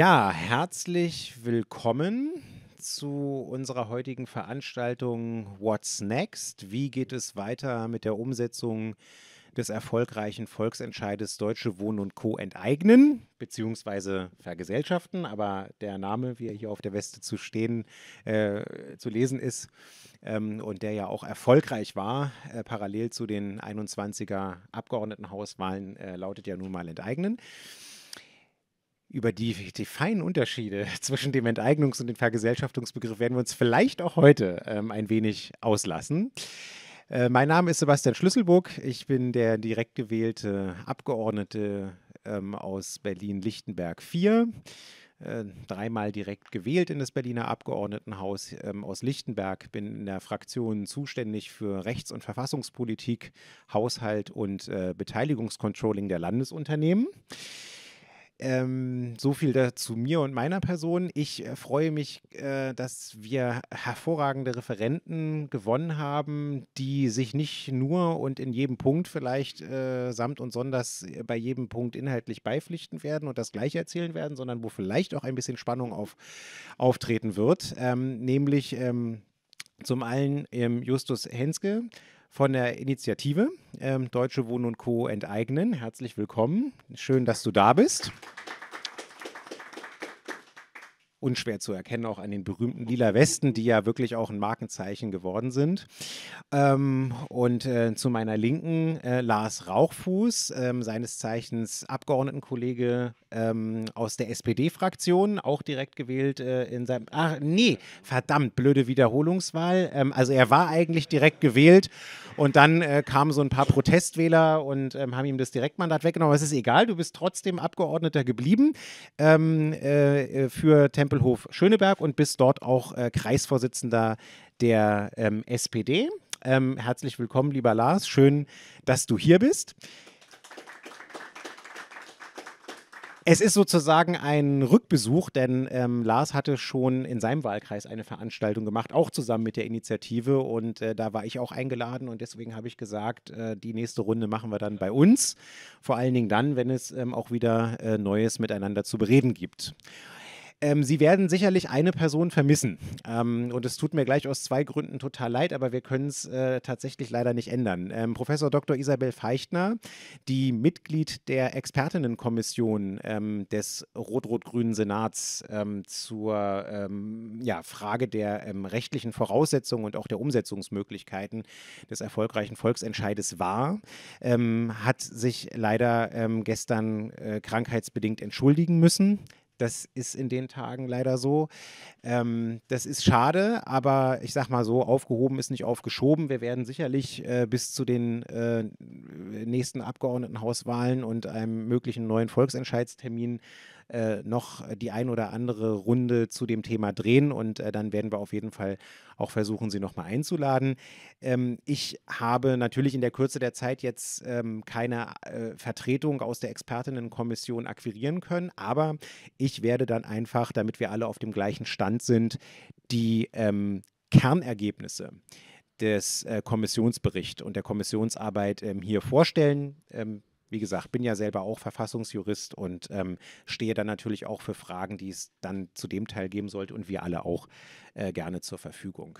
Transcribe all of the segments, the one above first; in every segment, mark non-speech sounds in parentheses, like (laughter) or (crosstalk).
Ja, herzlich willkommen zu unserer heutigen Veranstaltung What's Next? Wie geht es weiter mit der Umsetzung des erfolgreichen Volksentscheides Deutsche Wohnen und Co. enteignen bzw. vergesellschaften? Aber der Name, wie er hier auf der Weste zu stehen, äh, zu lesen ist ähm, und der ja auch erfolgreich war, äh, parallel zu den 21er Abgeordnetenhauswahlen, äh, lautet ja nun mal enteignen über die, die feinen Unterschiede (laughs) zwischen dem Enteignungs- und dem Vergesellschaftungsbegriff werden wir uns vielleicht auch heute ähm, ein wenig auslassen. Äh, mein Name ist Sebastian Schlüsselburg. Ich bin der direkt gewählte Abgeordnete ähm, aus Berlin-Lichtenberg 4. Äh, dreimal direkt gewählt in das Berliner Abgeordnetenhaus ähm, aus Lichtenberg, bin in der Fraktion zuständig für Rechts- und Verfassungspolitik, Haushalt und äh, Beteiligungscontrolling der Landesunternehmen. Ähm, so viel dazu mir und meiner Person. Ich äh, freue mich, äh, dass wir hervorragende Referenten gewonnen haben, die sich nicht nur und in jedem Punkt vielleicht äh, samt und sonders bei jedem Punkt inhaltlich beipflichten werden und das Gleiche erzählen werden, sondern wo vielleicht auch ein bisschen Spannung auf, auftreten wird. Ähm, nämlich ähm, zum einen Justus Henske von der Initiative ähm, Deutsche Wohnen und Co. enteignen. Herzlich willkommen. Schön, dass du da bist unschwer zu erkennen, auch an den berühmten lila Westen, die ja wirklich auch ein Markenzeichen geworden sind. Ähm, und äh, zu meiner Linken äh, Lars Rauchfuß, ähm, seines Zeichens Abgeordnetenkollege ähm, aus der SPD-Fraktion, auch direkt gewählt äh, in seinem. Ach, nee, verdammt, blöde Wiederholungswahl. Ähm, also er war eigentlich direkt gewählt und dann äh, kamen so ein paar Protestwähler und ähm, haben ihm das Direktmandat weggenommen. Aber es ist egal, du bist trotzdem Abgeordneter geblieben ähm, äh, für Tempelhof Schöneberg und bist dort auch äh, Kreisvorsitzender der ähm, SPD. Ähm, herzlich willkommen, lieber Lars. Schön, dass du hier bist. Es ist sozusagen ein Rückbesuch, denn ähm, Lars hatte schon in seinem Wahlkreis eine Veranstaltung gemacht, auch zusammen mit der Initiative. Und äh, da war ich auch eingeladen und deswegen habe ich gesagt, äh, die nächste Runde machen wir dann bei uns. Vor allen Dingen dann, wenn es ähm, auch wieder äh, Neues miteinander zu bereden gibt. Ähm, Sie werden sicherlich eine Person vermissen. Ähm, und es tut mir gleich aus zwei Gründen total leid, aber wir können es äh, tatsächlich leider nicht ändern. Ähm, Professor Dr. Isabel Feichtner, die Mitglied der Expertinnenkommission ähm, des Rot-Rot-Grünen Senats ähm, zur ähm, ja, Frage der rechtlichen Voraussetzungen und auch der Umsetzungsmöglichkeiten des erfolgreichen Volksentscheides war, hat sich leider gestern äh, krankheitsbedingt entschuldigen müssen. Das ist in den Tagen leider so. Ähm, das ist schade, aber ich sag mal so, aufgehoben ist nicht aufgeschoben. Wir werden sicherlich äh, bis zu den äh, nächsten Abgeordnetenhauswahlen und einem möglichen neuen Volksentscheidstermin äh, noch die ein oder andere Runde zu dem Thema drehen und äh, dann werden wir auf jeden Fall auch versuchen, Sie nochmal einzuladen. Ähm, ich habe natürlich in der Kürze der Zeit jetzt ähm, keine äh, Vertretung aus der Expertinnenkommission akquirieren können, aber ich werde dann einfach, damit wir alle auf dem gleichen Stand sind, die ähm, Kernergebnisse des äh, Kommissionsberichts und der Kommissionsarbeit ähm, hier vorstellen. Ähm, wie gesagt, bin ja selber auch Verfassungsjurist und ähm, stehe dann natürlich auch für Fragen, die es dann zu dem Teil geben sollte und wir alle auch äh, gerne zur Verfügung.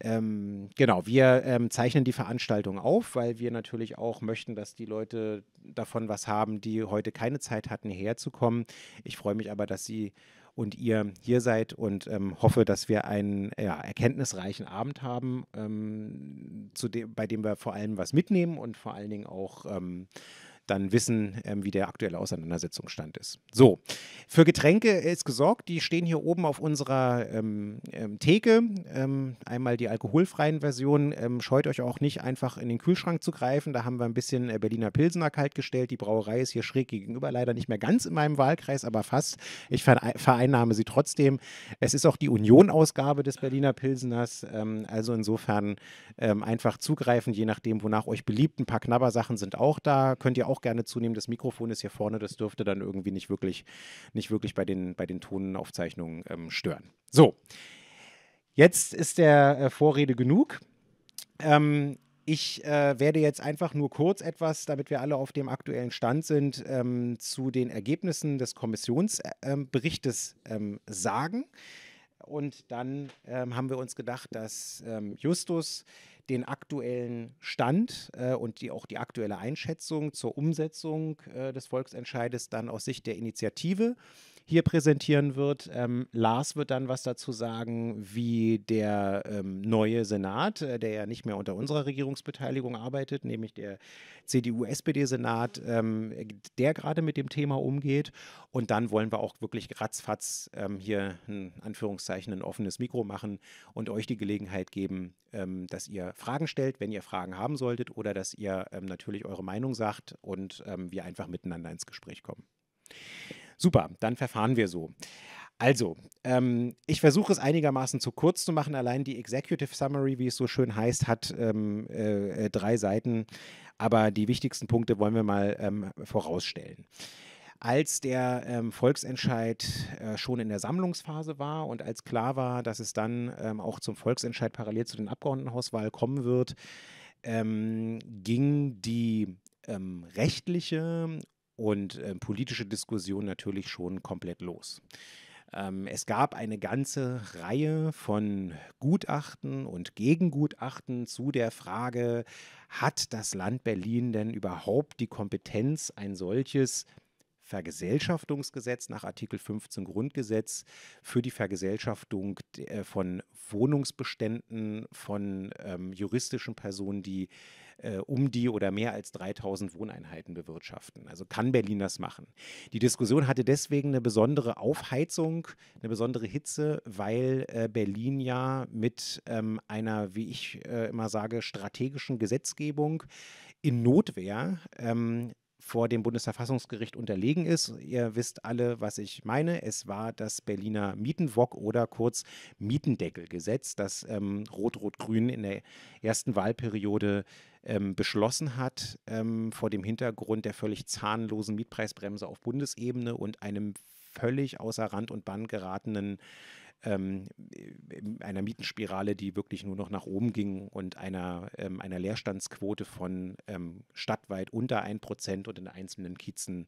Ähm, genau, wir ähm, zeichnen die Veranstaltung auf, weil wir natürlich auch möchten, dass die Leute davon was haben, die heute keine Zeit hatten, hierher zu kommen. Ich freue mich aber, dass Sie und ihr hier seid und ähm, hoffe, dass wir einen ja, erkenntnisreichen Abend haben, ähm, dem, bei dem wir vor allem was mitnehmen und vor allen Dingen auch ähm, dann wissen, ähm, wie der aktuelle Auseinandersetzungsstand ist. So, für Getränke ist gesorgt. Die stehen hier oben auf unserer ähm, ähm, Theke. Ähm, einmal die alkoholfreien Versionen. Ähm, scheut euch auch nicht, einfach in den Kühlschrank zu greifen. Da haben wir ein bisschen äh, Berliner Pilsener kalt gestellt. Die Brauerei ist hier schräg gegenüber, leider nicht mehr ganz in meinem Wahlkreis, aber fast. Ich vereinnahme sie trotzdem. Es ist auch die Union-Ausgabe des Berliner Pilseners. Also insofern einfach zugreifen, je nachdem, wonach euch beliebt. Ein paar Knabbersachen sind auch da. Könnt ihr auch auch gerne zunehmen. Das Mikrofon ist hier vorne, das dürfte dann irgendwie nicht wirklich, nicht wirklich bei den, bei den Tonaufzeichnungen ähm, stören. So, jetzt ist der äh, Vorrede genug. Ähm, Ich äh, werde jetzt einfach nur kurz etwas, damit wir alle auf dem aktuellen Stand sind, ähm, zu den Ergebnissen des Kommissionsberichtes ähm, sagen. Und dann ähm, haben wir uns gedacht, dass ähm, Justus den aktuellen Stand äh, und die, auch die aktuelle Einschätzung zur Umsetzung äh, des Volksentscheides dann aus Sicht der Initiative hier präsentieren wird. Ähm, Lars wird dann was dazu sagen, wie der ähm, neue Senat, äh, der ja nicht mehr unter unserer Regierungsbeteiligung arbeitet, nämlich der CDU-SPD-Senat, ähm, der gerade mit dem Thema umgeht. Und dann wollen wir auch wirklich ratzfatz ähm, hier in Anführungszeichen ein offenes Mikro machen und euch die Gelegenheit geben, ähm, dass ihr Fragen stellt, wenn ihr Fragen haben solltet, oder dass ihr ähm, natürlich eure Meinung sagt und wir einfach miteinander ins Gespräch kommen. Super, dann verfahren wir so. Also, ähm, ich versuche es einigermaßen zu kurz zu machen. Allein die Executive Summary, wie es so schön heißt, hat ähm, äh, drei Seiten. Aber die wichtigsten Punkte wollen wir mal ähm, vorausstellen. Als der ähm, Volksentscheid äh, schon in der Sammlungsphase war und als klar war, dass es dann ähm, auch zum Volksentscheid parallel zu den Abgeordnetenhauswahlen kommen wird, ähm, ging die rechtliche und äh, politische Diskussion natürlich schon komplett los. Ähm, es gab eine ganze Reihe von Gutachten und Gegengutachten zu der Frage, hat das Land Berlin denn überhaupt die Kompetenz, ein solches Vergesellschaftungsgesetz nach Artikel 15 Grundgesetz für die Vergesellschaftung äh, von Wohnungsbeständen von ähm, juristischen Personen, die äh, um die oder mehr als 3000 Wohneinheiten bewirtschaften. Also kann Berlin das machen. Die Diskussion hatte deswegen eine besondere Aufheizung, eine besondere Hitze, weil äh, Berlin ja mit ähm, einer, wie ich äh, immer sage, strategischen Gesetzgebung in Notwehr ähm, vor dem Bundesverfassungsgericht unterlegen ist. Ihr wisst alle, was ich meine. Es war das Berliner Mietenwok oder kurz Mietendeckelgesetz, das ähm, Rot-Rot-Grün in der ersten Wahlperiode ähm, beschlossen hat, ähm, vor dem Hintergrund der völlig zahnlosen Mietpreisbremse auf Bundesebene und einem völlig außer Rand und Band geratenen ähm, einer Mietenspirale, die wirklich nur noch nach oben ging und einer, ähm, einer Leerstandsquote von ähm, stadtweit unter 1% und in einzelnen Kiezen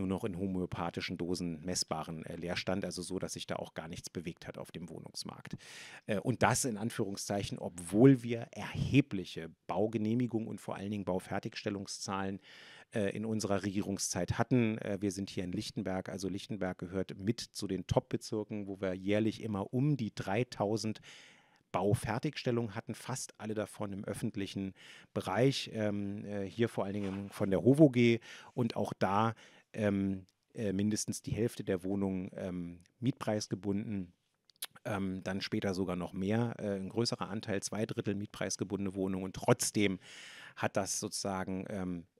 nur noch in homöopathischen Dosen messbaren äh, Leerstand, also so, dass sich da auch gar nichts bewegt hat auf dem Wohnungsmarkt. Äh, und das in Anführungszeichen, obwohl wir erhebliche Baugenehmigungen und vor allen Dingen Baufertigstellungszahlen äh, in unserer Regierungszeit hatten. Äh, wir sind hier in Lichtenberg, also Lichtenberg gehört mit zu den Top-Bezirken, wo wir jährlich immer um die 3000 Baufertigstellungen hatten, fast alle davon im öffentlichen Bereich, ähm, äh, hier vor allen Dingen von der HOVOG und auch da ähm, äh, mindestens die Hälfte der Wohnungen ähm, mietpreisgebunden. Ähm, dann später sogar noch mehr, äh, ein größerer Anteil, zwei Drittel mietpreisgebundene Wohnungen. Und trotzdem hat das sozusagen ähm, äh,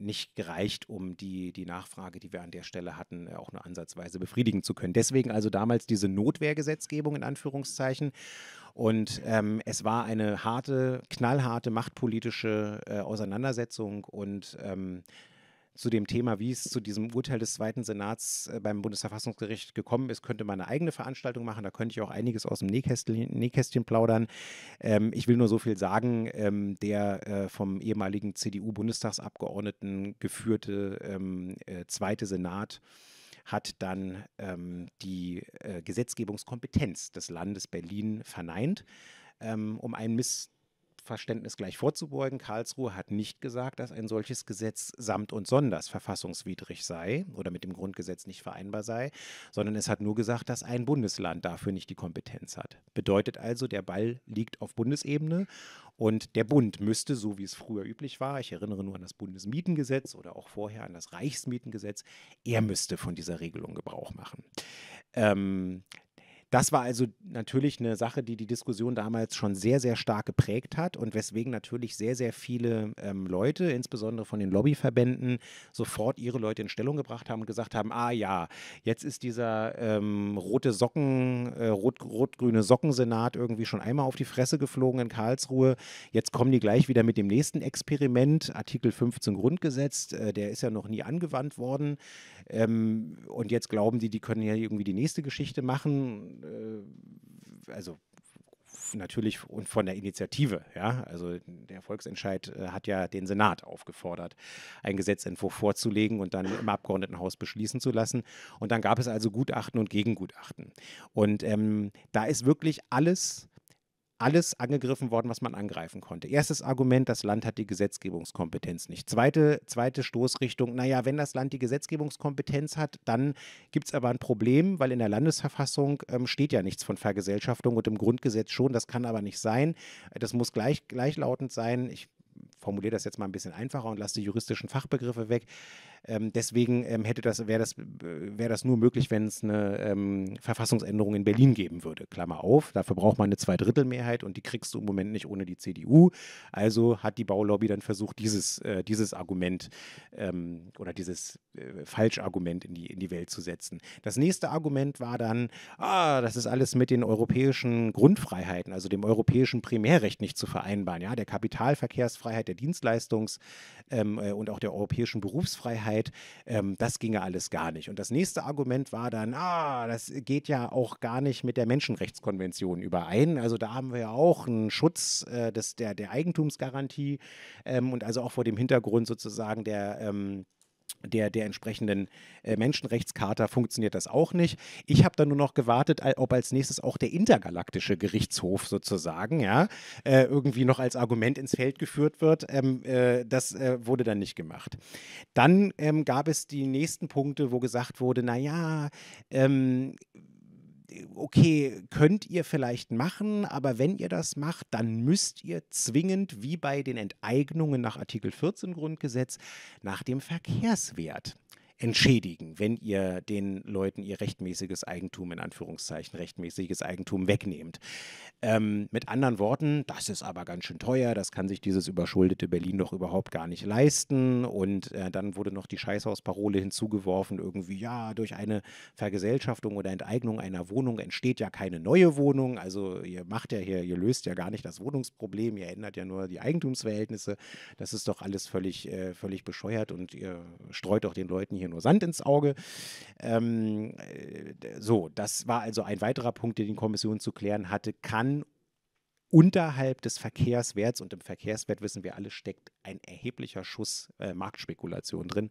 nicht gereicht, um die, die Nachfrage, die wir an der Stelle hatten, äh, auch nur ansatzweise befriedigen zu können. Deswegen also damals diese Notwehrgesetzgebung in Anführungszeichen. Und ähm, es war eine harte, knallharte machtpolitische äh, Auseinandersetzung und ähm, zu dem Thema, wie es zu diesem Urteil des Zweiten Senats äh, beim Bundesverfassungsgericht gekommen ist, könnte man eine eigene Veranstaltung machen. Da könnte ich auch einiges aus dem Nähkästchen, Nähkästchen plaudern. Ähm, ich will nur so viel sagen, ähm, der äh, vom ehemaligen CDU-Bundestagsabgeordneten geführte ähm, äh, Zweite Senat hat dann ähm, die äh, Gesetzgebungskompetenz des Landes Berlin verneint, ähm, um einen Miss Verständnis gleich vorzubeugen. Karlsruhe hat nicht gesagt, dass ein solches Gesetz samt und sonders verfassungswidrig sei oder mit dem Grundgesetz nicht vereinbar sei, sondern es hat nur gesagt, dass ein Bundesland dafür nicht die Kompetenz hat. Bedeutet also, der Ball liegt auf Bundesebene und der Bund müsste, so wie es früher üblich war, ich erinnere nur an das Bundesmietengesetz oder auch vorher an das Reichsmietengesetz, er müsste von dieser Regelung Gebrauch machen. Ähm, das war also natürlich eine Sache, die die Diskussion damals schon sehr, sehr stark geprägt hat und weswegen natürlich sehr, sehr viele ähm, Leute, insbesondere von den Lobbyverbänden, sofort ihre Leute in Stellung gebracht haben und gesagt haben, ah ja, jetzt ist dieser ähm, rote Socken, äh, rot, rot-grüne Sockensenat irgendwie schon einmal auf die Fresse geflogen in Karlsruhe. Jetzt kommen die gleich wieder mit dem nächsten Experiment, Artikel 15 Grundgesetz, äh, der ist ja noch nie angewandt worden. Ähm, und jetzt glauben die, die können ja irgendwie die nächste Geschichte machen. Äh, also natürlich und von der Initiative. Ja? Also der Volksentscheid äh, hat ja den Senat aufgefordert, einen Gesetzentwurf vorzulegen und dann im Abgeordnetenhaus beschließen zu lassen. Und dann gab es also Gutachten und Gegengutachten. Und ähm, da ist wirklich alles alles angegriffen worden, was man angreifen konnte. Erstes Argument, das Land hat die Gesetzgebungskompetenz nicht. Zweite, zweite Stoßrichtung, naja, wenn das Land die Gesetzgebungskompetenz hat, dann gibt es aber ein Problem, weil in der Landesverfassung ähm, steht ja nichts von Vergesellschaftung und im Grundgesetz schon. Das kann aber nicht sein. Das muss gleich, gleichlautend sein. Ich formuliere das jetzt mal ein bisschen einfacher und lasse die juristischen Fachbegriffe weg. Ähm, deswegen ähm, hätte das, wäre das, wär das nur möglich, wenn es eine ähm, Verfassungsänderung in Berlin geben würde. Klammer auf, dafür braucht man eine Zweidrittelmehrheit und die kriegst du im Moment nicht ohne die CDU. Also hat die Baulobby dann versucht, dieses, äh, dieses Argument ähm, oder dieses äh, Falschargument in die, in die Welt zu setzen. Das nächste Argument war dann, ah, das ist alles mit den europäischen Grundfreiheiten, also dem europäischen Primärrecht nicht zu vereinbaren. Ja, der Kapitalverkehrsfreiheit, der Dienstleistungs- ähm, äh, und auch der europäischen Berufsfreiheit Freiheit, ähm, das ginge alles gar nicht. Und das nächste Argument war dann, ah, das geht ja auch gar nicht mit der Menschenrechtskonvention überein. Also da haben wir ja auch einen Schutz äh, des, der, der Eigentumsgarantie ähm, und also auch vor dem Hintergrund sozusagen der ähm, der, der entsprechenden äh, Menschenrechtscharta funktioniert das auch nicht. Ich habe dann nur noch gewartet, ob als nächstes auch der intergalaktische Gerichtshof sozusagen, ja, äh, irgendwie noch als Argument ins Feld geführt wird. Ähm, äh, das wurde dann nicht gemacht. Dann ähm, gab es die nächsten Punkte, wo gesagt wurde, naja, ähm, okay, könnt ihr vielleicht machen, aber wenn ihr das macht, dann müsst ihr zwingend, wie bei den Enteignungen nach Artikel 14 Grundgesetz, nach dem Verkehrswert entschädigen, wenn ihr den Leuten ihr rechtmäßiges Eigentum, in Anführungszeichen, rechtmäßiges Eigentum wegnehmt. Ähm, mit anderen Worten, das ist aber ganz schön teuer, das kann sich dieses überschuldete Berlin doch überhaupt gar nicht leisten. Und äh, dann wurde noch die Scheißhausparole hinzugeworfen, irgendwie, ja, durch eine Vergesellschaftung oder Enteignung einer Wohnung entsteht ja keine neue Wohnung. Also ihr macht ja hier, ihr löst ja gar nicht das Wohnungsproblem, ihr ändert ja nur die Eigentumsverhältnisse. Das ist doch alles völlig, äh, völlig bescheuert und ihr streut doch den Leuten hier nur Sand ins Auge. Ähm, äh, so, das war also ein weiterer Punkt, den die Kommission zu klären hatte. Kann unterhalb des Verkehrswerts, und im Verkehrswert wissen wir alle, steckt ein erheblicher Schuss äh, Marktspekulation drin,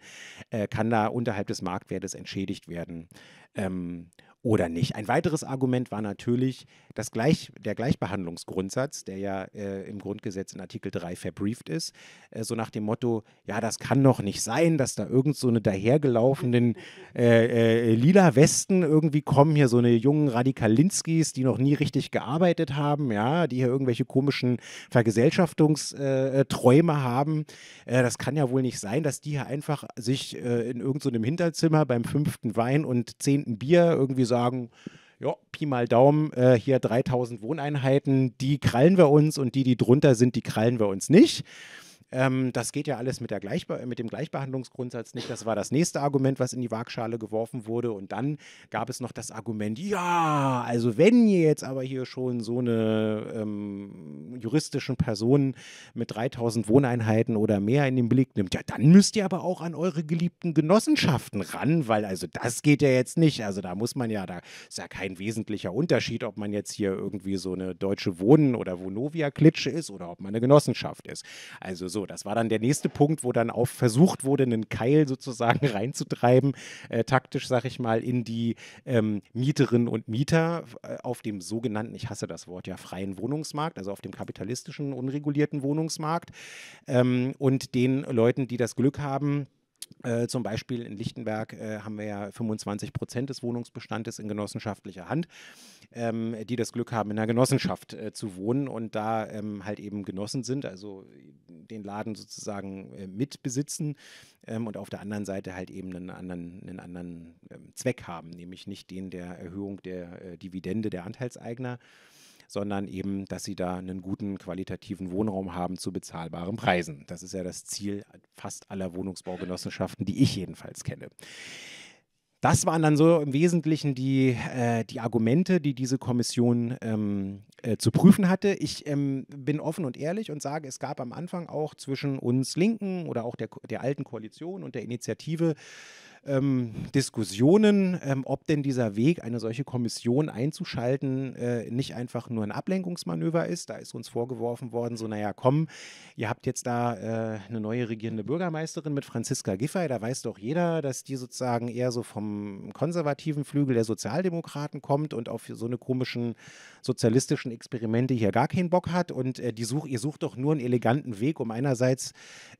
äh, kann da unterhalb des Marktwertes entschädigt werden. Ähm, oder nicht. Ein weiteres Argument war natürlich das Gleich, der Gleichbehandlungsgrundsatz, der ja äh, im Grundgesetz in Artikel 3 verbrieft ist, äh, so nach dem Motto, ja, das kann doch nicht sein, dass da irgend so eine dahergelaufenen äh, äh lila Westen irgendwie kommen, hier so eine jungen Radikalinskis, die noch nie richtig gearbeitet haben, ja, die hier irgendwelche komischen Vergesellschaftungsträume haben. Äh, das kann ja wohl nicht sein, dass die hier einfach sich äh, in irgendeinem so Hinterzimmer beim fünften Wein und zehnten Bier irgendwie sagen, ja, Pi mal Daumen, äh, hier 3000 Wohneinheiten, die krallen wir uns und die, die drunter sind, die krallen wir uns nicht. Ähm, das geht ja alles mit, der Gleichbe mit dem Gleichbehandlungsgrundsatz nicht. Das war das nächste Argument, was in die Waagschale geworfen wurde. Und dann gab es noch das Argument, ja, also wenn ihr jetzt aber hier schon so eine ähm, juristischen Personen mit 3000 Wohneinheiten oder mehr in den Blick nimmt, ja, dann müsst ihr aber auch an eure geliebten Genossenschaften ran, weil also das geht ja jetzt nicht. Also da muss man ja, da ist ja kein wesentlicher Unterschied, ob man jetzt hier irgendwie so eine deutsche Wohnen- oder Vonovia-Klitsche ist oder ob man eine Genossenschaft ist. Also so so, das war dann der nächste Punkt, wo dann auch versucht wurde, einen Keil sozusagen (laughs) reinzutreiben, äh, taktisch, sag ich mal, in die ähm, Mieterinnen und Mieter äh, auf dem sogenannten, ich hasse das Wort ja, freien Wohnungsmarkt, also auf dem kapitalistischen, unregulierten Wohnungsmarkt ähm, und den Leuten, die das Glück haben, äh, zum Beispiel in Lichtenberg äh, haben wir ja 25 Prozent des Wohnungsbestandes in genossenschaftlicher Hand, ähm, die das Glück haben, in einer Genossenschaft äh, zu wohnen und da ähm, halt eben Genossen sind, also den Laden sozusagen äh, mitbesitzen ähm, und auf der anderen Seite halt eben einen anderen, einen anderen ähm, Zweck haben, nämlich nicht den der Erhöhung der äh, Dividende der Anteilseigner sondern eben, dass sie da einen guten qualitativen Wohnraum haben zu bezahlbaren Preisen. Das ist ja das Ziel fast aller Wohnungsbaugenossenschaften, die ich jedenfalls kenne. Das waren dann so im Wesentlichen die, äh, die Argumente, die diese Kommission ähm, äh, zu prüfen hatte. Ich ähm, bin offen und ehrlich und sage, es gab am Anfang auch zwischen uns Linken oder auch der, der alten Koalition und der Initiative ähm, Diskussionen, ähm, ob denn dieser Weg, eine solche Kommission einzuschalten, äh, nicht einfach nur ein Ablenkungsmanöver ist. Da ist uns vorgeworfen worden, so, naja, komm, ihr habt jetzt da äh, eine neue regierende Bürgermeisterin mit Franziska Giffey, da weiß doch jeder, dass die sozusagen eher so vom konservativen Flügel der Sozialdemokraten kommt und auf so eine komischen sozialistischen Experimente hier gar keinen Bock hat. Und äh, die such, ihr sucht doch nur einen eleganten Weg, um einerseits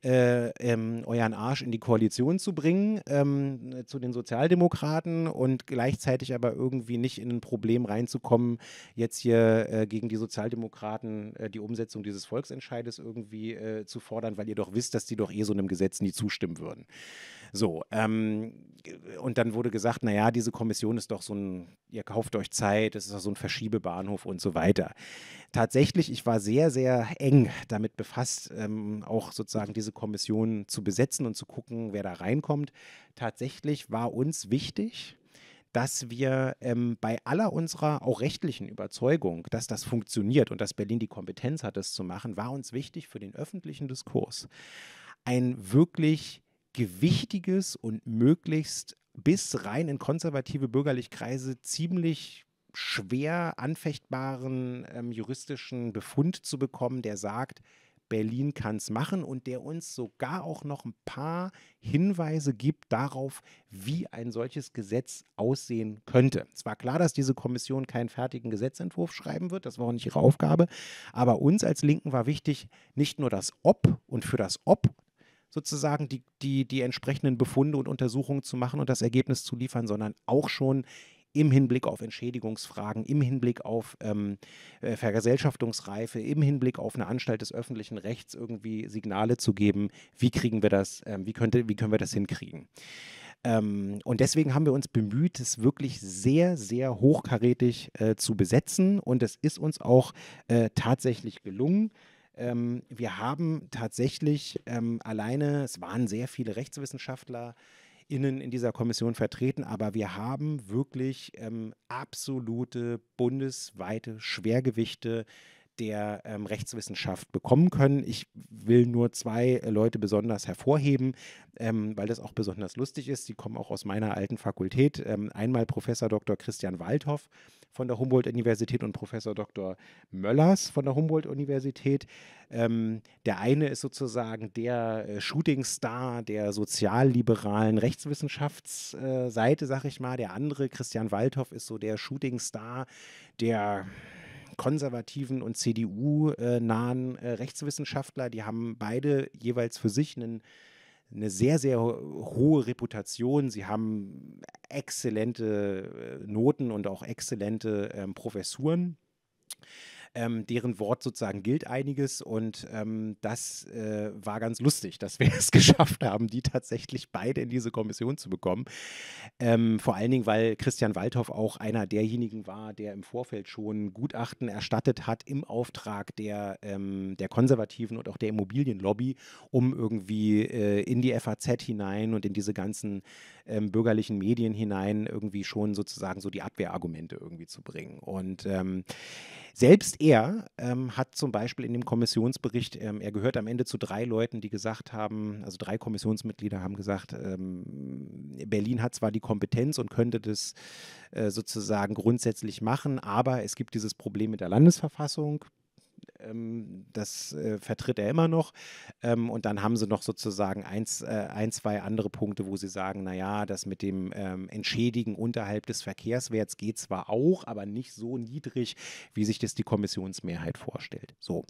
äh, ähm, euren Arsch in die Koalition zu bringen. Ähm, zu den Sozialdemokraten und gleichzeitig aber irgendwie nicht in ein Problem reinzukommen, jetzt hier äh, gegen die Sozialdemokraten äh, die Umsetzung dieses Volksentscheides irgendwie äh, zu fordern, weil ihr doch wisst, dass die doch eh so einem Gesetz nie zustimmen würden. So, ähm, und dann wurde gesagt, naja, diese Kommission ist doch so ein, ihr kauft euch Zeit, es ist doch so ein Verschiebebahnhof und so weiter. Tatsächlich, ich war sehr, sehr eng damit befasst, ähm, auch sozusagen diese Kommission zu besetzen und zu gucken, wer da reinkommt. Tatsächlich war uns wichtig, dass wir ähm, bei aller unserer auch rechtlichen Überzeugung, dass das funktioniert und dass Berlin die Kompetenz hat, das zu machen, war uns wichtig für den öffentlichen Diskurs ein wirklich gewichtiges und möglichst bis rein in konservative bürgerliche Kreise ziemlich schwer anfechtbaren ähm, juristischen Befund zu bekommen, der sagt, Berlin kann es machen und der uns sogar auch noch ein paar Hinweise gibt darauf, wie ein solches Gesetz aussehen könnte. Es war klar, dass diese Kommission keinen fertigen Gesetzentwurf schreiben wird, das war auch nicht ihre Aufgabe, aber uns als Linken war wichtig, nicht nur das Ob und für das Ob sozusagen die, die, die entsprechenden Befunde und Untersuchungen zu machen und das Ergebnis zu liefern, sondern auch schon im Hinblick auf Entschädigungsfragen, im Hinblick auf ähm, äh, Vergesellschaftungsreife, im Hinblick auf eine Anstalt des öffentlichen Rechts irgendwie Signale zu geben, wie kriegen wir das, ähm, wie, könnte, wie können wir das hinkriegen. Ähm, und deswegen haben wir uns bemüht, es wirklich sehr, sehr hochkarätig äh, zu besetzen und es ist uns auch äh, tatsächlich gelungen. Ähm, wir haben tatsächlich ähm, alleine, es waren sehr viele Rechtswissenschaftler, Innen in dieser Kommission vertreten, aber wir haben wirklich ähm, absolute bundesweite Schwergewichte der ähm, Rechtswissenschaft bekommen können. Ich will nur zwei Leute besonders hervorheben, ähm, weil das auch besonders lustig ist. Die kommen auch aus meiner alten Fakultät. Ähm, einmal Professor Dr. Christian Waldhoff von der Humboldt-Universität und Professor Dr. Möllers von der Humboldt-Universität. Ähm, der eine ist sozusagen der äh, Shootingstar der sozialliberalen Rechtswissenschaftsseite, äh, sag ich mal. Der andere, Christian Waldhoff, ist so der Shootingstar der konservativen und CDU-nahen äh, Rechtswissenschaftler. Die haben beide jeweils für sich einen eine sehr, sehr hohe Reputation. Sie haben exzellente äh, Noten und auch exzellente ähm, Professuren ähm, deren Wort sozusagen gilt einiges und ähm, das äh, war ganz lustig, dass wir (laughs) es geschafft haben, die tatsächlich beide in diese Kommission zu bekommen. Ähm, vor allen Dingen, weil Christian Waldhoff auch einer derjenigen war, der im Vorfeld schon Gutachten erstattet hat im Auftrag der, ähm, der Konservativen und auch der Immobilienlobby, um irgendwie äh, in die FAZ hinein und in diese ganzen ähm, bürgerlichen Medien hinein irgendwie schon sozusagen so die Abwehrargumente irgendwie zu bringen. Und ähm, selbst er ähm, hat zum Beispiel in dem Kommissionsbericht, ähm, er gehört am Ende zu drei Leuten, die gesagt haben, also drei Kommissionsmitglieder haben gesagt, ähm, Berlin hat zwar die Kompetenz und könnte das äh, sozusagen grundsätzlich machen, aber es gibt dieses Problem mit der Landesverfassung das äh, vertritt er immer noch. Ähm, und dann haben sie noch sozusagen eins, äh, ein, zwei andere Punkte, wo sie sagen, naja, das mit dem ähm, Entschädigen unterhalb des Verkehrswerts geht zwar auch, aber nicht so niedrig, wie sich das die Kommissionsmehrheit vorstellt. So.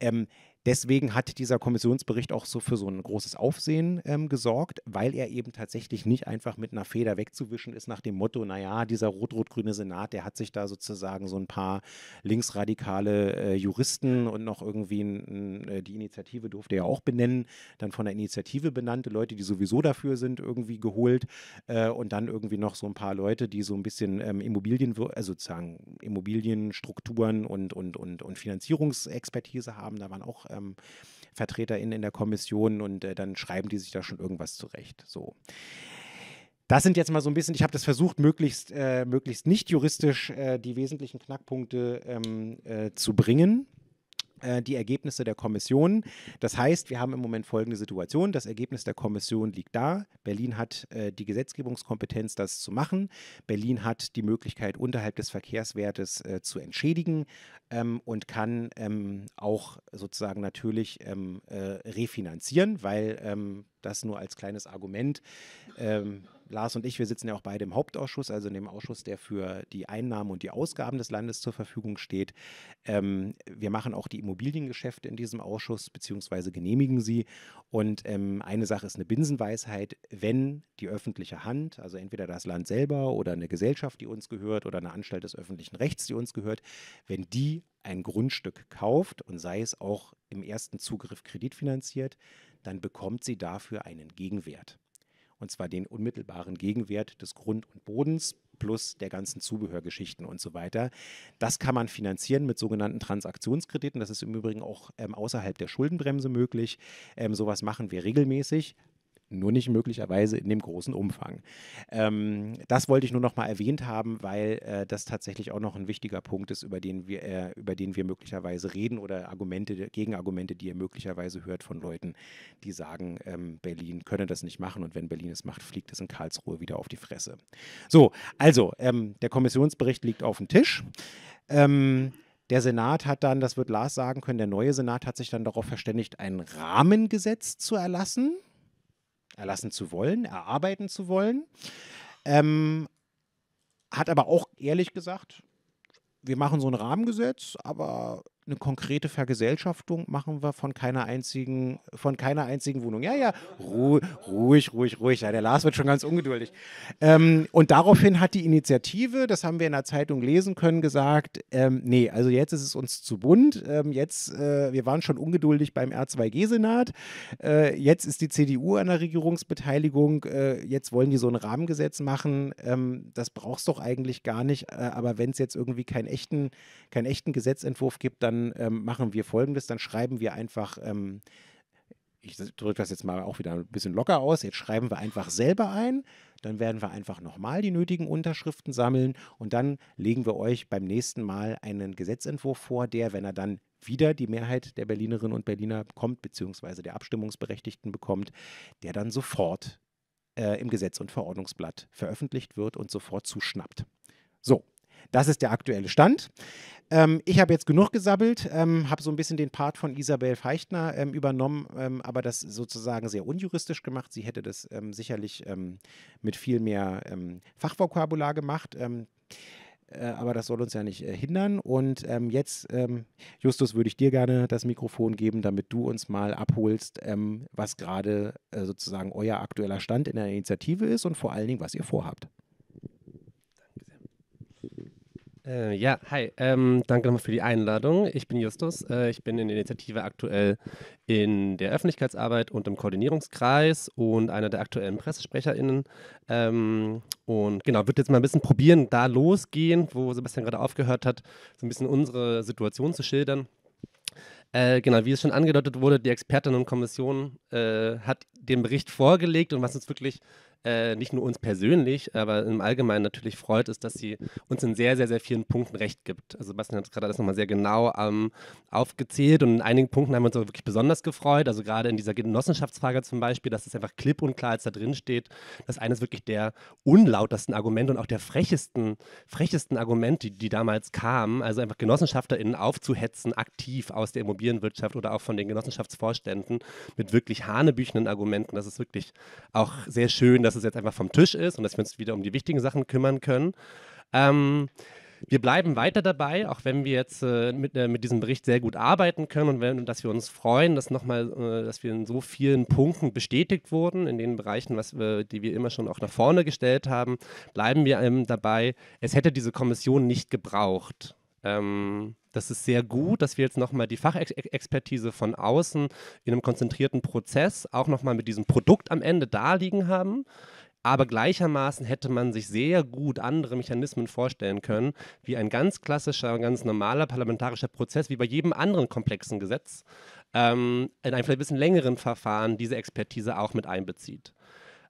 Ähm, Deswegen hat dieser Kommissionsbericht auch so für so ein großes Aufsehen ähm, gesorgt, weil er eben tatsächlich nicht einfach mit einer Feder wegzuwischen ist nach dem Motto, naja, dieser rot-rot-grüne Senat, der hat sich da sozusagen so ein paar linksradikale äh, Juristen und noch irgendwie ein, ein, äh, die Initiative durfte er auch benennen, dann von der Initiative benannte Leute, die sowieso dafür sind, irgendwie geholt äh, und dann irgendwie noch so ein paar Leute, die so ein bisschen ähm, Immobilien, also sozusagen Immobilienstrukturen und, und, und, und Finanzierungsexpertise haben. Da waren auch ähm, VertreterInnen in der Kommission und äh, dann schreiben die sich da schon irgendwas zurecht. So. Das sind jetzt mal so ein bisschen, ich habe das versucht, möglichst, äh, möglichst nicht juristisch äh, die wesentlichen Knackpunkte ähm, äh, zu bringen. Äh, die Ergebnisse der Kommission. Das heißt, wir haben im Moment folgende Situation. Das Ergebnis der Kommission liegt da. Berlin hat äh, die Gesetzgebungskompetenz, das zu machen. Berlin hat die Möglichkeit, unterhalb des Verkehrswertes äh, zu entschädigen ähm, und kann ähm, auch sozusagen natürlich ähm, äh, refinanzieren, weil ähm, das nur als kleines Argument ähm, Lars und ich, wir sitzen ja auch beide im Hauptausschuss, also in dem Ausschuss, der für die Einnahmen und die Ausgaben des Landes zur Verfügung steht. Ähm, wir machen auch die Immobiliengeschäfte in diesem Ausschuss, beziehungsweise genehmigen sie. Und ähm, eine Sache ist eine Binsenweisheit, wenn die öffentliche Hand, also entweder das Land selber oder eine Gesellschaft, die uns gehört, oder eine Anstalt des öffentlichen Rechts, die uns gehört, wenn die ein Grundstück kauft und sei es auch im ersten Zugriff kreditfinanziert, dann bekommt sie dafür einen Gegenwert und zwar den unmittelbaren Gegenwert des Grund und Bodens plus der ganzen Zubehörgeschichten und so weiter. Das kann man finanzieren mit sogenannten Transaktionskrediten. Das ist im Übrigen auch ähm, außerhalb der Schuldenbremse möglich. Ähm, sowas machen wir regelmäßig nur nicht möglicherweise in dem großen Umfang. Ähm, das wollte ich nur noch mal erwähnt haben, weil äh, das tatsächlich auch noch ein wichtiger Punkt ist, über den wir, äh, über den wir möglicherweise reden oder Argumente, Gegenargumente, die ihr möglicherweise hört von Leuten, die sagen, ähm, Berlin könne das nicht machen und wenn Berlin es macht, fliegt es in Karlsruhe wieder auf die Fresse. So, also ähm, der Kommissionsbericht liegt auf dem Tisch. Ähm, der Senat hat dann, das wird Lars sagen können, der neue Senat hat sich dann darauf verständigt, ein Rahmengesetz zu erlassen erlassen zu wollen, erarbeiten zu wollen. Ähm, hat aber auch ehrlich gesagt, wir machen so ein Rahmengesetz, aber eine konkrete Vergesellschaftung machen wir von keiner einzigen, von keiner einzigen Wohnung. Ja, ja, ruhig, ruhig, ruhig, ruhig. Ja, der Lars wird schon ganz ungeduldig. Ähm, und daraufhin hat die Initiative, das haben wir in der Zeitung lesen können, gesagt, ähm, nee, also jetzt ist es uns zu bunt. Ähm, jetzt, äh, wir waren schon ungeduldig beim R2G-Senat. Äh, jetzt ist die CDU an der Regierungsbeteiligung. Äh, jetzt wollen die so ein Rahmengesetz machen. Ähm, das brauchst doch eigentlich gar nicht. Äh, aber wenn es jetzt irgendwie keinen echten, keinen echten Gesetzentwurf gibt, dann ähm, machen wir folgendes, dann schreiben wir einfach, ähm, ich drücke das jetzt mal auch wieder ein bisschen locker aus, jetzt schreiben wir einfach selber ein, dann werden wir einfach nochmal die nötigen Unterschriften sammeln und dann legen wir euch beim nächsten Mal einen Gesetzentwurf vor, der, wenn er dann wieder die Mehrheit der Berlinerinnen und Berliner bekommt, beziehungsweise der Abstimmungsberechtigten bekommt, der dann sofort äh, im Gesetz- und Verordnungsblatt veröffentlicht wird und sofort zuschnappt. So, das ist der aktuelle Stand. Ähm, ich habe jetzt genug gesabbelt, ähm, habe so ein bisschen den Part von Isabel Feichtner ähm, übernommen, ähm, aber das sozusagen sehr unjuristisch gemacht. Sie hätte das ähm, sicherlich ähm, mit viel mehr Fachvokabular gemacht. Äh, aber das soll uns ja nicht äh, hindern. Und jetzt, Justus, würde ich dir gerne das Mikrofon geben, damit du uns mal abholst, was gerade äh, sozusagen euer aktueller Stand in der Initiative ist und vor allen Dingen, was ihr vorhabt. Äh, ja, hi. Ähm, danke nochmal für die Einladung. Ich bin Justus. Äh, ich bin in der Initiative aktuell in der Öffentlichkeitsarbeit und im Koordinierungskreis und einer der aktuellen PressesprecherInnen. Ähm, und genau, würde jetzt mal ein bisschen probieren, da losgehen, wo Sebastian gerade aufgehört hat, so ein bisschen unsere Situation zu schildern. Äh, genau, wie es schon angedeutet wurde, die Expertinnenkommission äh, hat den Bericht vorgelegt und was uns wirklich äh, nicht nur uns persönlich, aber im Allgemeinen natürlich freut, ist, dass sie uns in sehr, sehr, sehr vielen Punkten recht gibt. Also Sebastian hat gerade das nochmal sehr genau ähm, aufgezählt und in einigen Punkten haben wir uns auch wirklich besonders gefreut. Also gerade in dieser Genossenschaftsfrage zum Beispiel, dass es einfach klipp und klar als da drin steht, dass eines wirklich der unlautersten Argumente und auch der frechesten, frechesten Argumente, die, die damals kamen, also einfach GenossenschafterInnen aufzuhetzen, aktiv aus der Immobilienwirtschaft oder auch von den Genossenschaftsvorständen mit wirklich hanebüchenden Argumenten. Das ist wirklich auch sehr schön, dass dass es jetzt einfach vom Tisch ist und dass wir uns wieder um die wichtigen Sachen kümmern können. Ähm, wir bleiben weiter dabei, auch wenn wir jetzt äh, mit, äh, mit, diesem Bericht sehr gut arbeiten können und wenn, dass wir uns freuen, dass nochmal, äh, dass wir in so vielen Punkten bestätigt wurden, in den Bereichen, was wir, die wir immer schon auch nach vorne gestellt haben, bleiben wir ähm, dabei. Es hätte diese Kommission nicht gebraucht. Ähm, das ist sehr gut, dass wir jetzt nochmal die Fachexpertise von außen in einem konzentrierten Prozess auch nochmal mit diesem Produkt am Ende da liegen haben. Aber gleichermaßen hätte man sich sehr gut andere Mechanismen vorstellen können, wie ein ganz klassischer, ganz normaler parlamentarischer Prozess, wie bei jedem anderen komplexen Gesetz, ähm, in einem vielleicht ein bisschen längeren Verfahren diese Expertise auch mit einbezieht.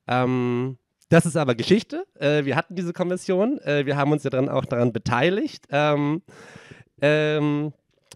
Ähm, das ist aber Geschichte. Äh, wir hatten diese Kommission. Äh, wir haben uns ja dann auch daran beteiligt. Ähm, ähm,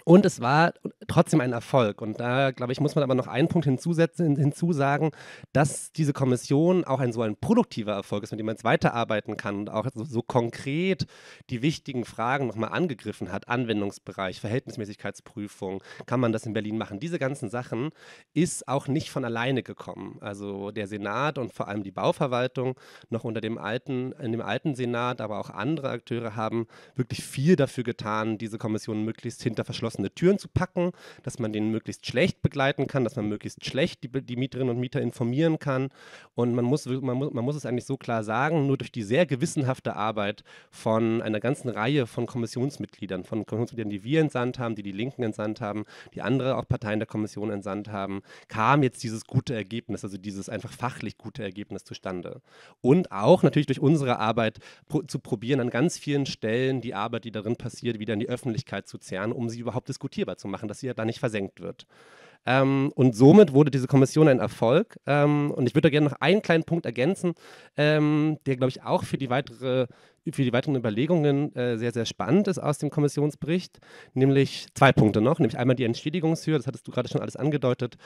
Und es war trotzdem ein Erfolg. Und da, glaube ich, muss man aber noch einen Punkt hinzusetzen, hinzusagen, dass diese Kommission auch ein so ein produktiver Erfolg ist, mit dem man jetzt weiterarbeiten kann und auch so, so konkret die wichtigen Fragen nochmal angegriffen hat. Anwendungsbereich, Verhältnismäßigkeitsprüfung, kann man das in Berlin machen? Diese ganzen Sachen ist auch nicht von alleine gekommen. Also der Senat und vor allem die Bauverwaltung noch unter dem alten, in dem alten Senat, aber auch andere Akteure haben wirklich viel dafür getan, diese Kommission möglichst hinter verschlossenen geschlossene Türen zu packen, dass man den möglichst schlecht begleiten kann, dass man möglichst schlecht die, die Mieterinnen und Mieter informieren kann. Und man muss, man, muss, man muss es eigentlich so klar sagen, nur durch die sehr gewissenhafte Arbeit von einer ganzen Reihe von Kommissionsmitgliedern, von Kommissionsmitgliedern, die wir entsandt haben, die die Linken entsandt haben, die andere auch Parteien der Kommission entsandt haben, kam jetzt dieses gute Ergebnis, also dieses einfach fachlich gute Ergebnis zustande. Und auch natürlich durch unsere Arbeit pro zu probieren, an ganz vielen Stellen die Arbeit, die darin passiert, wieder in die Öffentlichkeit zu zerren, um sie überhaupt überhaupt diskutierbar zu machen, dass sie ja da nicht versenkt wird. Ähm, und somit wurde diese Kommission ein Erfolg. Ähm, und ich würde da gerne noch einen kleinen Punkt ergänzen, ähm, der, glaube ich, auch für die, weitere, für die weiteren Überlegungen äh, sehr, sehr spannend ist aus dem Kommissionsbericht. Nämlich zwei Punkte noch, nämlich einmal die Entschädigungshöhe, das hattest du gerade schon alles angedeutet.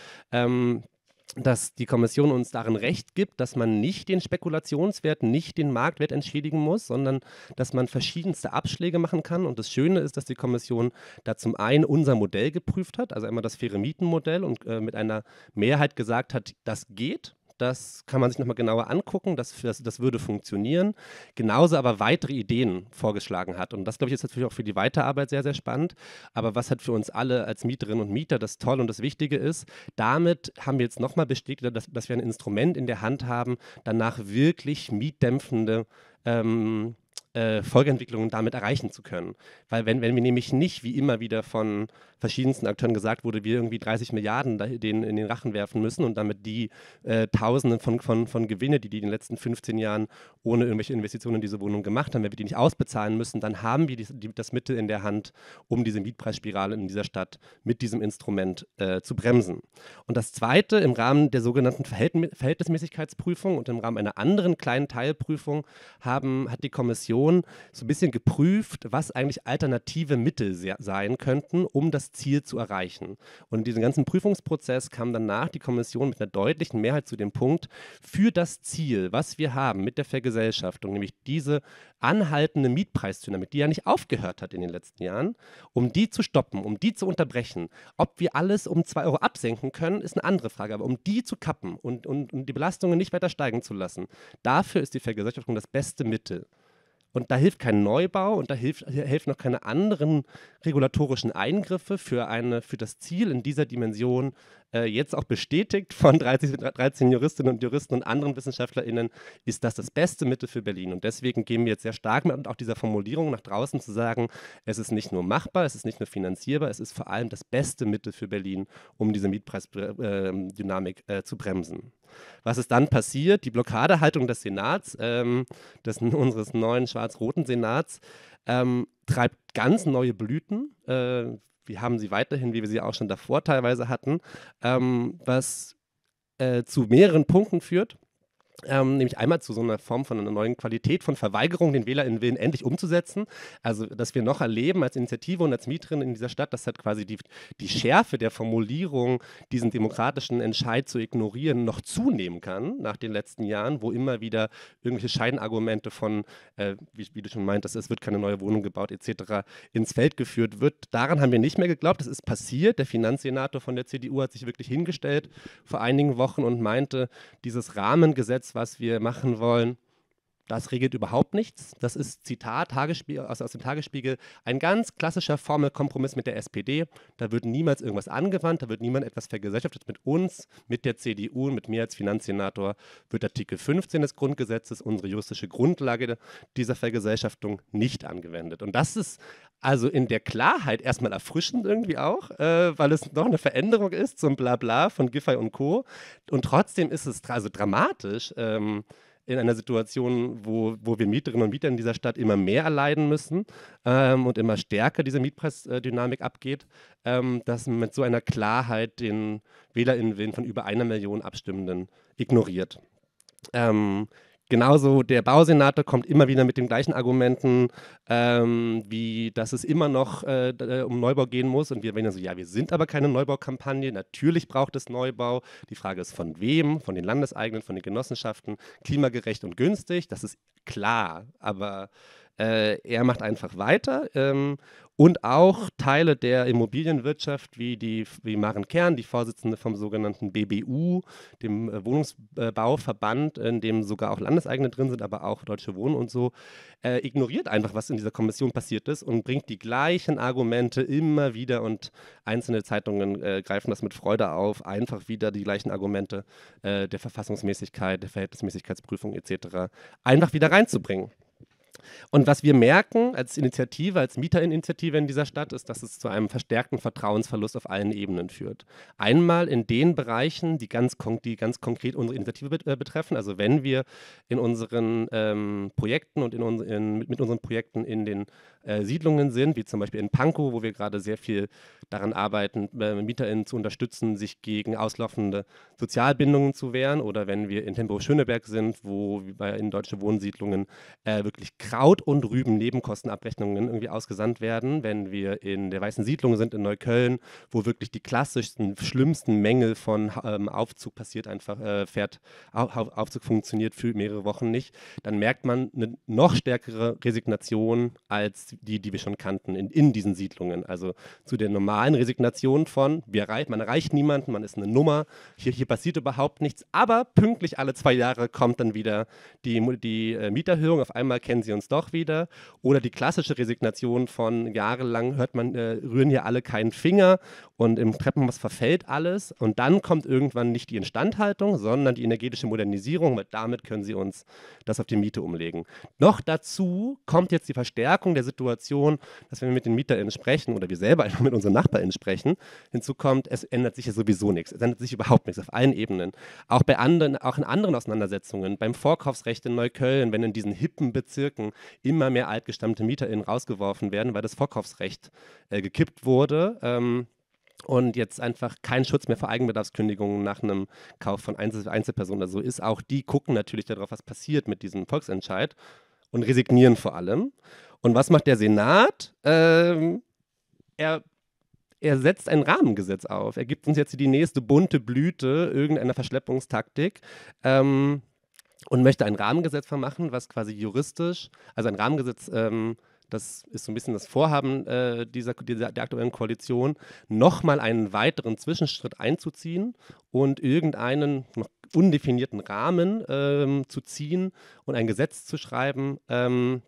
Dass die Kommission uns darin recht gibt, dass man nicht den Spekulationswert, nicht den Marktwert entschädigen muss, sondern dass man verschiedenste Abschläge machen kann. Und das Schöne ist, dass die Kommission da zum einen unser Modell geprüft hat, also einmal das faire Mietenmodell und äh, mit einer Mehrheit gesagt hat, das geht. Das kann man sich nochmal genauer angucken. Das, das, das, würde funktionieren. Genauso aber weitere Ideen vorgeschlagen hat. Und das, glaube ich, ist natürlich auch für die Weiterarbeit sehr, sehr spannend. Aber was halt für uns alle als Mieterinnen und Mieter das Tolle und das Wichtige ist, damit haben wir jetzt nochmal bestätigt, dass, dass wir ein Instrument in der Hand haben, danach wirklich mietdämpfende ähm, äh, Folgeentwicklungen damit erreichen zu können. Weil wenn, wenn wir nämlich nicht, wie immer wieder von verschiedensten Akteuren gesagt wurde, wir irgendwie 30 Milliarden denen in den Rachen werfen müssen und damit die äh, Tausenden von, von, von Gewinne, die die in den letzten 15 Jahren ohne irgendwelche Investitionen in diese Wohnung gemacht haben, wenn wir die nicht ausbezahlen müssen, dann haben wir die, die, das Mittel in der Hand, um diese Mietpreisspirale in dieser Stadt mit diesem Instrument äh, zu bremsen. Und das Zweite, im Rahmen der sogenannten Verhältnismäßigkeitsprüfung und im Rahmen einer anderen kleinen Teilprüfung haben, hat die Kommission Kommission so ein bisschen geprüft, was eigentlich alternative Mittel sein könnten, um das Ziel zu erreichen. Und in diesem ganzen Prüfungsprozess kam danach die Kommission mit einer deutlichen Mehrheit zu dem Punkt, für das Ziel, was wir haben mit der Vergesellschaftung, nämlich diese anhaltende Mietpreisdynamik, die ja nicht aufgehört hat in den letzten Jahren, um die zu stoppen, um die zu unterbrechen. Ob wir alles um 2 Euro absenken können, ist eine andere Frage, aber um die zu kappen und, und, und die Belastungen nicht weiter steigen zu lassen, dafür ist die Vergesellschaftung das beste Mittel. Und da hilft kein Neubau und da hilft, helfen noch keine anderen regulatorischen Eingriffe für, eine, für das Ziel in dieser Dimension, äh, jetzt auch bestätigt von 13, 13 Juristinnen und Juristen und anderen WissenschaftlerInnen, ist das das beste Mittel für Berlin. Und deswegen gehen wir jetzt sehr stark mit auch dieser Formulierung nach draußen zu sagen, es ist nicht nur machbar, es ist nicht nur finanzierbar, es ist vor allem das beste Mittel für Berlin, um diese Mietpreisdynamik äh, zu bremsen. Was ist dann passiert? Die Blockadehaltung des Senats, ähm, des, (laughs) unseres neuen schwarz-roten Senats, ähm, treibt ganz neue Blüten. Äh, wir haben sie weiterhin, wie wir sie auch schon davor teilweise hatten, ähm, was äh, zu mehreren Punkten führt. Ähm, nämlich einmal zu so einer Form von einer neuen Qualität von Verweigerung, den WählerInnen Willen endlich umzusetzen. Also, dass wir noch erleben als Initiative und als Mieterin in dieser Stadt, dass halt quasi die, die Schärfe der Formulierung, diesen demokratischen Entscheid zu ignorieren, noch zunehmen kann nach den letzten Jahren, wo immer wieder irgendwelche Scheinargumente von, äh, wie, wie, du schon meintest, es wird keine neue Wohnung gebaut etc. ins Feld geführt wird. Daran haben wir nicht mehr geglaubt. Das ist passiert. Der Finanzsenator von der CDU hat sich wirklich hingestellt vor einigen Wochen und meinte, dieses Rahmengesetz Gesetz, was wir machen wollen, das regelt überhaupt nichts. Das ist Zitat Tagesspiegel, also aus dem Tagesspiegel ein ganz klassischer Formelkompromiss mit der SPD. Da wird niemals irgendwas angewandt, da wird niemand etwas vergesellschaftet mit uns, mit der CDU und mit mir als Finanzsenator wird Artikel 15 des Grundgesetzes, unsere juristische Grundlage dieser Vergesellschaftung, nicht angewendet. Und das ist also in der Klarheit erstmal erfrischend irgendwie auch, äh, weil es noch eine Veränderung ist zum Blabla von Giffey und Co. Und trotzdem ist es also dramatisch. Ähm, in einer Situation, wo, wo wir Mieterinnen und Mieter in dieser Stadt immer mehr erleiden müssen ähm, und immer stärker diese Mietpreisdynamik abgeht, ähm, dass mit so einer Klarheit den WählerInnenwillen von über einer Million Abstimmenden ignoriert. Ähm, genauso der Bausenator kommt immer wieder mit den gleichen Argumenten, ähm, wie dass es immer noch äh, äh um Neubau gehen muss. Und wir werden so, ja, wir sind aber keine Neubaukampagne. Natürlich braucht es Neubau. Die Frage ist von wem? Von den Landeseigenen, von den Genossenschaften. Klimagerecht und günstig, das ist klar. Aber äh, er macht einfach weiter ähm, und auch Teile der Immobilienwirtschaft, wie, die, wie Maren Kern, die Vorsitzende vom sogenannten BBU, dem äh, Wohnungsbauverband, in dem sogar auch Landeseigene drin sind, aber auch Deutsche Wohnen und so, äh, ignoriert einfach, was in dieser Kommission passiert ist und bringt die gleichen Argumente immer wieder und einzelne Zeitungen äh, greifen das mit Freude auf, einfach wieder die gleichen Argumente äh, der Verfassungsmäßigkeit, der Verhältnismäßigkeitsprüfung etc. einfach wieder reinzubringen. Und was wir merken als Initiative, als Mieterinitiative in dieser Stadt, ist, dass es zu einem verstärkten Vertrauensverlust auf allen Ebenen führt. Einmal in den Bereichen, die ganz, die ganz konkret unsere Initiative bet äh, betreffen. Also wenn wir in unseren ähm, Projekten und in uns, in, mit unseren Projekten in den äh, Siedlungen sind, wie zum Beispiel in Pankow, wo wir gerade sehr viel daran arbeiten, äh, MieterInnen zu unterstützen, sich gegen auslaufende Sozialbindungen zu wehren. Oder wenn wir in Tempelhof-Schöneberg sind, wo bei, in deutsche Wohnsiedlungen äh, wirklich Kraut- und Rüben-Nebenkostenabrechnungen irgendwie ausgesandt werden. Wenn wir in der Weißen Siedlung sind in Neukölln, wo wirklich die klassischsten, schlimmsten Mängel von ähm, Aufzug passiert, einfach äh, fährt, Auf, Aufzug funktioniert für mehrere Wochen nicht, dann merkt man eine noch stärkere Resignation als die, die wir schon kannten in, in diesen Siedlungen. Also zu der normalen Resignation von, wir erreich, man erreicht niemanden, man ist eine Nummer, hier, hier passiert überhaupt nichts, aber pünktlich alle zwei Jahre kommt dann wieder die, die äh, Mieterhöhung, auf einmal kennen sie uns doch wieder. Oder die klassische Resignation von jahrelang hört man, äh, rühren hier alle keinen Finger und im Treppenhaus verfällt alles und dann kommt irgendwann nicht die Instandhaltung, sondern die energetische Modernisierung, weil damit können sie uns das auf die Miete umlegen. Noch dazu kommt jetzt die Verstärkung der Situation, dass wenn wir mit den MieterInnen sprechen oder wir selber (laughs) einfach mit unseren NachbarInnen sprechen, hinzu kommt, es ändert sich ja sowieso nichts. Es ändert sich überhaupt nichts auf allen Ebenen. Auch bei anderen, auch in anderen Auseinandersetzungen, beim Vorkaufsrecht in Neukölln, wenn in diesen hippen Bezirken immer mehr altgestammte MieterInnen rausgeworfen werden, weil das Vorkaufsrecht äh, gekippt wurde. Ähm, und jetzt einfach kein Schutz mehr vor Eigenbedarfskündigungen nach einem Kauf von Einzel Einzelpersonen oder so ist. Auch die gucken natürlich darauf, was passiert mit diesem Volksentscheid und resignieren vor allem. Und was macht der Senat? Ähm, er, er setzt ein Rahmengesetz auf. Er gibt uns jetzt die nächste bunte Blüte irgendeiner Verschleppungstaktik. Ähm, und möchte ein Rahmengesetz vermachen, was quasi juristisch, also ein Rahmengesetz ähm, das ist so ein bisschen das Vorhaben äh, dieser, dieser, der aktuellen Koalition, nochmal einen weiteren Zwischenschritt einzuziehen und irgendeinen noch undefinierten Rahmen ähm, zu ziehen und ein Gesetz zu schreiben, ähm,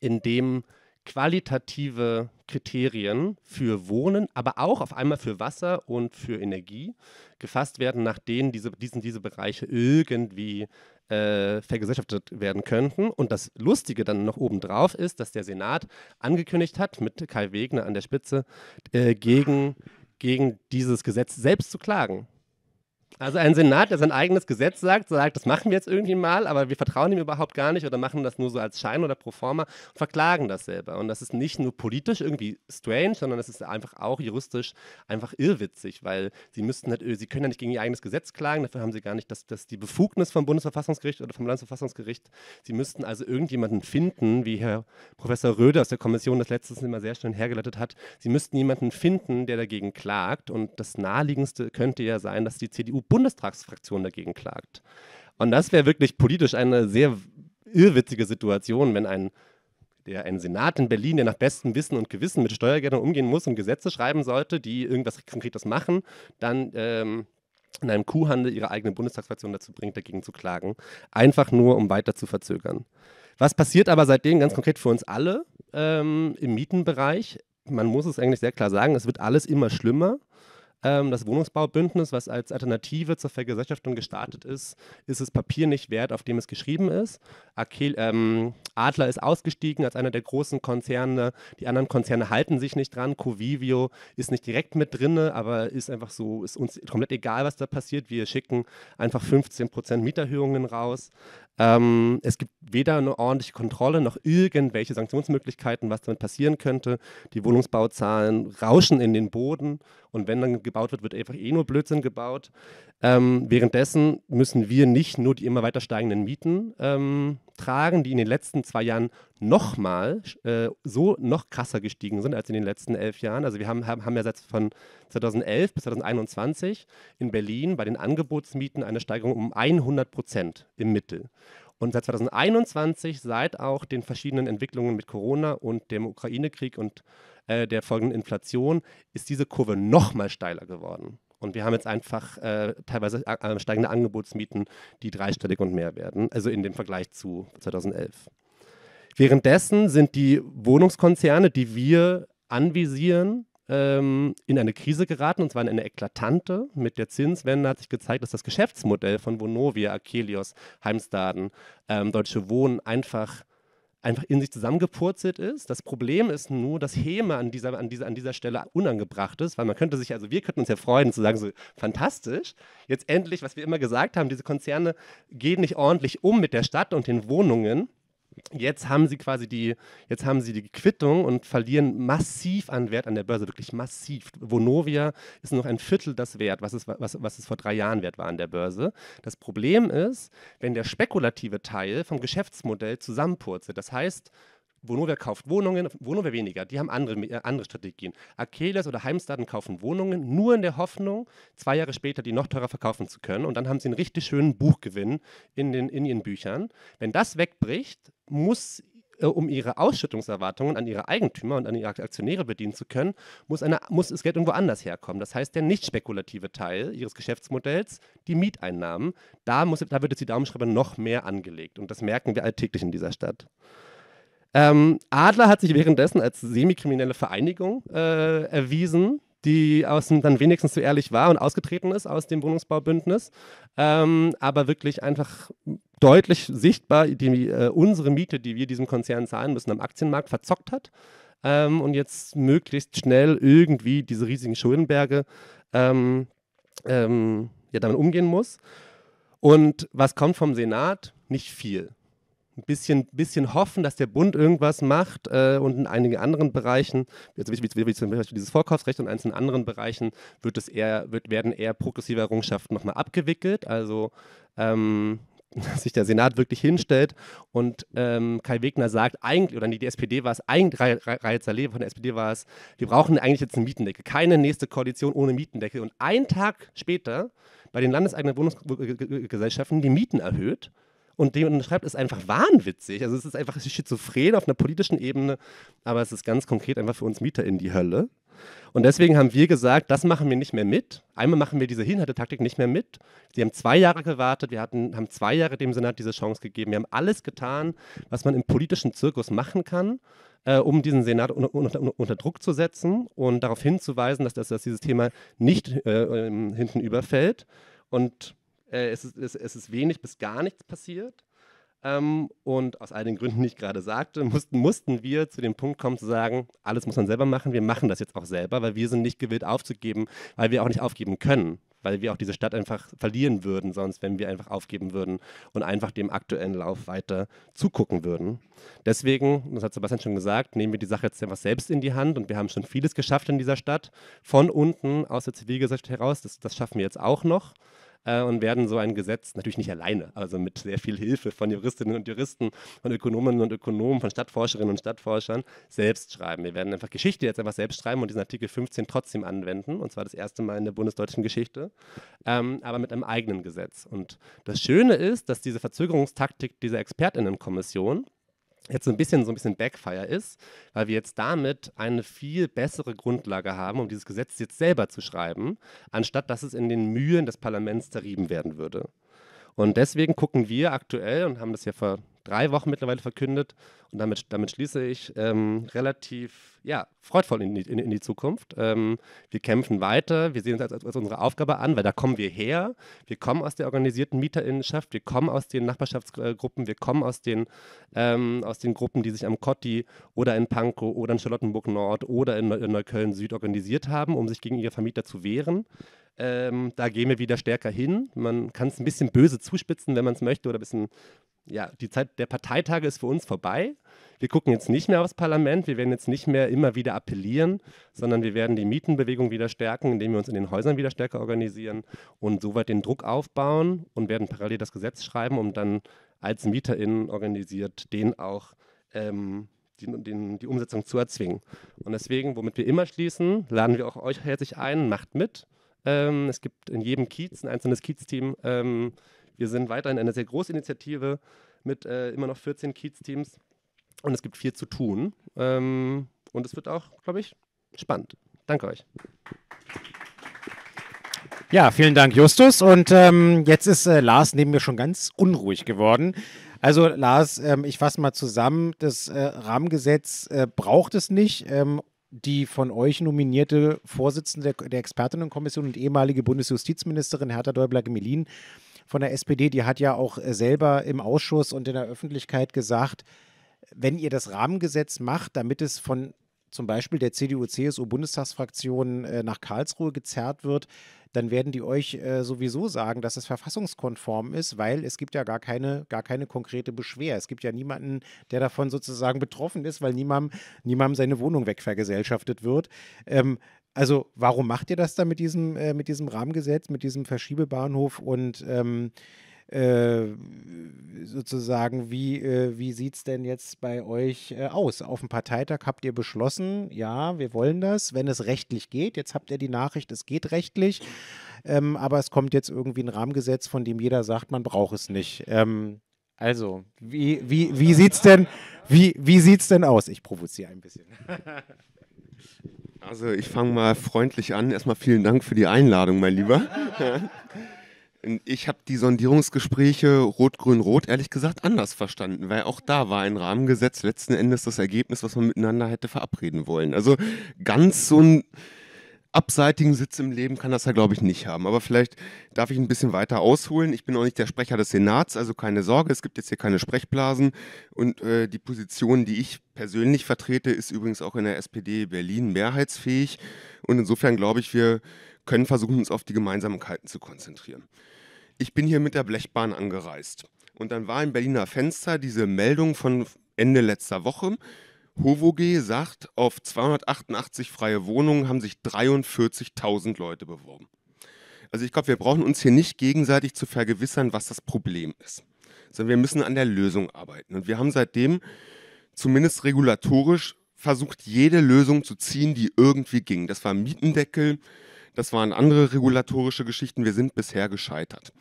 in dem qualitative Kriterien für Wohnen, aber auch auf einmal für Wasser und für Energie gefasst werden, nach denen diese, diesen, diese Bereiche irgendwie äh, vergesellschaftet werden könnten. Und das Lustige dann noch obendrauf ist, dass der Senat angekündigt hat, mit Kai Wegner an der Spitze, äh, gegen, gegen dieses Gesetz selbst zu klagen. Also ein Senat, der sein eigenes Gesetz sagt, sagt, das machen wir jetzt irgendwie mal, aber wir vertrauen ihm überhaupt gar nicht oder machen das nur so als Schein oder pro forma und verklagen das selber. Und das ist nicht nur politisch irgendwie strange, sondern es ist einfach auch juristisch einfach irrwitzig, weil sie müssten halt, sie können ja nicht gegen ihr eigenes Gesetz klagen, dafür haben sie gar nicht das, das die Befugnis vom Bundesverfassungsgericht oder vom Landesverfassungsgericht. Sie müssten also irgendjemanden finden, wie Herr Professor Röde aus der Kommission das letztes immer sehr schön hergeleitet hat. Sie müssten jemanden finden, der dagegen klagt und das naheliegendste könnte ja sein, dass die CDU Bundestagsfraktion dagegen klagt. Und das wäre wirklich politisch eine sehr irrwitzige Situation, wenn ein, der, ein Senat in Berlin, der nach bestem Wissen und Gewissen mit Steuergeldern umgehen muss und Gesetze schreiben sollte, die irgendwas Konkretes machen, dann ähm, in einem Kuhhandel ihre eigene Bundestagsfraktion dazu bringt, dagegen zu klagen. Einfach nur, um weiter zu verzögern. Was passiert aber seitdem ganz konkret für uns alle ähm, im Mietenbereich? Man muss es eigentlich sehr klar sagen, es wird alles immer schlimmer. Ähm, das Wohnungsbaubündnis, was als Alternative zur Vergesellschaftung gestartet ist, ist das Papier nicht wert, auf dem es geschrieben ist. Akel, ähm, Adler ist ausgestiegen als einer der großen Konzerne. Die anderen Konzerne halten sich nicht dran. Covivio ist nicht direkt mit drin, aber ist einfach so, ist uns komplett egal, was da passiert. Wir schicken einfach 15 Prozent Mieterhöhungen raus. Ähm, es gibt weder eine ordentliche Kontrolle noch irgendwelche Sanktionsmöglichkeiten, was damit passieren könnte. Die Wohnungsbauzahlen rauschen in den Boden und wenn dann gebaut wird, wird einfach eh nur Blödsinn gebaut. Ähm, währenddessen müssen wir nicht nur die immer weiter steigenden Mieten ähm, tragen, die in den letzten zwei Jahren nochmal äh, so noch krasser gestiegen sind als in den letzten elf Jahren. Also wir haben, haben, haben ja seit von 2011 bis 2021 in Berlin bei den Angebotsmieten eine Steigerung um 100 Prozent im Mittel. Und seit 2021, seit auch den verschiedenen Entwicklungen mit Corona und dem Ukraine-Krieg und äh, der folgenden Inflation, ist diese Kurve nochmal steiler geworden. Und wir haben jetzt einfach äh, teilweise äh, steigende Angebotsmieten, die dreistellig und mehr werden, also in dem Vergleich zu 2011. Währenddessen sind die Wohnungskonzerne, die wir anvisieren, ähm, in eine Krise geraten, und zwar in eine eklatante. Mit der Zinswende hat sich gezeigt, dass das Geschäftsmodell von Vonovia, Akelios, Heimstaden, ähm, Deutsche Wohnen einfach einfach in sich zusammengepurzelt ist. Das Problem ist nur, dass Häme an dieser, an, dieser, an dieser Stelle unangebracht ist, weil man könnte sich, also wir könnten uns ja freuen zu sagen, so fantastisch, jetzt endlich, was wir immer gesagt haben, diese Konzerne gehen nicht ordentlich um mit der Stadt und den Wohnungen. Jetzt haben sie quasi die, jetzt haben sie die Quittung und verlieren massiv an Wert an der Börse, wirklich massiv. Vonovia ist noch ein Viertel das Wert, was es, was, was es vor drei Jahren wert war an der Börse. Das Problem ist, wenn der spekulative Teil vom Geschäftsmodell zusammenpurzelt, das heißt, Vonovia kauft Wohnungen, Vonovia weniger, die haben andere, äh, andere Strategien. Akeles oder Heimstaden kaufen Wohnungen nur in der Hoffnung, zwei Jahre später die noch teurer verkaufen zu können und dann haben sie einen richtig schönen Buchgewinn in, den, in ihren Büchern. Wenn das wegbricht, muss äh, um ihre Ausschüttungserwartungen an ihre Eigentümer und an ihre Aktionäre bedienen zu können, muss, eine, muss das Geld irgendwo anders herkommen. Das heißt, der nicht spekulative Teil ihres Geschäftsmodells, die Mieteinnahmen, da, muss, da wird jetzt die Daumenschreiber noch mehr angelegt. Und das merken wir alltäglich in dieser Stadt. Ähm, Adler hat sich währenddessen als semikriminelle Vereinigung äh, erwiesen, die außen dann wenigstens so ehrlich war und ausgetreten ist aus dem Wohnungsbaubündnis, ähm, aber wirklich einfach deutlich sichtbar die, äh, unsere Miete, die wir diesem Konzern zahlen müssen, am Aktienmarkt verzockt hat ähm, und jetzt möglichst schnell irgendwie diese riesigen Schuldenberge ähm, ähm ja, damit umgehen muss. Und was kommt vom Senat? Nicht viel ein bisschen, bisschen hoffen, dass der Bund irgendwas macht äh, und in einigen anderen Bereichen, wie, wie, wie, zum Beispiel dieses Vorkaufsrecht und in einzelnen anderen Bereichen, wird es eher, wird, werden eher progressive Errungenschaften nochmal abgewickelt. Also ähm, (laughs) sich der Senat wirklich hinstellt und ähm, Kai Wegner sagt eigentlich, oder die SPD war es eigentlich, Reihe Zaleh von der SPD war es, wir brauchen eigentlich jetzt eine Mietendecke, keine nächste Koalition ohne Mietendecke. Und einen Tag später bei den landeseigenen Wohnungsgesellschaften die Mieten erhöht und dem schreibt, ist einfach wahnwitzig. Also es ist einfach schizophren auf einer politischen Ebene, aber es ist ganz konkret einfach für uns Mieter in die Hölle. Und deswegen haben wir gesagt, das machen wir nicht mehr mit. Einmal machen wir diese Hinhaltetaktik nicht mehr mit. Sie haben zwei Jahre gewartet, wir hatten, haben zwei Jahre dem Senat diese Chance gegeben. Wir haben alles getan, was man im politischen Zirkus machen kann, äh, um diesen Senat unter, unter, unter, Druck zu setzen und darauf hinzuweisen, dass, das, dass dieses Thema nicht äh, hinten überfällt. Und äh, es, ist, es, es, ist wenig bis gar nichts passiert. Ähm, und aus all den Gründen, die ich gerade sagte, mussten, mussten wir zu dem Punkt kommen zu sagen, alles muss man selber machen, wir machen das jetzt auch selber, weil wir sind nicht gewillt aufzugeben, weil wir auch nicht aufgeben können, weil wir auch diese Stadt einfach verlieren würden, sonst wenn wir einfach aufgeben würden und einfach dem aktuellen Lauf weiter zugucken würden. Deswegen, das hat Sebastian schon gesagt, nehmen wir die Sache jetzt einfach selbst in die Hand und wir haben schon vieles geschafft in dieser Stadt, von unten aus der Zivilgesellschaft heraus, das, das schaffen wir jetzt auch noch äh, und werden so ein Gesetz natürlich nicht alleine, also mit sehr viel Hilfe von Juristinnen und Juristen, von Ökonominnen und Ökonomen, von Stadtforscherinnen und Stadtforschern selbst schreiben. Wir werden einfach Geschichte jetzt einfach selbst schreiben und diesen Artikel 15 trotzdem anwenden, und zwar das erste Mal in der bundesdeutschen Geschichte, ähm, aber mit einem eigenen Gesetz. Und das Schöne ist, dass diese Verzögerungstaktik dieser Expertinnenkommission jetzt ein bisschen so ein bisschen Backfire ist, weil wir jetzt damit eine viel bessere Grundlage haben, um dieses Gesetz jetzt selber zu schreiben, anstatt dass es in den Mühen des Parlaments zerrieben werden würde. Und deswegen gucken wir aktuell und haben das ja vor drei Wochen mittlerweile verkündet. Und damit, damit schließe ich ähm, relativ ja, freudvoll in die, in, in die Zukunft. Ähm, wir kämpfen weiter, wir sehen uns als, als, unsere Aufgabe an, weil da kommen wir her. Wir kommen aus der organisierten Mieterinnenschaft, wir kommen aus den Nachbarschaftsgruppen, wir kommen aus den, ähm, aus den Gruppen, die sich am Kotti oder in Pankow oder in Charlottenburg Nord oder in, in Neukölln Süd organisiert haben, um sich gegen ihre Vermieter zu wehren. Ähm, da gehen wir wieder stärker hin. Man kann es ein bisschen böse zuspitzen, wenn man es möchte, oder ein bisschen ja, die Zeit der Parteitage ist für uns vorbei. Wir gucken jetzt nicht mehr aufs Parlament, wir werden jetzt nicht mehr immer wieder appellieren, sondern wir werden die Mietenbewegung wieder stärken, indem wir uns in den Häusern wieder stärker organisieren und soweit den Druck aufbauen und werden parallel das Gesetz schreiben, um dann als MieterInnen organisiert den auch ähm, die, den, die Umsetzung zu erzwingen. Und deswegen, womit wir immer schließen, laden wir auch euch herzlich ein, macht mit. Ähm, es gibt in jedem Kiez ein einzelnes Kiez-Team. Ähm, wir sind weiterhin eine sehr große Initiative mit äh, immer noch 14 Kiez-Teams und es gibt viel zu tun. Ähm, und es wird auch, glaube ich, spannend. Danke euch. Ja, vielen Dank, Justus. Und ähm, jetzt ist äh, Lars neben mir schon ganz unruhig geworden. Also, Lars, ähm, ich fasse mal zusammen. Das äh, Rahmengesetz äh, braucht es nicht. Ähm, die von euch nominierte Vorsitzende der, der Expertinnenkommission und ehemalige Bundesjustizministerin Hertha Däubler-Gemelin von der SPD, die hat ja auch äh, selber im Ausschuss und in der Öffentlichkeit gesagt, wenn ihr das Rahmengesetz macht, damit es von zum Beispiel der CDU-CSU-Bundestagsfraktion äh, nach Karlsruhe gezerrt wird, dann werden die euch äh, sowieso sagen, dass es verfassungskonform ist, weil es gibt ja gar keine, gar keine konkrete Beschwer. Es gibt ja niemanden, der davon sozusagen betroffen ist, weil niemandem, niemandem seine Wohnung wegvergesellschaftet wird. Ähm, also warum macht ihr das da mit diesem, äh, mit diesem Rahmengesetz, mit diesem Verschiebebahnhof und ähm, äh, sozusagen, wie, äh, wie sieht es denn jetzt bei euch äh, aus? Auf dem Parteitag habt ihr beschlossen, ja, wir wollen das, wenn es rechtlich geht. Jetzt habt ihr die Nachricht, es geht rechtlich, ähm, aber es kommt jetzt irgendwie ein Rahmengesetz, von dem jeder sagt, man braucht es nicht. Ähm, also, wie, wie, wie sieht es denn, wie, wie denn aus? Ich provoziere ein bisschen. (laughs) Also ich fange mal freundlich an. Erstmal vielen Dank für die Einladung, mein Lieber. Ich habe die Sondierungsgespräche Rot-Grün-Rot ehrlich gesagt anders verstanden, weil auch da war ein Rahmengesetz letzten Endes das Ergebnis, was man miteinander hätte verabreden wollen. Also ganz so ein abseitigen Sitz im Leben kann das ja, glaube ich, nicht haben. Aber vielleicht darf ich ein bisschen weiter ausholen. Ich bin auch nicht der Sprecher des Senats, also keine Sorge, es gibt jetzt hier keine Sprechblasen. Und äh, die Position, die ich persönlich vertrete, ist übrigens auch in der SPD Berlin mehrheitsfähig. Und insofern glaube ich, wir können versuchen, uns auf die Gemeinsamkeiten zu konzentrieren ich bin hier mit der Blechbahn angereist. Und dann war im Berliner Fenster diese Meldung von Ende letzter Woche. HOVOG sagt, auf 288 freie Wohnungen haben sich 43.000 Leute beworben. Also ich glaube, wir brauchen uns hier nicht gegenseitig zu vergewissern, was das Problem ist, sondern wir müssen an der Lösung arbeiten. Und wir haben seitdem zumindest regulatorisch versucht, jede Lösung zu ziehen, die irgendwie ging. Das war Mietendeckel, das waren andere regulatorische Geschichten. Wir sind bisher gescheitert.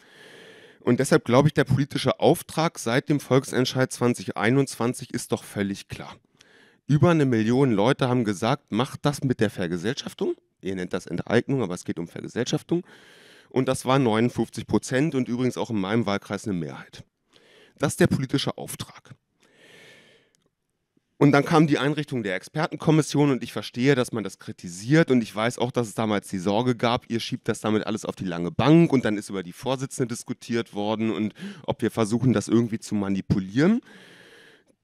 Und deshalb glaube ich, der politische Auftrag seit dem Volksentscheid 2021 ist doch völlig klar. Über eine Million Leute haben gesagt, macht das mit der Vergesellschaftung. Ihr nennt das Enteignung, aber es geht um Vergesellschaftung. Und das waren 59 Prozent und übrigens auch in meinem Wahlkreis eine Mehrheit. Das ist der politische Auftrag. Und dann kam die Einrichtung der Expertenkommission und ich verstehe, dass man das kritisiert und ich weiß auch, dass es damals die Sorge gab, ihr schiebt das damit alles auf die lange Bank und dann ist über die Vorsitzende diskutiert worden und ob wir versuchen, das irgendwie zu manipulieren.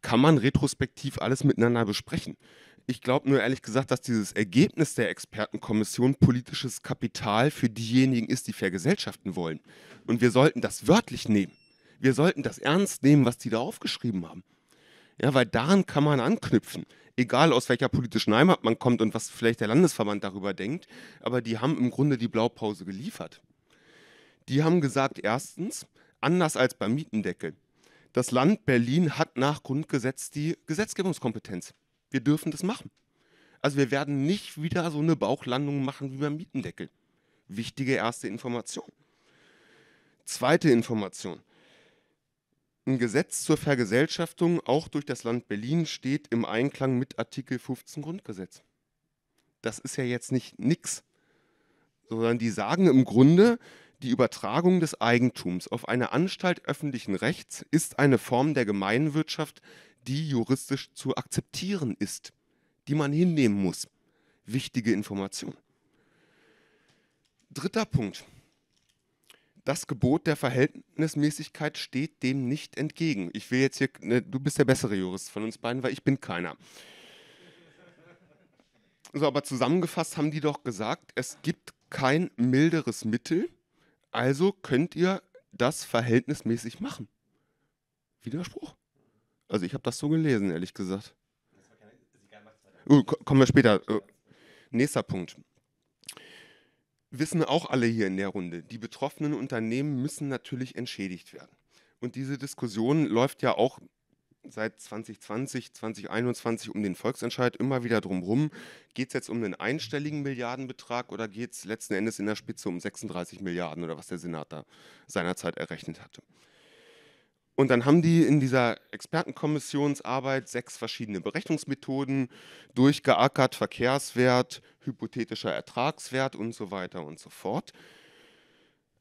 Kann man retrospektiv alles miteinander besprechen. Ich glaube nur ehrlich gesagt, dass dieses Ergebnis der Expertenkommission politisches Kapital für diejenigen ist, die vergesellschaften wollen. Und wir sollten das wörtlich nehmen. Wir sollten das ernst nehmen, was die da aufgeschrieben haben. Ja, weil daran kann man anknüpfen. Egal aus welcher politischen Heimat man kommt und was vielleicht der Landesverband darüber denkt, aber die haben im Grunde die Blaupause geliefert. Die haben gesagt, erstens, anders als beim Mietendeckel, das Land Berlin hat nach Grundgesetz die Gesetzgebungskompetenz. Wir dürfen das machen. Also wir werden nicht wieder so eine Bauchlandung machen wie beim Mietendeckel. Wichtige erste Information. Zweite Information. Ein Gesetz zur Vergesellschaftung, auch durch das Land Berlin, steht im Einklang mit Artikel 15 Grundgesetz. Das ist ja jetzt nicht nix, sondern die sagen im Grunde, die Übertragung des Eigentums auf eine Anstalt öffentlichen Rechts ist eine Form der Gemeinwirtschaft, die juristisch zu akzeptieren ist, die man hinnehmen muss. Wichtige Information. Dritter Punkt. Das Gebot der Verhältnismäßigkeit steht dem nicht entgegen. Ich will jetzt hier, ne, du bist der bessere Jurist von uns beiden, weil ich bin keiner. So, aber zusammengefasst haben die doch gesagt, es gibt kein milderes Mittel, also könnt ihr das verhältnismäßig machen. Widerspruch? Also ich habe das so gelesen, ehrlich gesagt. Uh, kommen wir später. Uh, nächster Punkt. Wissen auch alle hier in der Runde, die betroffenen Unternehmen müssen natürlich entschädigt werden. Und diese Diskussion läuft ja auch seit 2020, 2021 um den Volksentscheid immer wieder drumherum. Geht es jetzt um einen einstelligen Milliardenbetrag oder geht es letzten Endes in der Spitze um 36 Milliarden oder was der Senat da seinerzeit errechnet hatte? Und dann haben die in dieser Expertenkommissionsarbeit sechs verschiedene Berechnungsmethoden durchgeackert, Verkehrswert, hypothetischer Ertragswert und so weiter und so fort.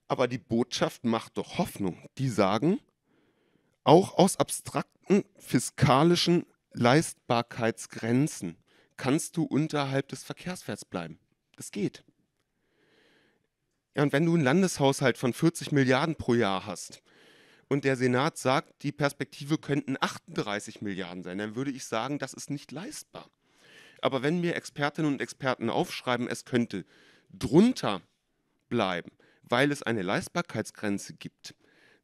Aber die Botschaft macht doch Hoffnung. Die sagen, auch aus abstrakten fiskalischen Leistbarkeitsgrenzen kannst du unterhalb des Verkehrswerts bleiben. Das geht. Ja, und wenn du einen Landeshaushalt von 40 Milliarden pro Jahr hast, und der Senat sagt, die Perspektive könnten 38 Milliarden sein, dann würde ich sagen, das ist nicht leistbar. Aber wenn mir Expertinnen und Experten aufschreiben, es könnte drunter bleiben, weil es eine Leistbarkeitsgrenze gibt,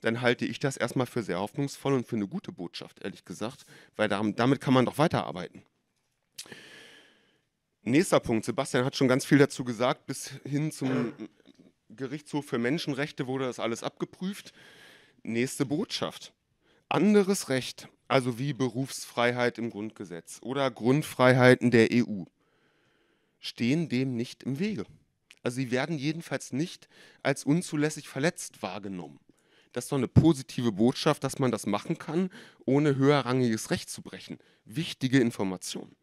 dann halte ich das erstmal für sehr hoffnungsvoll und für eine gute Botschaft, ehrlich gesagt, weil damit kann man doch weiterarbeiten. Nächster Punkt. Sebastian hat schon ganz viel dazu gesagt. Bis hin zum Gerichtshof für Menschenrechte wurde das alles abgeprüft. Nächste Botschaft. Anderes Recht, also wie Berufsfreiheit im Grundgesetz oder Grundfreiheiten der EU, stehen dem nicht im Wege. Also sie werden jedenfalls nicht als unzulässig verletzt wahrgenommen. Das ist doch eine positive Botschaft, dass man das machen kann, ohne höherrangiges Recht zu brechen. Wichtige Information.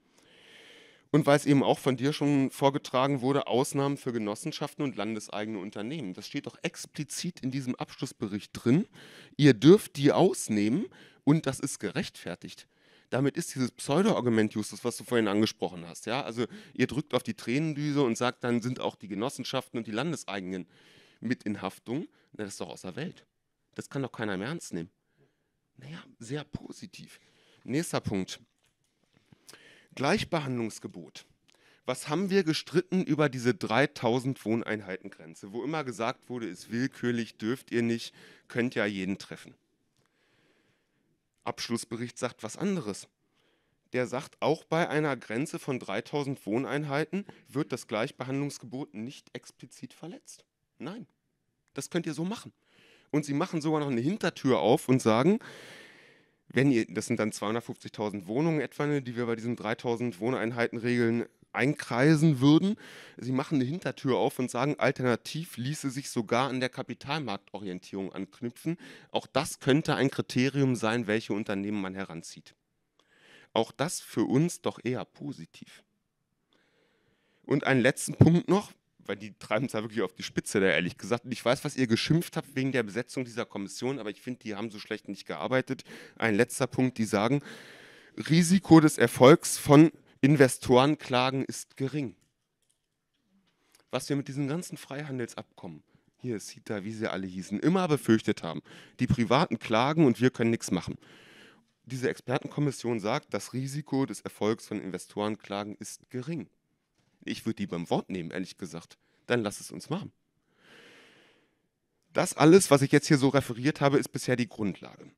Und weil es eben auch von dir schon vorgetragen wurde, Ausnahmen für Genossenschaften und landeseigene Unternehmen. Das steht doch explizit in diesem Abschlussbericht drin. Ihr dürft die ausnehmen und das ist gerechtfertigt. Damit ist dieses Pseudo-Argument, Justus, was du vorhin angesprochen hast. Ja? Also ihr drückt auf die Tränendüse und sagt, dann sind auch die Genossenschaften und die Landeseigenen mit in Haftung. Na, das ist doch außer Welt. Das kann doch keiner mehr ernst nehmen. Naja, sehr positiv. Nächster Punkt. Gleichbehandlungsgebot. Was haben wir gestritten über diese 3000 Wohneinheitengrenze, wo immer gesagt wurde, ist willkürlich, dürft ihr nicht, könnt ja jeden treffen. Abschlussbericht sagt was anderes. Der sagt, auch bei einer Grenze von 3000 Wohneinheiten wird das Gleichbehandlungsgebot nicht explizit verletzt. Nein, das könnt ihr so machen. Und sie machen sogar noch eine Hintertür auf und sagen, wenn ihr, das sind dann 250.000 Wohnungen etwa, ne, die wir bei diesen 3.000 Wohneinheitenregeln einkreisen würden. Sie machen eine Hintertür auf und sagen, alternativ ließe sich sogar an der Kapitalmarktorientierung anknüpfen. Auch das könnte ein Kriterium sein, welche Unternehmen man heranzieht. Auch das für uns doch eher positiv. Und einen letzten Punkt noch, weil die treiben es ja wirklich auf die Spitze da, ehrlich gesagt. Und ich weiß, was ihr geschimpft habt wegen der Besetzung dieser Kommission, aber ich finde, die haben so schlecht nicht gearbeitet. Ein letzter Punkt, die sagen, Risiko des Erfolgs von Investorenklagen ist gering. Was wir mit diesen ganzen Freihandelsabkommen, hier CETA, wie sie alle hießen, immer befürchtet haben. Die Privaten klagen und wir können nichts machen. Diese Expertenkommission sagt, das Risiko des Erfolgs von Investorenklagen ist gering. Ich würde die beim Wort nehmen, ehrlich gesagt. Dann lass es uns machen. Das alles, was ich jetzt hier so referiert habe, ist bisher die Grundlage.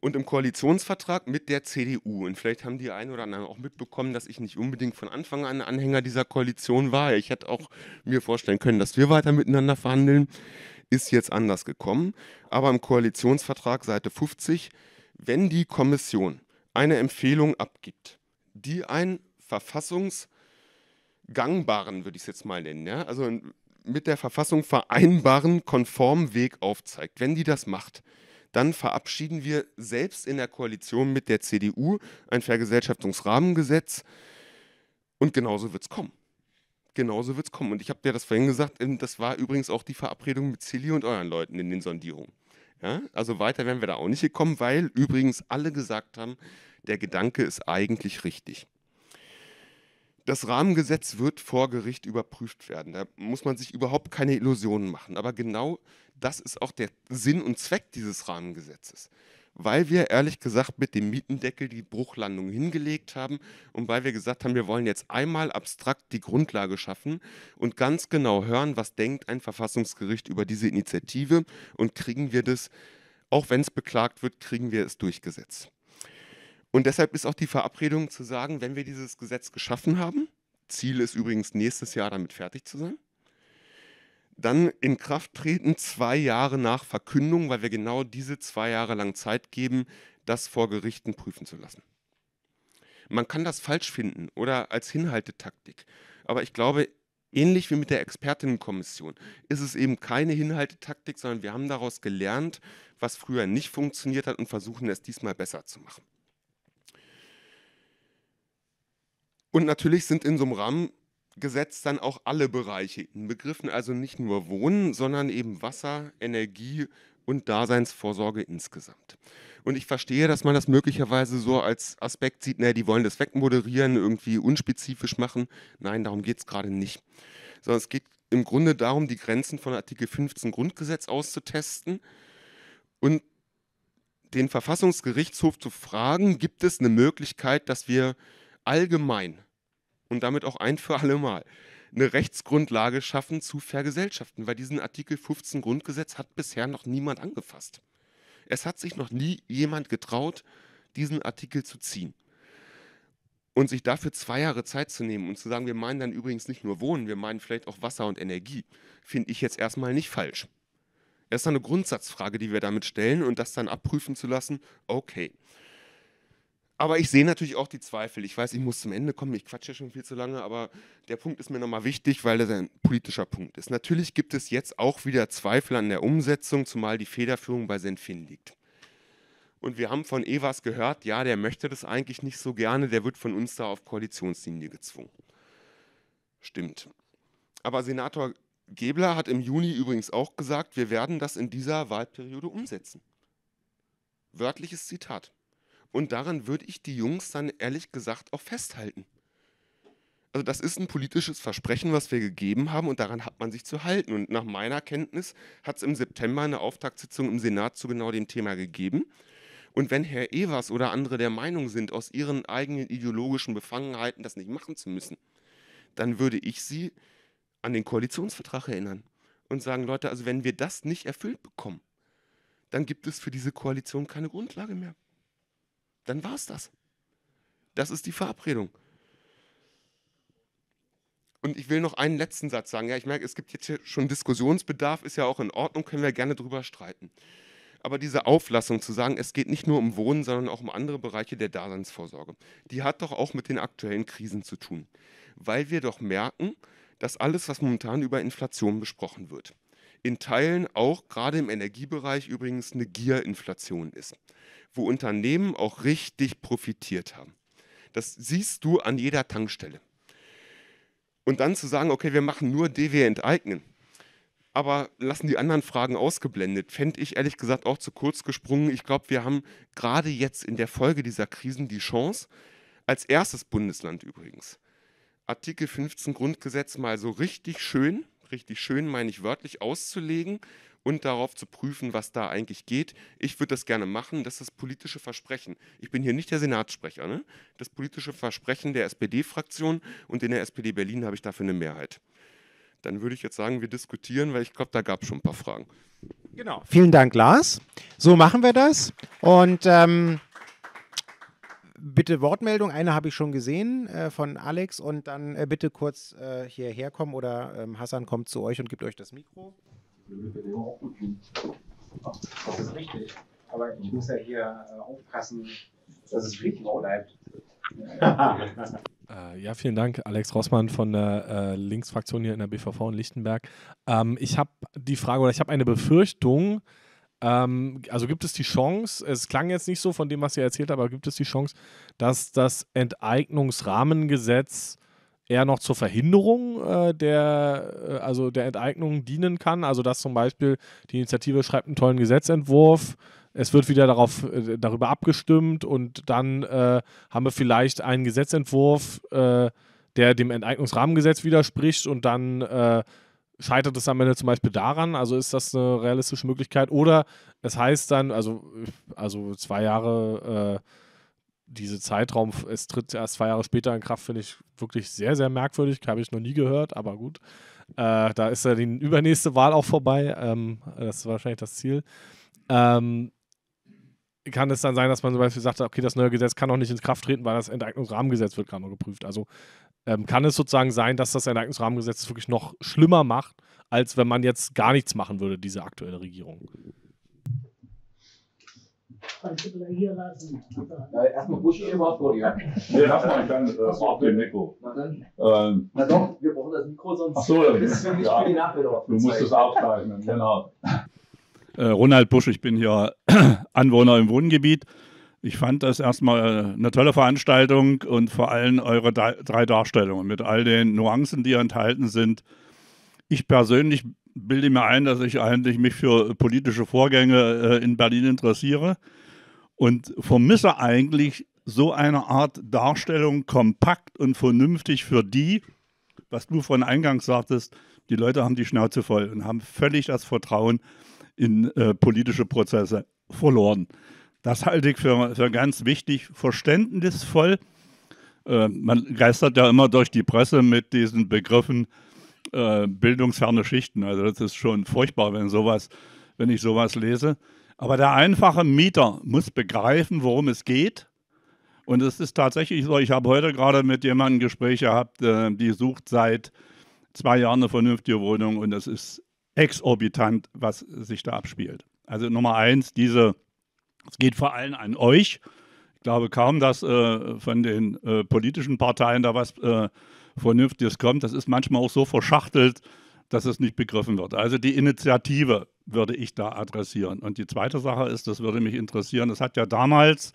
Und im Koalitionsvertrag mit der CDU, und vielleicht haben die einen oder anderen auch mitbekommen, dass ich nicht unbedingt von Anfang an Anhänger dieser Koalition war. Ich hätte auch mir vorstellen können, dass wir weiter miteinander verhandeln. Ist jetzt anders gekommen. Aber im Koalitionsvertrag, Seite 50, wenn die Kommission eine Empfehlung abgibt, die ein Verfassungs- gangbaren, würde ich es jetzt mal nennen, ja? also mit der Verfassung vereinbaren, konformen Weg aufzeigt. Wenn die das macht, dann verabschieden wir selbst in der Koalition mit der CDU ein Vergesellschaftungsrahmengesetz und genauso wird es kommen. Genauso wird es kommen. Und ich habe dir das vorhin gesagt, das war übrigens auch die Verabredung mit Silly und euren Leuten in den Sondierungen. Ja? Also weiter wären wir da auch nicht gekommen, weil übrigens alle gesagt haben, der Gedanke ist eigentlich richtig. Das Rahmengesetz wird vor Gericht überprüft werden. Da muss man sich überhaupt keine Illusionen machen. Aber genau das ist auch der Sinn und Zweck dieses Rahmengesetzes. Weil wir ehrlich gesagt mit dem Mietendeckel die Bruchlandung hingelegt haben und weil wir gesagt haben, wir wollen jetzt einmal abstrakt die Grundlage schaffen und ganz genau hören, was denkt ein Verfassungsgericht über diese Initiative und kriegen wir das Auch wenn es beklagt wird, kriegen wir es durchgesetzt. Und deshalb ist auch die Verabredung zu sagen, wenn wir dieses Gesetz geschaffen haben, Ziel ist übrigens nächstes Jahr damit fertig zu sein, dann in Kraft treten zwei Jahre nach Verkündung, weil wir genau diese zwei Jahre lang Zeit geben, das vor Gerichten prüfen zu lassen. Man kann das falsch finden oder als Hinhaltetaktik. Aber ich glaube, ähnlich wie mit der Expertinnenkommission ist es eben keine Hinhaltetaktik, sondern wir haben daraus gelernt, was früher nicht funktioniert hat und versuchen es diesmal besser zu machen. Und natürlich sind in so einem Rahmengesetz dann auch alle Bereiche inbegriffen, also nicht nur Wohnen, sondern eben Wasser, Energie und Daseinsvorsorge insgesamt. Und ich verstehe, dass man das möglicherweise so als Aspekt sieht, naja, die wollen das wegmoderieren, irgendwie unspezifisch machen. Nein, darum geht es gerade nicht. Sondern es geht im Grunde darum, die Grenzen von Artikel 15 Grundgesetz auszutesten und den Verfassungsgerichtshof zu fragen, gibt es eine Möglichkeit, dass wir allgemein und damit auch ein für alle Mal eine Rechtsgrundlage schaffen zu Vergesellschaften, weil diesen Artikel 15 Grundgesetz hat bisher noch niemand angefasst. Es hat sich noch nie jemand getraut, diesen Artikel zu ziehen. Und sich dafür zwei Jahre Zeit zu nehmen und zu sagen, wir meinen dann übrigens nicht nur Wohnen, wir meinen vielleicht auch Wasser und Energie, finde ich jetzt erstmal nicht falsch. Es ist eine Grundsatzfrage, die wir damit stellen und das dann abprüfen zu lassen, okay. Aber ich sehe natürlich auch die Zweifel. Ich weiß, ich muss zum Ende kommen, ich quatsche schon viel zu lange, aber der Punkt ist mir nochmal wichtig, weil das ein politischer Punkt ist. Natürlich gibt es jetzt auch wieder Zweifel an der Umsetzung, zumal die Federführung bei Senfin liegt. Und wir haben von Evas gehört, ja, der möchte das eigentlich nicht so gerne, der wird von uns da auf Koalitionslinie gezwungen. Stimmt. Aber Senator Gebler hat im Juni übrigens auch gesagt, wir werden das in dieser Wahlperiode umsetzen. Wörtliches Zitat. Und daran würde ich die Jungs dann ehrlich gesagt auch festhalten. Also das ist ein politisches Versprechen, was wir gegeben haben und daran hat man sich zu halten. Und nach meiner Kenntnis hat es im September eine Auftaktsitzung im Senat zu genau dem Thema gegeben. Und wenn Herr Evers oder andere der Meinung sind, aus ihren eigenen ideologischen Befangenheiten das nicht machen zu müssen, dann würde ich sie an den Koalitionsvertrag erinnern und sagen, Leute, also wenn wir das nicht erfüllt bekommen, dann gibt es für diese Koalition keine Grundlage mehr dann war es das. Das ist die Verabredung. Und ich will noch einen letzten Satz sagen. Ja, ich merke, es gibt jetzt hier schon Diskussionsbedarf, ist ja auch in Ordnung, können wir gerne drüber streiten. Aber diese Auflassung zu sagen, es geht nicht nur um Wohnen, sondern auch um andere Bereiche der Daseinsvorsorge, die hat doch auch mit den aktuellen Krisen zu tun. Weil wir doch merken, dass alles, was momentan über Inflation besprochen wird, in Teilen auch gerade im Energiebereich übrigens eine Gierinflation ist wo Unternehmen auch richtig profitiert haben. Das siehst du an jeder Tankstelle. Und dann zu sagen, okay, wir machen nur DW enteignen, aber lassen die anderen Fragen ausgeblendet, fände ich ehrlich gesagt auch zu kurz gesprungen. Ich glaube, wir haben gerade jetzt in der Folge dieser Krisen die Chance, als erstes Bundesland übrigens, Artikel 15 Grundgesetz mal so richtig schön, richtig schön meine ich wörtlich auszulegen und darauf zu prüfen, was da eigentlich geht. Ich würde das gerne machen. Das ist das politische Versprechen. Ich bin hier nicht der Senatssprecher. Ne? Das politische Versprechen der SPD-Fraktion und in der SPD Berlin habe ich dafür eine Mehrheit. Dann würde ich jetzt sagen, wir diskutieren, weil ich glaube, da gab es schon ein paar Fragen. Genau. Vielen Dank, Lars. So machen wir das. Und ähm, bitte Wortmeldung. Eine habe ich schon gesehen äh, von Alex. Und dann äh, bitte kurz äh, hierher kommen oder ähm, Hassan kommt zu euch und gibt euch das Mikro. Das ist richtig. Aber ich muss ja hier äh, aufpassen, dass es friedlich bleibt. (laughs) Äh, ja, vielen Dank, Alex Rossmann von der äh, Linksfraktion hier in der BVV in Lichtenberg. Ähm, ich habe die Frage oder ich habe eine Befürchtung. Ähm, also gibt es die Chance, es klang jetzt nicht so von dem, was ihr erzählt habt, aber gibt es die Chance, dass das Enteignungsrahmengesetz eher noch zur Verhinderung äh, der, äh, also der Enteignung dienen kann. Also dass zum Beispiel die Initiative schreibt einen tollen Gesetzentwurf, es wird wieder darauf, äh, darüber abgestimmt und dann äh, haben wir vielleicht einen Gesetzentwurf, äh, der dem Enteignungsrahmengesetz widerspricht und dann äh, scheitert es am Ende zum Beispiel daran? Also ist das eine realistische Möglichkeit? Oder es heißt dann, also, also zwei Jahre diese Zeitraum, es tritt erst zwei Jahre später in Kraft, finde ich wirklich sehr, sehr merkwürdig. Habe ich noch nie gehört, aber gut. Äh, da ist ja die übernächste Wahl auch vorbei. Ähm, das ist wahrscheinlich das Ziel. Ähm, kann es dann sein, dass man zum Beispiel sagt, okay, das neue Gesetz kann noch nicht ins Kraft treten, weil das Enteignungsrahmengesetz wird gerade noch geprüft. Also ähm, kann es sozusagen sein, dass das Enteignungsrahmengesetz es wirklich noch schlimmer macht, als wenn man jetzt gar nichts machen würde, diese aktuelle Regierung. Erstmal Busch überhaupt vor dir. Nee, lass mal, ich kann äh, auf dem Mikro. Na dann. Ähm, Na doch, wir brauchen das Mikro, sonst. ach so, Das ist für mich ja, für die Nachbildung. du musst es aufzeichnen, genau. Äh, Ronald Busch, ich bin hier (clears throat) Anwohner im Wohngebiet. Ich fand das erstmal äh, eine tolle Veranstaltung und vor allem eure drei Darstellungen mit all den Nuancen, die enthalten sind. Ich persönlich bilde mir ein, dass ich eigentlich mich für politische Vorgänge äh, in Berlin interessiere und vermisse eigentlich so eine Art Darstellung kompakt und vernünftig für die, was du von eingangs sagtest, die Leute haben die Schnauze voll und haben völlig das Vertrauen in äh, politische Prozesse verloren. Das halte ich für, für ganz wichtig, verständnisvoll. Äh, man geistert ja immer durch die Presse mit diesen Begriffen äh, bildungsferne Schichten. Also das ist schon furchtbar, wenn sowas, wenn ich sowas lese. Aber der einfache Mieter muss begreifen, worum es geht. Und es ist tatsächlich so, ich habe heute gerade mit jemandem ein Gespräch gehabt, äh, die sucht seit zwei Jahren eine vernünftige Wohnung und es ist exorbitant, was sich da abspielt. Also Nummer eins, diese, es geht vor allem an euch. Ich glaube kaum, dass äh, von den äh, politischen Parteien da was äh, Vernünftiges kommt. Das ist manchmal auch so verschachtelt, dass es nicht begriffen wird. Also die Initiative würde ich da adressieren. Und die zweite Sache ist, das würde mich interessieren, es hat ja damals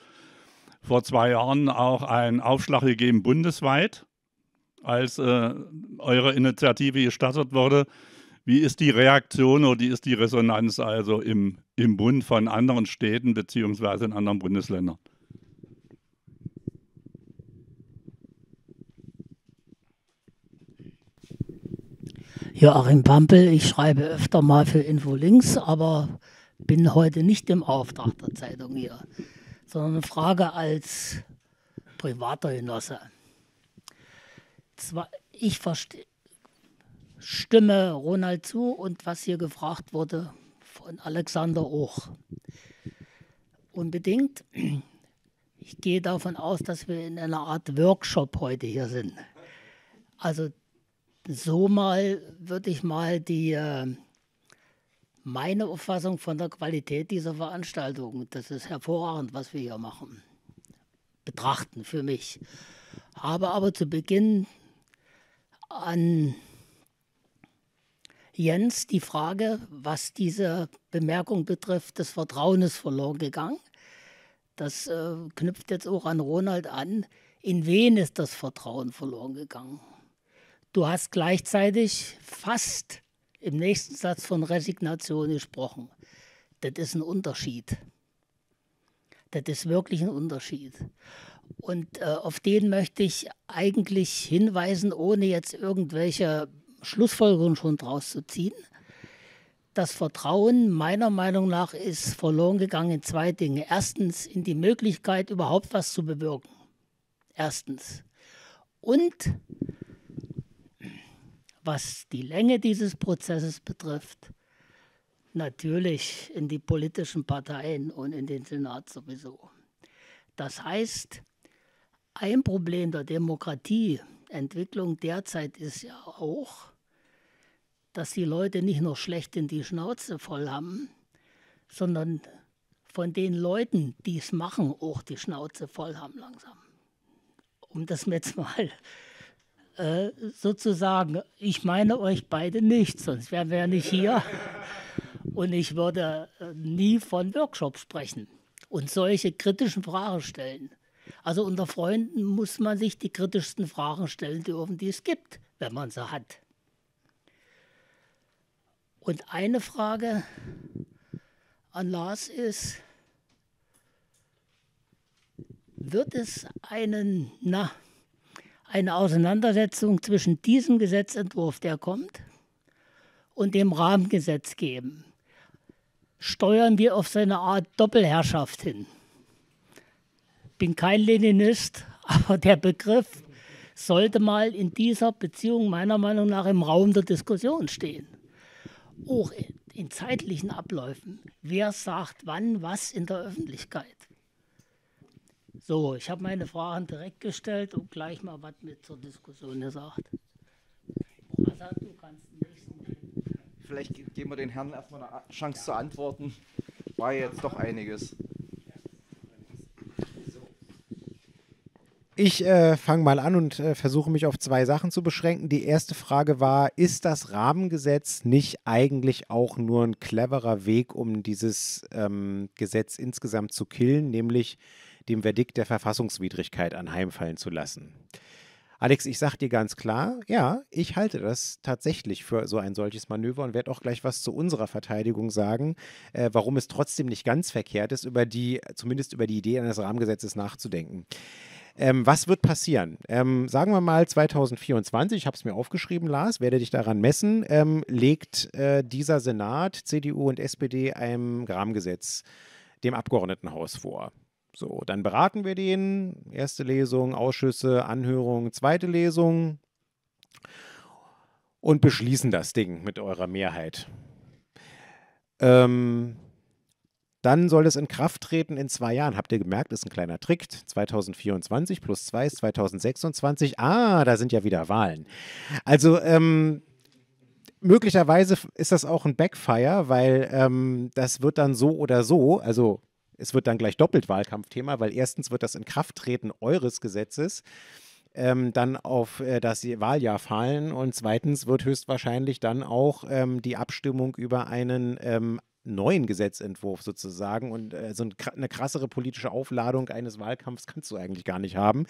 vor zwei Jahren auch einen Aufschlag gegeben bundesweit, als äh, eure Initiative gestartet wurde. Wie ist die Reaktion oder wie ist die Resonanz also im, im Bund von anderen Städten beziehungsweise in anderen Bundesländern? Joachim Pampel, ich schreibe öfter mal für Infolinks, aber bin heute nicht im Auftrag der Zeitung hier, sondern eine Frage als privater Genosse. Ich stimme Ronald zu und was hier gefragt wurde von Alexander auch. Unbedingt. Ich gehe davon aus, dass wir in einer Art Workshop heute hier sind. Also so mal würde ich mal die äh, meine Auffassung von der Qualität dieser Veranstaltung, das ist hervorragend, was wir hier machen, betrachten für mich. Habe aber zu Beginn an Jens die Frage, was diese Bemerkung betrifft, das Vertrauen ist verloren gegangen. Das äh, knüpft jetzt auch an Ronald an. In wen ist das Vertrauen verloren gegangen? Du hast gleichzeitig fast im nächsten Satz von Resignation gesprochen. Das ist ein Unterschied. Das ist wirklich ein Unterschied. Und äh, auf den möchte ich eigentlich hinweisen, ohne jetzt irgendwelche Schlussfolgerungen schon draus zu ziehen. Das Vertrauen meiner Meinung nach ist verloren gegangen in zwei Dinge. Erstens in die Möglichkeit, überhaupt was zu bewirken. Erstens. Und was die Länge dieses Prozesses betrifft, natürlich in die politischen Parteien und in den Senat sowieso. Das heißt, ein Problem der Demokratieentwicklung derzeit ist ja auch, dass die Leute nicht nur schlecht in die Schnauze voll haben, sondern von den Leuten, die es machen, auch die Schnauze voll haben langsam. Um das jetzt mal äh, sozusagen, ich meine euch beide nicht, sonst wären wir ja nicht hier. Und ich würde äh, nie von Workshops sprechen und solche kritischen Fragen stellen. Also unter Freunden muss man sich die kritischsten Fragen stellen dürfen, die es gibt, wenn man sie hat. Und eine Frage an Lars ist, wird es einen, na, eine Auseinandersetzung zwischen diesem Gesetzentwurf, der kommt, und dem Rahmengesetz geben? Steuern wir auf seine Art Doppelherrschaft hin? bin kein Leninist, (laughs) aber der Begriff sollte mal in dieser Beziehung meiner Meinung nach im Raum der Diskussion stehen. Auch den zeitlichen Abläufen. Wer sagt wann was in der Öffentlichkeit? So, ich habe meine Fragen direkt gestellt und gleich mal was mit zur Diskussion gesagt. Assad, du kannst den nächsten. Vielleicht ge- geben wir den Herrn erstmal eine A- Chance zu antworten. War ja jetzt doch einiges. Ich äh, fange mal an und äh, versuche mich auf zwei Sachen zu beschränken. Die erste Frage war, ist das Rahmengesetz nicht eigentlich auch nur ein cleverer Weg, um dieses ähm, Gesetz insgesamt zu killen, nämlich dem Verdikt der Verfassungswidrigkeit anheimfallen zu lassen? Alex, ich sage dir ganz klar, ja, ich halte das tatsächlich für so ein solches Manöver und werde auch gleich was zu unserer Verteidigung sagen, äh, warum es trotzdem nicht ganz verkehrt ist, über die, zumindest über die Idee eines Rahmengesetzes nachzudenken. Ähm, was wird passieren? Ähm, sagen wir mal 2024, ich habe es mir aufgeschrieben, Lars, werde dich daran messen, ähm, legt äh, dieser Senat, CDU und SPD ein Rahmengesetz dem Abgeordnetenhaus vor. So, dann beraten wir den. Erste Lesung, Ausschüsse, Anhörung, zweite Lesung und beschließen das Ding mit eurer Mehrheit. Ähm, dann soll es in Kraft treten in zwei Jahren. Habt ihr gemerkt, ist ein kleiner Trick. 2024 plus 2 ist 2026. Ah, da sind ja wieder Wahlen. Also, ähm, möglicherweise ist das auch ein Backfire, weil ähm, das wird dann so oder so, also es wird dann gleich doppelt Wahlkampfthema, weil erstens wird das Inkrafttreten eures Gesetzes ähm, dann auf äh, das Wahljahr fallen und zweitens wird höchstwahrscheinlich dann auch ähm, die Abstimmung über einen ähm, neuen Gesetzentwurf sozusagen und äh, so ein, eine krassere politische Aufladung eines Wahlkampfs kannst du eigentlich gar nicht haben.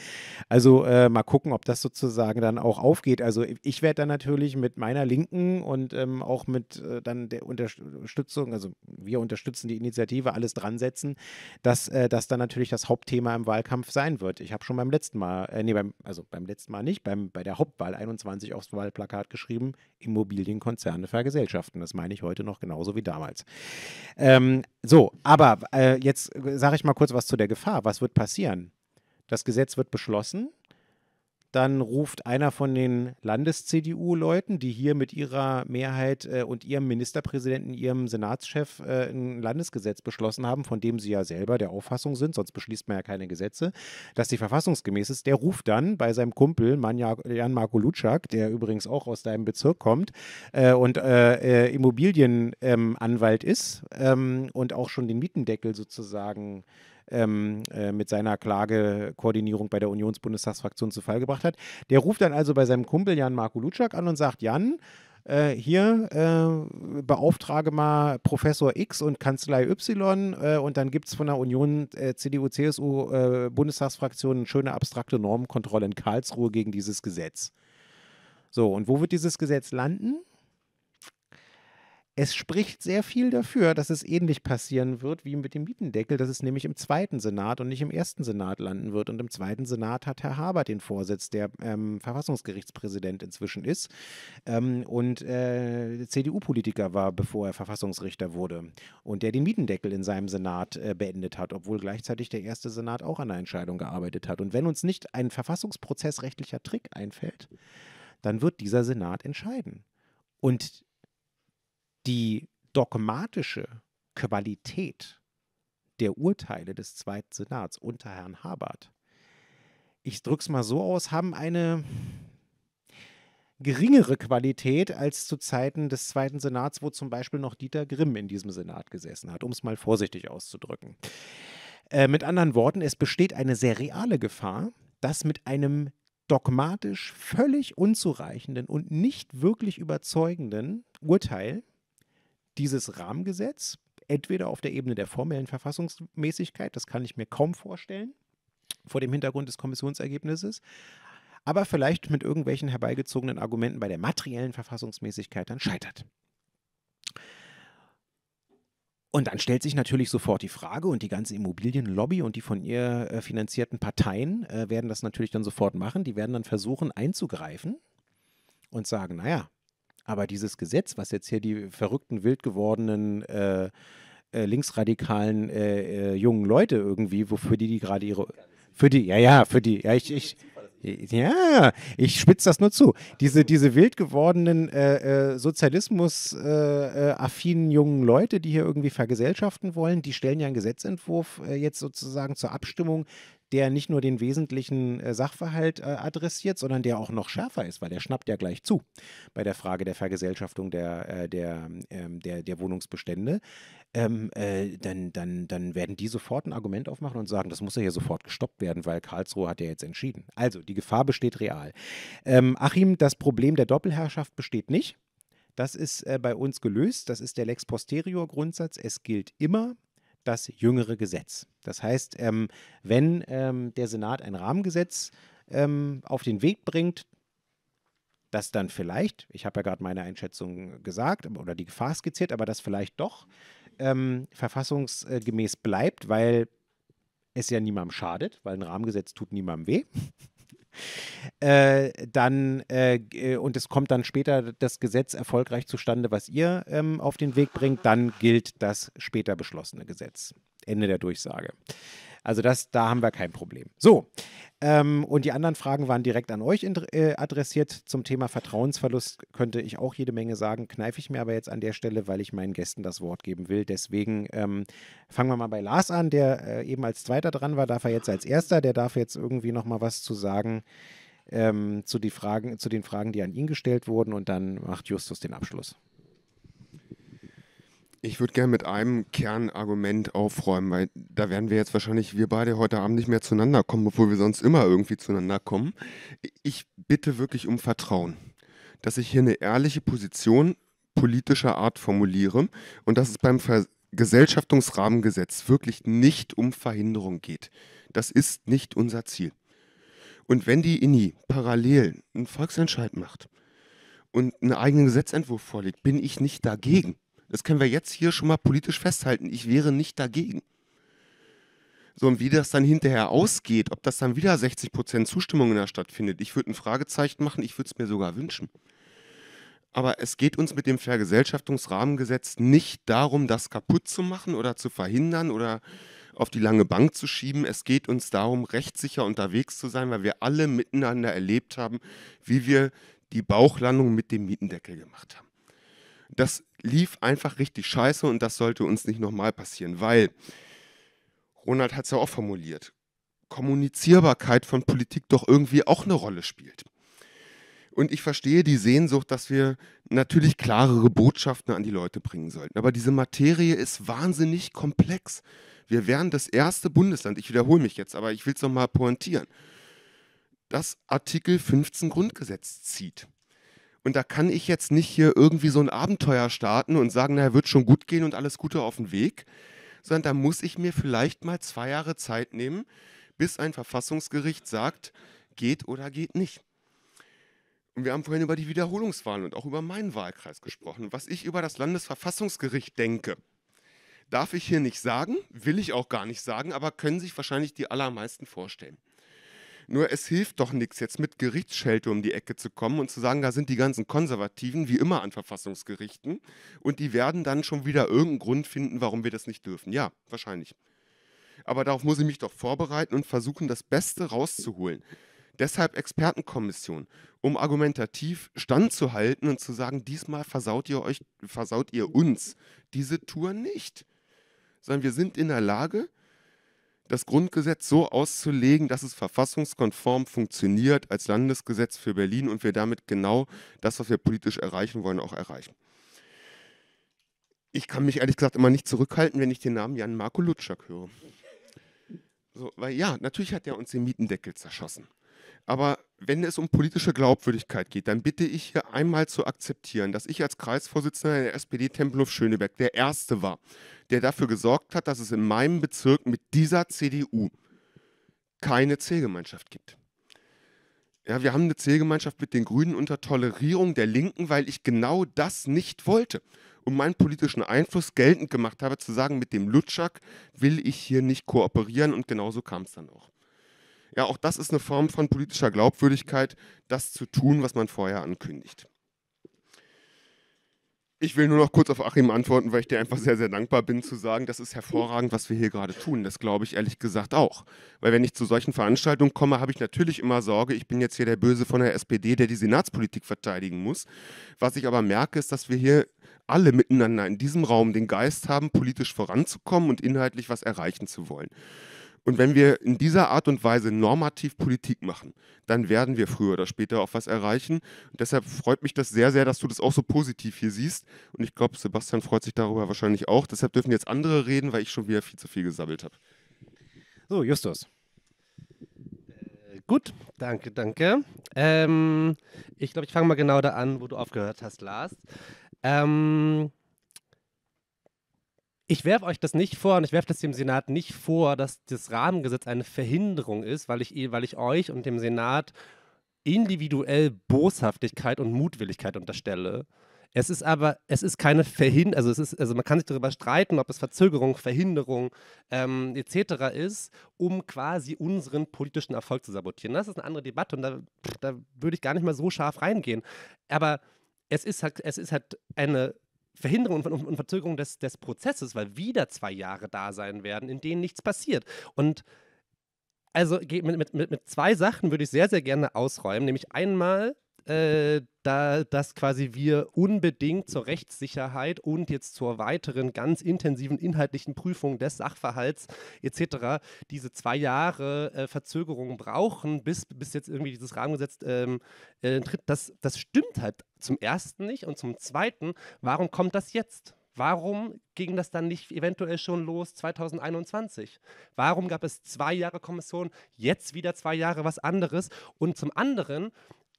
Also äh, mal gucken, ob das sozusagen dann auch aufgeht. Also ich werde dann natürlich mit meiner Linken und ähm, auch mit äh, dann der Unterstützung, also wir unterstützen die Initiative, alles dran setzen, dass äh, das dann natürlich das Hauptthema im Wahlkampf sein wird. Ich habe schon beim letzten Mal, äh, nee, beim, also beim letzten Mal nicht, beim, bei der Hauptwahl 21 aufs Wahlplakat geschrieben, Immobilienkonzerne vergesellschaften. Das meine ich heute noch genauso wie damals. Ähm, so, aber äh, jetzt sage ich mal kurz was zu der Gefahr. Was wird passieren? Das Gesetz wird beschlossen. Dann ruft einer von den Landes-CDU-Leuten, die hier mit ihrer Mehrheit äh, und ihrem Ministerpräsidenten, ihrem Senatschef äh, ein Landesgesetz beschlossen haben, von dem sie ja selber der Auffassung sind, sonst beschließt man ja keine Gesetze, dass die verfassungsgemäß ist. Der ruft dann bei seinem Kumpel Jan Marko Lutschak, der übrigens auch aus deinem Bezirk kommt äh, und äh, äh, Immobilienanwalt ist ähm, und auch schon den Mietendeckel sozusagen ähm, äh, mit seiner Klagekoordinierung bei der Unionsbundestagsfraktion zu Fall gebracht hat. Der ruft dann also bei seinem Kumpel Jan Marko Lutschak an und sagt, Jan, äh, hier äh, beauftrage mal Professor X und Kanzlei Y äh, und dann gibt es von der Union äh, CDU, CSU äh, Bundestagsfraktion eine schöne abstrakte Normenkontrolle in Karlsruhe gegen dieses Gesetz. So, und wo wird dieses Gesetz landen? Es spricht sehr viel dafür, dass es ähnlich passieren wird wie mit dem Mietendeckel, dass es nämlich im zweiten Senat und nicht im ersten Senat landen wird. Und im zweiten Senat hat Herr Habert den Vorsitz, der ähm, Verfassungsgerichtspräsident inzwischen ist ähm, und äh, CDU-Politiker war, bevor er Verfassungsrichter wurde. Und der den Mietendeckel in seinem Senat äh, beendet hat, obwohl gleichzeitig der erste Senat auch an der Entscheidung gearbeitet hat. Und wenn uns nicht ein verfassungsprozessrechtlicher Trick einfällt, dann wird dieser Senat entscheiden. Und die dogmatische Qualität der Urteile des Zweiten Senats unter Herrn Habert, ich drücke es mal so aus, haben eine geringere Qualität als zu Zeiten des Zweiten Senats, wo zum Beispiel noch Dieter Grimm in diesem Senat gesessen hat, um es mal vorsichtig auszudrücken. Äh, mit anderen Worten, es besteht eine sehr reale Gefahr, dass mit einem dogmatisch völlig unzureichenden und nicht wirklich überzeugenden Urteil dieses Rahmengesetz, entweder auf der Ebene der formellen Verfassungsmäßigkeit, das kann ich mir kaum vorstellen, vor dem Hintergrund des Kommissionsergebnisses, aber vielleicht mit irgendwelchen herbeigezogenen Argumenten bei der materiellen Verfassungsmäßigkeit dann scheitert. Und dann stellt sich natürlich sofort die Frage, und die ganze Immobilienlobby und die von ihr äh, finanzierten Parteien äh, werden das natürlich dann sofort machen. Die werden dann versuchen einzugreifen und sagen, naja, aber dieses Gesetz, was jetzt hier die verrückten, wild gewordenen äh, äh, linksradikalen äh, äh, jungen Leute irgendwie, wofür die, die gerade ihre, für die, ja, ja, für die, ja, ich, ich, Ja, ich spitze das nur zu. Diese, diese wild gewordenen äh, äh, Sozialismus-affinen äh, jungen Leute, die hier irgendwie vergesellschaften wollen, die stellen ja einen Gesetzentwurf äh, jetzt sozusagen zur Abstimmung, der nicht nur den wesentlichen äh, Sachverhalt äh, adressiert, sondern der auch noch schärfer ist, weil der schnappt ja gleich zu bei der Frage der Vergesellschaftung der, äh, der, ähm, der, der Wohnungsbestände. Ähm, äh, dann, dann, dann werden die sofort ein Argument aufmachen und sagen, das muss ja hier sofort gestoppt werden, weil Karlsruhe hat ja jetzt entschieden. Also, die Gefahr besteht real. Ähm, Achim, das Problem der Doppelherrschaft besteht nicht. Das ist äh, bei uns gelöst. Das ist der Lex Posterior Grundsatz. Es gilt immer das jüngere Gesetz. Das heißt, ähm, wenn ähm, der Senat ein Rahmengesetz ähm, auf den Weg bringt, das dann vielleicht, ich habe ja gerade meine Einschätzung gesagt oder die Gefahr skizziert, aber das vielleicht doch ähm, verfassungsgemäß bleibt, weil es ja niemandem schadet, weil ein Rahmengesetz tut niemandem weh. Äh, dann äh, äh, und es kommt dann später das Gesetz erfolgreich zustande, was ihr ähm, auf den Weg bringt, dann gilt das später beschlossene Gesetz. Ende der Durchsage. Also das, da haben wir kein Problem. So, ähm, und die anderen Fragen waren direkt an euch äh, adressiert. Zum Thema Vertrauensverlust könnte ich auch jede Menge sagen, kneife ich mir aber jetzt an der Stelle, weil ich meinen Gästen das Wort geben will. Deswegen ähm, fangen wir mal bei Lars an, der äh, eben als Zweiter dran war, darf er jetzt als Erster, der darf jetzt irgendwie nochmal was zu sagen ähm, zu, die Fragen, zu den Fragen, die an ihn gestellt wurden und dann macht Justus den Abschluss. Ich würde gerne mit einem Kernargument aufräumen, weil da werden wir jetzt wahrscheinlich, wir beide heute Abend nicht mehr zueinander kommen, obwohl wir sonst immer irgendwie zueinander kommen. Ich bitte wirklich um Vertrauen, dass ich hier eine ehrliche Position politischer Art formuliere und dass es beim Gesellschaftungsrahmengesetz wirklich nicht um Verhinderung geht. Das ist nicht unser Ziel. Und wenn die INI parallel einen Volksentscheid macht und einen eigenen Gesetzentwurf vorlegt, bin ich nicht dagegen. Das können wir jetzt hier schon mal politisch festhalten. Ich wäre nicht dagegen. So, und wie das dann hinterher ausgeht, ob das dann wieder 60 Prozent Zustimmung in der Stadt findet, ich würde ein Fragezeichen machen, ich würde es mir sogar wünschen. Aber es geht uns mit dem Vergesellschaftungsrahmengesetz nicht darum, das kaputt zu machen oder zu verhindern oder auf die lange Bank zu schieben. Es geht uns darum, rechtssicher unterwegs zu sein, weil wir alle miteinander erlebt haben, wie wir die Bauchlandung mit dem Mietendeckel gemacht haben das lief einfach richtig scheiße und das sollte uns nicht nochmal passieren, weil Ronald hat es ja auch formuliert, Kommunizierbarkeit von Politik doch irgendwie auch eine Rolle spielt. Und ich verstehe die Sehnsucht, dass wir natürlich klarere Botschaften an die Leute bringen sollten. Aber diese Materie ist wahnsinnig komplex. Wir wären das erste Bundesland, ich wiederhole mich jetzt, aber ich will es nochmal pointieren, das Artikel 15 Grundgesetz zieht. Und da kann ich jetzt nicht hier irgendwie so ein Abenteuer starten und sagen, naja, wird schon gut gehen und alles Gute auf dem Weg, sondern da muss ich mir vielleicht mal zwei Jahre Zeit nehmen, bis ein Verfassungsgericht sagt, geht oder geht nicht. Und wir haben vorhin über die Wiederholungswahlen und auch über meinen Wahlkreis gesprochen. Was ich über das Landesverfassungsgericht denke, darf ich hier nicht sagen, will ich auch gar nicht sagen, aber können sich wahrscheinlich die allermeisten vorstellen. Nur es hilft doch nichts, jetzt mit Gerichtsschelte um die Ecke zu kommen und zu sagen, da sind die ganzen Konservativen, wie immer an Verfassungsgerichten, und die werden dann schon wieder irgendeinen Grund finden, warum wir das nicht dürfen. Ja, wahrscheinlich. Aber darauf muss ich mich doch vorbereiten und versuchen, das Beste rauszuholen. Deshalb Expertenkommission, um argumentativ standzuhalten und zu sagen, diesmal versaut ihr euch, versaut ihr uns diese Tour nicht. Sondern wir sind in der Lage, das Grundgesetz so auszulegen, dass es verfassungskonform funktioniert als Landesgesetz für Berlin und wir damit genau das, was wir politisch erreichen wollen, auch erreichen. Ich kann mich ehrlich gesagt immer nicht zurückhalten, wenn ich den Namen Jan Marco Lutschak höre. So, weil ja, natürlich hat er uns den Mietendeckel zerschossen. Aber wenn es um politische Glaubwürdigkeit geht, dann bitte ich hier einmal zu akzeptieren, dass ich als Kreisvorsitzender der SPD Tempelhof-Schöneberg der Erste war, der dafür gesorgt hat, dass es in meinem Bezirk mit dieser CDU keine Zählgemeinschaft gibt. Ja, wir haben eine Zählgemeinschaft mit den Grünen unter Tolerierung der Linken, weil ich genau das nicht wollte und meinen politischen Einfluss geltend gemacht habe, zu sagen, mit dem Lutschak will ich hier nicht kooperieren und genauso kam es dann auch. Ja, auch das ist eine Form von politischer Glaubwürdigkeit, das zu tun, was man vorher ankündigt. Ich will nur noch kurz auf Achim antworten, weil ich dir einfach sehr, sehr dankbar bin, zu sagen, das ist hervorragend, was wir hier gerade tun. Das glaube ich ehrlich gesagt auch. Weil wenn ich zu solchen Veranstaltungen komme, habe ich natürlich immer Sorge, ich bin jetzt hier der Böse von der SPD, der die Senatspolitik verteidigen muss. Was ich aber merke, ist, dass wir hier alle miteinander in diesem Raum den Geist haben, politisch voranzukommen und inhaltlich was erreichen zu wollen. Und wenn wir in dieser Art und Weise normativ Politik machen, dann werden wir früher oder später auch was erreichen. Und deshalb freut mich das sehr, sehr, dass du das auch so positiv hier siehst. Und ich glaube, Sebastian freut sich darüber wahrscheinlich auch. Deshalb dürfen jetzt andere reden, weil ich schon wieder viel zu viel gesammelt habe. So, Justus. Äh, Gut, danke, danke. Ähm, ich glaube, ich fange mal genau da an, wo du aufgehört hast, Lars. Ähm, ich werfe euch das nicht vor und ich werfe das dem Senat nicht vor, dass das Rahmengesetz eine Verhinderung ist, weil ich, weil ich euch und dem Senat individuell Boshaftigkeit und Mutwilligkeit unterstelle. Es ist aber, es ist keine Verhinderung, also es ist, also man kann sich darüber streiten, ob es Verzögerung, Verhinderung ähm, etc. ist, um quasi unseren politischen Erfolg zu sabotieren. Das ist eine andere Debatte und da, da würde ich gar nicht mal so scharf reingehen. Aber es ist halt, es ist halt eine Verhinderung und, und, Verzögerung des, des Prozesses, weil wieder zwei Jahre da sein werden, in denen nichts passiert. Und also mit, mit, mit zwei Sachen würde ich sehr, sehr gerne ausräumen. Nämlich einmal, äh, da, dass quasi wir unbedingt zur Rechtssicherheit und jetzt zur weiteren ganz intensiven inhaltlichen Prüfung des Sachverhalts etc. diese zwei Jahre äh, Verzögerung brauchen, bis, bis jetzt irgendwie dieses Rahmengesetz ähm, äh, tritt. Das, das stimmt halt zum ersten nicht. Und zum zweiten, warum kommt das jetzt? Warum ging das dann nicht eventuell schon los 2021? Warum gab es zwei Jahre Kommission, jetzt wieder zwei Jahre was anderes? Und zum anderen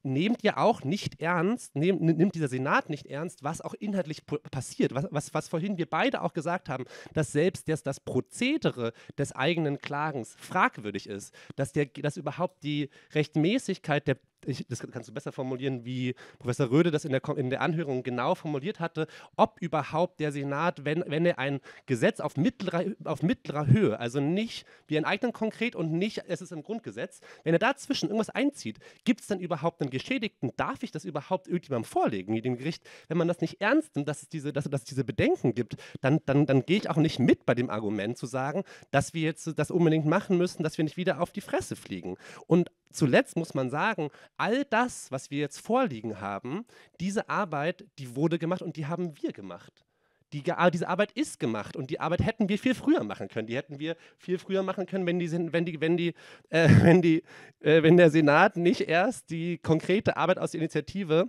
nehmt ihr auch nicht ernst, nehm, nimmt dieser Senat nicht ernst, was auch inhaltlich passiert, was, was, was vorhin wir beide auch gesagt haben, dass selbst das, das Prozedere des eigenen Klagens fragwürdig ist, dass, der, dass überhaupt die Rechtmäßigkeit der ich, das kannst du besser formulieren, wie Professor Röde das in der, in der Anhörung genau formuliert hatte, ob überhaupt der Senat, wenn, wenn er ein Gesetz auf mittlerer, auf mittlerer Höhe, also nicht, wir enteignen konkret und nicht, es ist im Grundgesetz, wenn er dazwischen irgendwas einzieht, gibt es dann überhaupt einen Geschädigten? Darf ich das überhaupt irgendjemandem vorlegen, wie dem Gericht? Wenn man das nicht ernst nimmt, dass es diese, dass, dass es diese Bedenken gibt, dann, dann, dann gehe ich auch nicht mit bei dem Argument zu sagen, dass wir jetzt das unbedingt machen müssen, dass wir nicht wieder auf die Fresse fliegen. Und zuletzt muss man sagen, all das, was wir jetzt vorliegen haben, diese Arbeit, die wurde gemacht und die haben wir gemacht. Die, ah, diese Arbeit ist gemacht und die Arbeit hätten wir viel früher machen können. Die hätten wir viel früher machen können, wenn die, wenn die, wenn die, äh, (laughs) wenn die, äh, wenn der Senat nicht erst die konkrete Arbeit aus der Initiative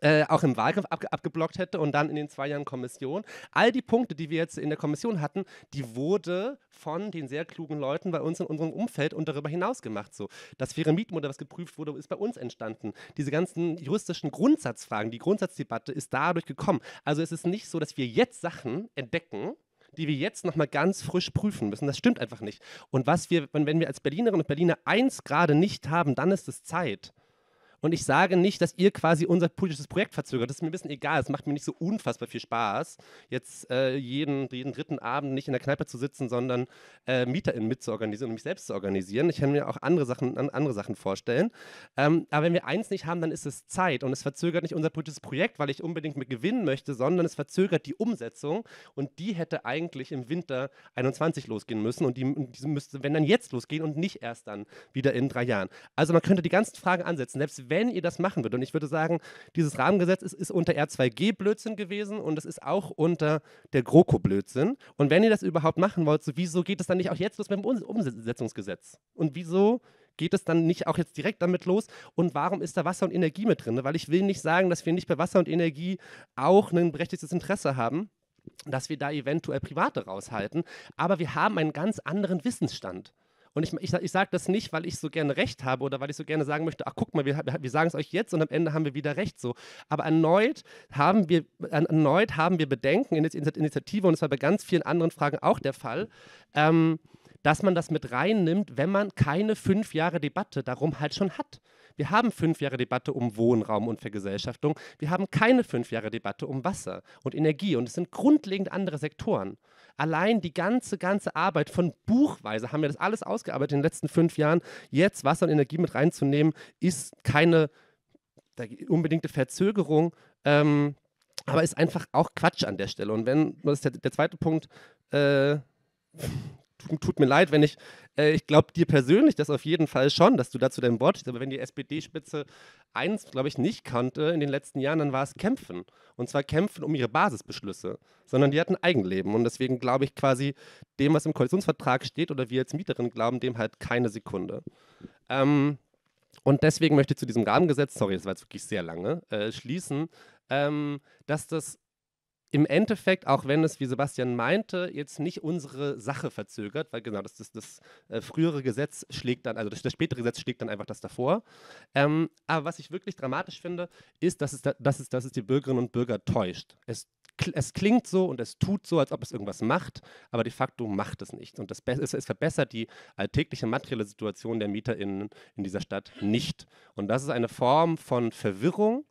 äh, auch im Wahlkampf abge abgeblockt hätte und dann in den zwei Jahren Kommission. All die Punkte, die wir jetzt in der Kommission hatten, die wurde von den sehr klugen Leuten bei uns in unserem Umfeld und darüber hinaus gemacht. So. Das faire Mietmodell, was geprüft wurde, ist bei uns entstanden. Diese ganzen juristischen Grundsatzfragen, die Grundsatzdebatte ist dadurch gekommen. Also es ist nicht so, dass wir jetzt Sachen entdecken, die wir jetzt nochmal ganz frisch prüfen müssen. Das stimmt einfach nicht. Und was wir, wenn wir als Berlinerinnen und Berliner eins gerade nicht haben, dann ist es Zeit. Und ich sage nicht, dass ihr quasi unser politisches Projekt verzögert. Das ist mir ein bisschen egal. Es macht mir nicht so unfassbar viel Spaß, jetzt äh, jeden, jeden dritten Abend nicht in der Kneipe zu sitzen, sondern äh, MieterInnen mitzuorganisieren und mich selbst zu organisieren. Ich kann mir auch andere Sachen, an, andere Sachen vorstellen. Ähm, aber wenn wir eins nicht haben, dann ist es Zeit. Und es verzögert nicht unser politisches Projekt, weil ich unbedingt mit gewinnen möchte, sondern es verzögert die Umsetzung. Und die hätte eigentlich im Winter 21 losgehen müssen. Und die, die müsste, wenn dann jetzt losgehen und nicht erst dann wieder in drei Jahren. Also man könnte die ganzen Fragen ansetzen, selbst wenn ihr das machen würdet. Und ich würde sagen, dieses Rahmengesetz ist, ist unter R2G Blödsinn gewesen und es ist auch unter der GroKo Blödsinn. Und wenn ihr das überhaupt machen wollt, so wieso geht es dann nicht auch jetzt los mit dem Um- Umsetzungsgesetz? Und wieso geht es dann nicht auch jetzt direkt damit los? Und warum ist da Wasser und Energie mit drin? Weil ich will nicht sagen, dass wir nicht bei Wasser und Energie auch ein berechtigtes Interesse haben dass wir da eventuell Private raushalten, aber wir haben einen ganz anderen Wissensstand. Und ich, ich, ich sage das nicht, weil ich so gerne Recht habe oder weil ich so gerne sagen möchte, ach guck mal, wir, wir sagen es euch jetzt und am Ende haben wir wieder Recht so. Aber erneut haben wir, erneut haben wir Bedenken in der Initiative und es war bei ganz vielen anderen Fragen auch der Fall, ähm, dass man das mit reinnimmt, wenn man keine fünf Jahre Debatte darum halt schon hat. Wir haben fünf Jahre Debatte um Wohnraum und Vergesellschaftung. Wir haben keine fünf Jahre Debatte um Wasser und Energie. Und es sind grundlegend andere Sektoren. Allein die ganze, ganze Arbeit von Buchweise haben wir das alles ausgearbeitet in den letzten fünf Jahren. Jetzt Wasser und Energie mit reinzunehmen, ist keine unbedingte Verzögerung. Ähm, aber ist einfach auch Quatsch an der Stelle. Und wenn, das ist der, der zweite Punkt, äh, tut, mir leid, wenn ich, äh, ich glaube dir persönlich das auf jeden Fall schon, dass du dazu dein Wort stehst, aber wenn die SPD-Spitze eins, glaube ich, nicht kannte in den letzten Jahren, dann war es Kämpfen. Und zwar Kämpfen um ihre Basisbeschlüsse, sondern die hatten Eigenleben. Und deswegen glaube ich quasi dem, was im Koalitionsvertrag steht oder wir als Mieterin glauben, dem halt keine Sekunde. Ähm, und deswegen möchte ich zu diesem Rahmengesetz, sorry, das war jetzt wirklich sehr lange, äh, schließen, ähm, dass das im Endeffekt, auch wenn es, wie Sebastian meinte, jetzt nicht unsere Sache verzögert, weil genau das, das, das äh, frühere Gesetz schlägt dann, also das, das, spätere Gesetz schlägt dann einfach das davor. Ähm, aber was ich wirklich dramatisch finde, ist, dass es, da, dass, es, dass es die Bürgerinnen und Bürger täuscht. Es, es klingt so und es tut so, als ob es irgendwas macht, aber de facto macht es nichts. Und das, es, es verbessert die alltägliche materielle Situation der MieterInnen in dieser Stadt nicht. Und das ist eine Form von Verwirrung,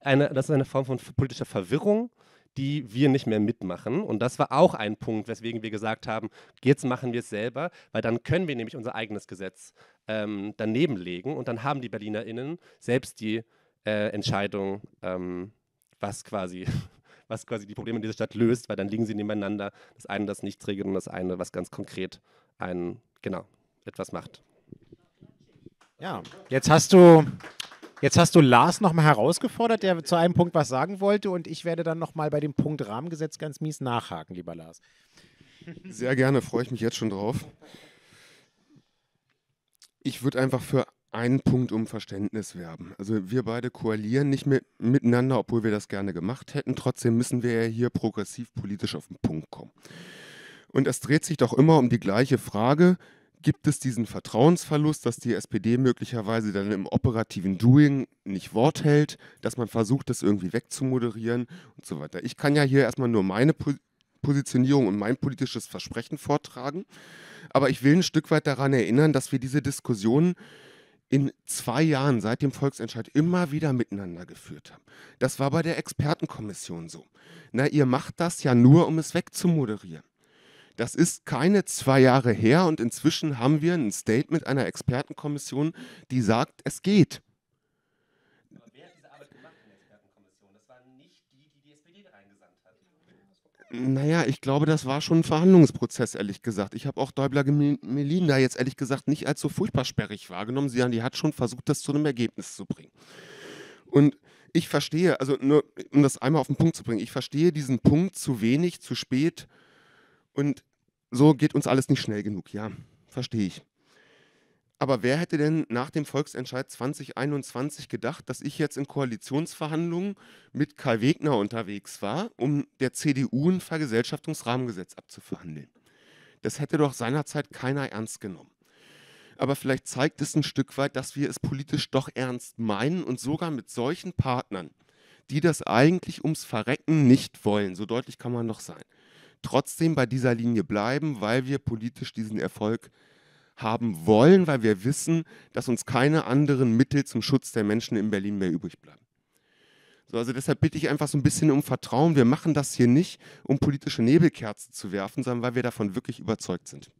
eine, das ist eine Form von politischer Verwirrung, die wir nicht mehr mitmachen. Und das war auch ein Punkt, weswegen wir gesagt haben, jetzt machen wir es selber, weil dann können wir nämlich unser eigenes Gesetz ähm, daneben legen und dann haben die BerlinerInnen selbst die äh, Entscheidung, ähm, was quasi (laughs) was quasi die Probleme in dieser Stadt löst, weil dann liegen sie nebeneinander. Das eine das nicht regelt und das eine, was ganz konkret ein, genau, etwas macht. Ja, jetzt hast du Jetzt hast du Lars nochmal herausgefordert, der zu einem Punkt was sagen wollte und ich werde dann nochmal bei dem Punkt Rahmengesetz ganz mies nachhaken, lieber Lars. Sehr gerne, freue ich mich jetzt schon drauf. Ich würde einfach für einen Punkt um Verständnis werben. Also wir beide koalieren nicht mehr miteinander, obwohl wir das gerne gemacht hätten. Trotzdem müssen wir ja hier progressiv politisch auf den Punkt kommen. Und es dreht sich doch immer um die gleiche Frage, gibt es diesen Vertrauensverlust, dass die SPD möglicherweise dann im operativen Doing nicht Wort hält, dass man versucht, das irgendwie wegzumoderieren und so weiter. Ich kann ja hier erstmal nur meine Positionierung und mein politisches Versprechen vortragen, aber ich will ein Stück weit daran erinnern, dass wir diese Diskussion in zwei Jahren seit dem Volksentscheid immer wieder miteinander geführt haben. Das war bei der Expertenkommission so. Na, ihr macht das ja nur, um es wegzumoderieren. Das ist keine zwei Jahre her und inzwischen haben wir ein Statement einer Expertenkommission, die sagt, es geht. Naja, ich glaube, das war schon ein Verhandlungsprozess, ehrlich gesagt. Ich habe auch Däubler Melin da jetzt ehrlich gesagt nicht als so furchtbar sperrig wahrgenommen. Sie die hat schon versucht, das zu einem Ergebnis zu bringen. Und ich verstehe, also nur um das einmal auf den Punkt zu bringen, ich verstehe diesen Punkt zu wenig, zu spät und so geht uns alles nicht schnell genug, ja, verstehe ich. Aber wer hätte denn nach dem Volksentscheid 2021 gedacht, dass ich jetzt in Koalitionsverhandlungen mit Karl Wegner unterwegs war, um der CDU ein Vergesellschaftungsrahmengesetz abzuverhandeln? Das hätte doch seinerzeit keiner ernst genommen. Aber vielleicht zeigt es ein Stück weit, dass wir es politisch doch ernst meinen und sogar mit solchen Partnern, die das eigentlich ums Verrecken nicht wollen, so deutlich kann man noch sein, trotzdem bei dieser Linie bleiben, weil wir politisch diesen Erfolg haben wollen, weil wir wissen, dass uns keine anderen Mittel zum Schutz der Menschen in Berlin mehr übrig bleiben. So, also deshalb bitte ich einfach so ein bisschen um Vertrauen. Wir machen das hier nicht, um politische Nebelkerzen zu werfen, sondern weil wir davon wirklich überzeugt sind.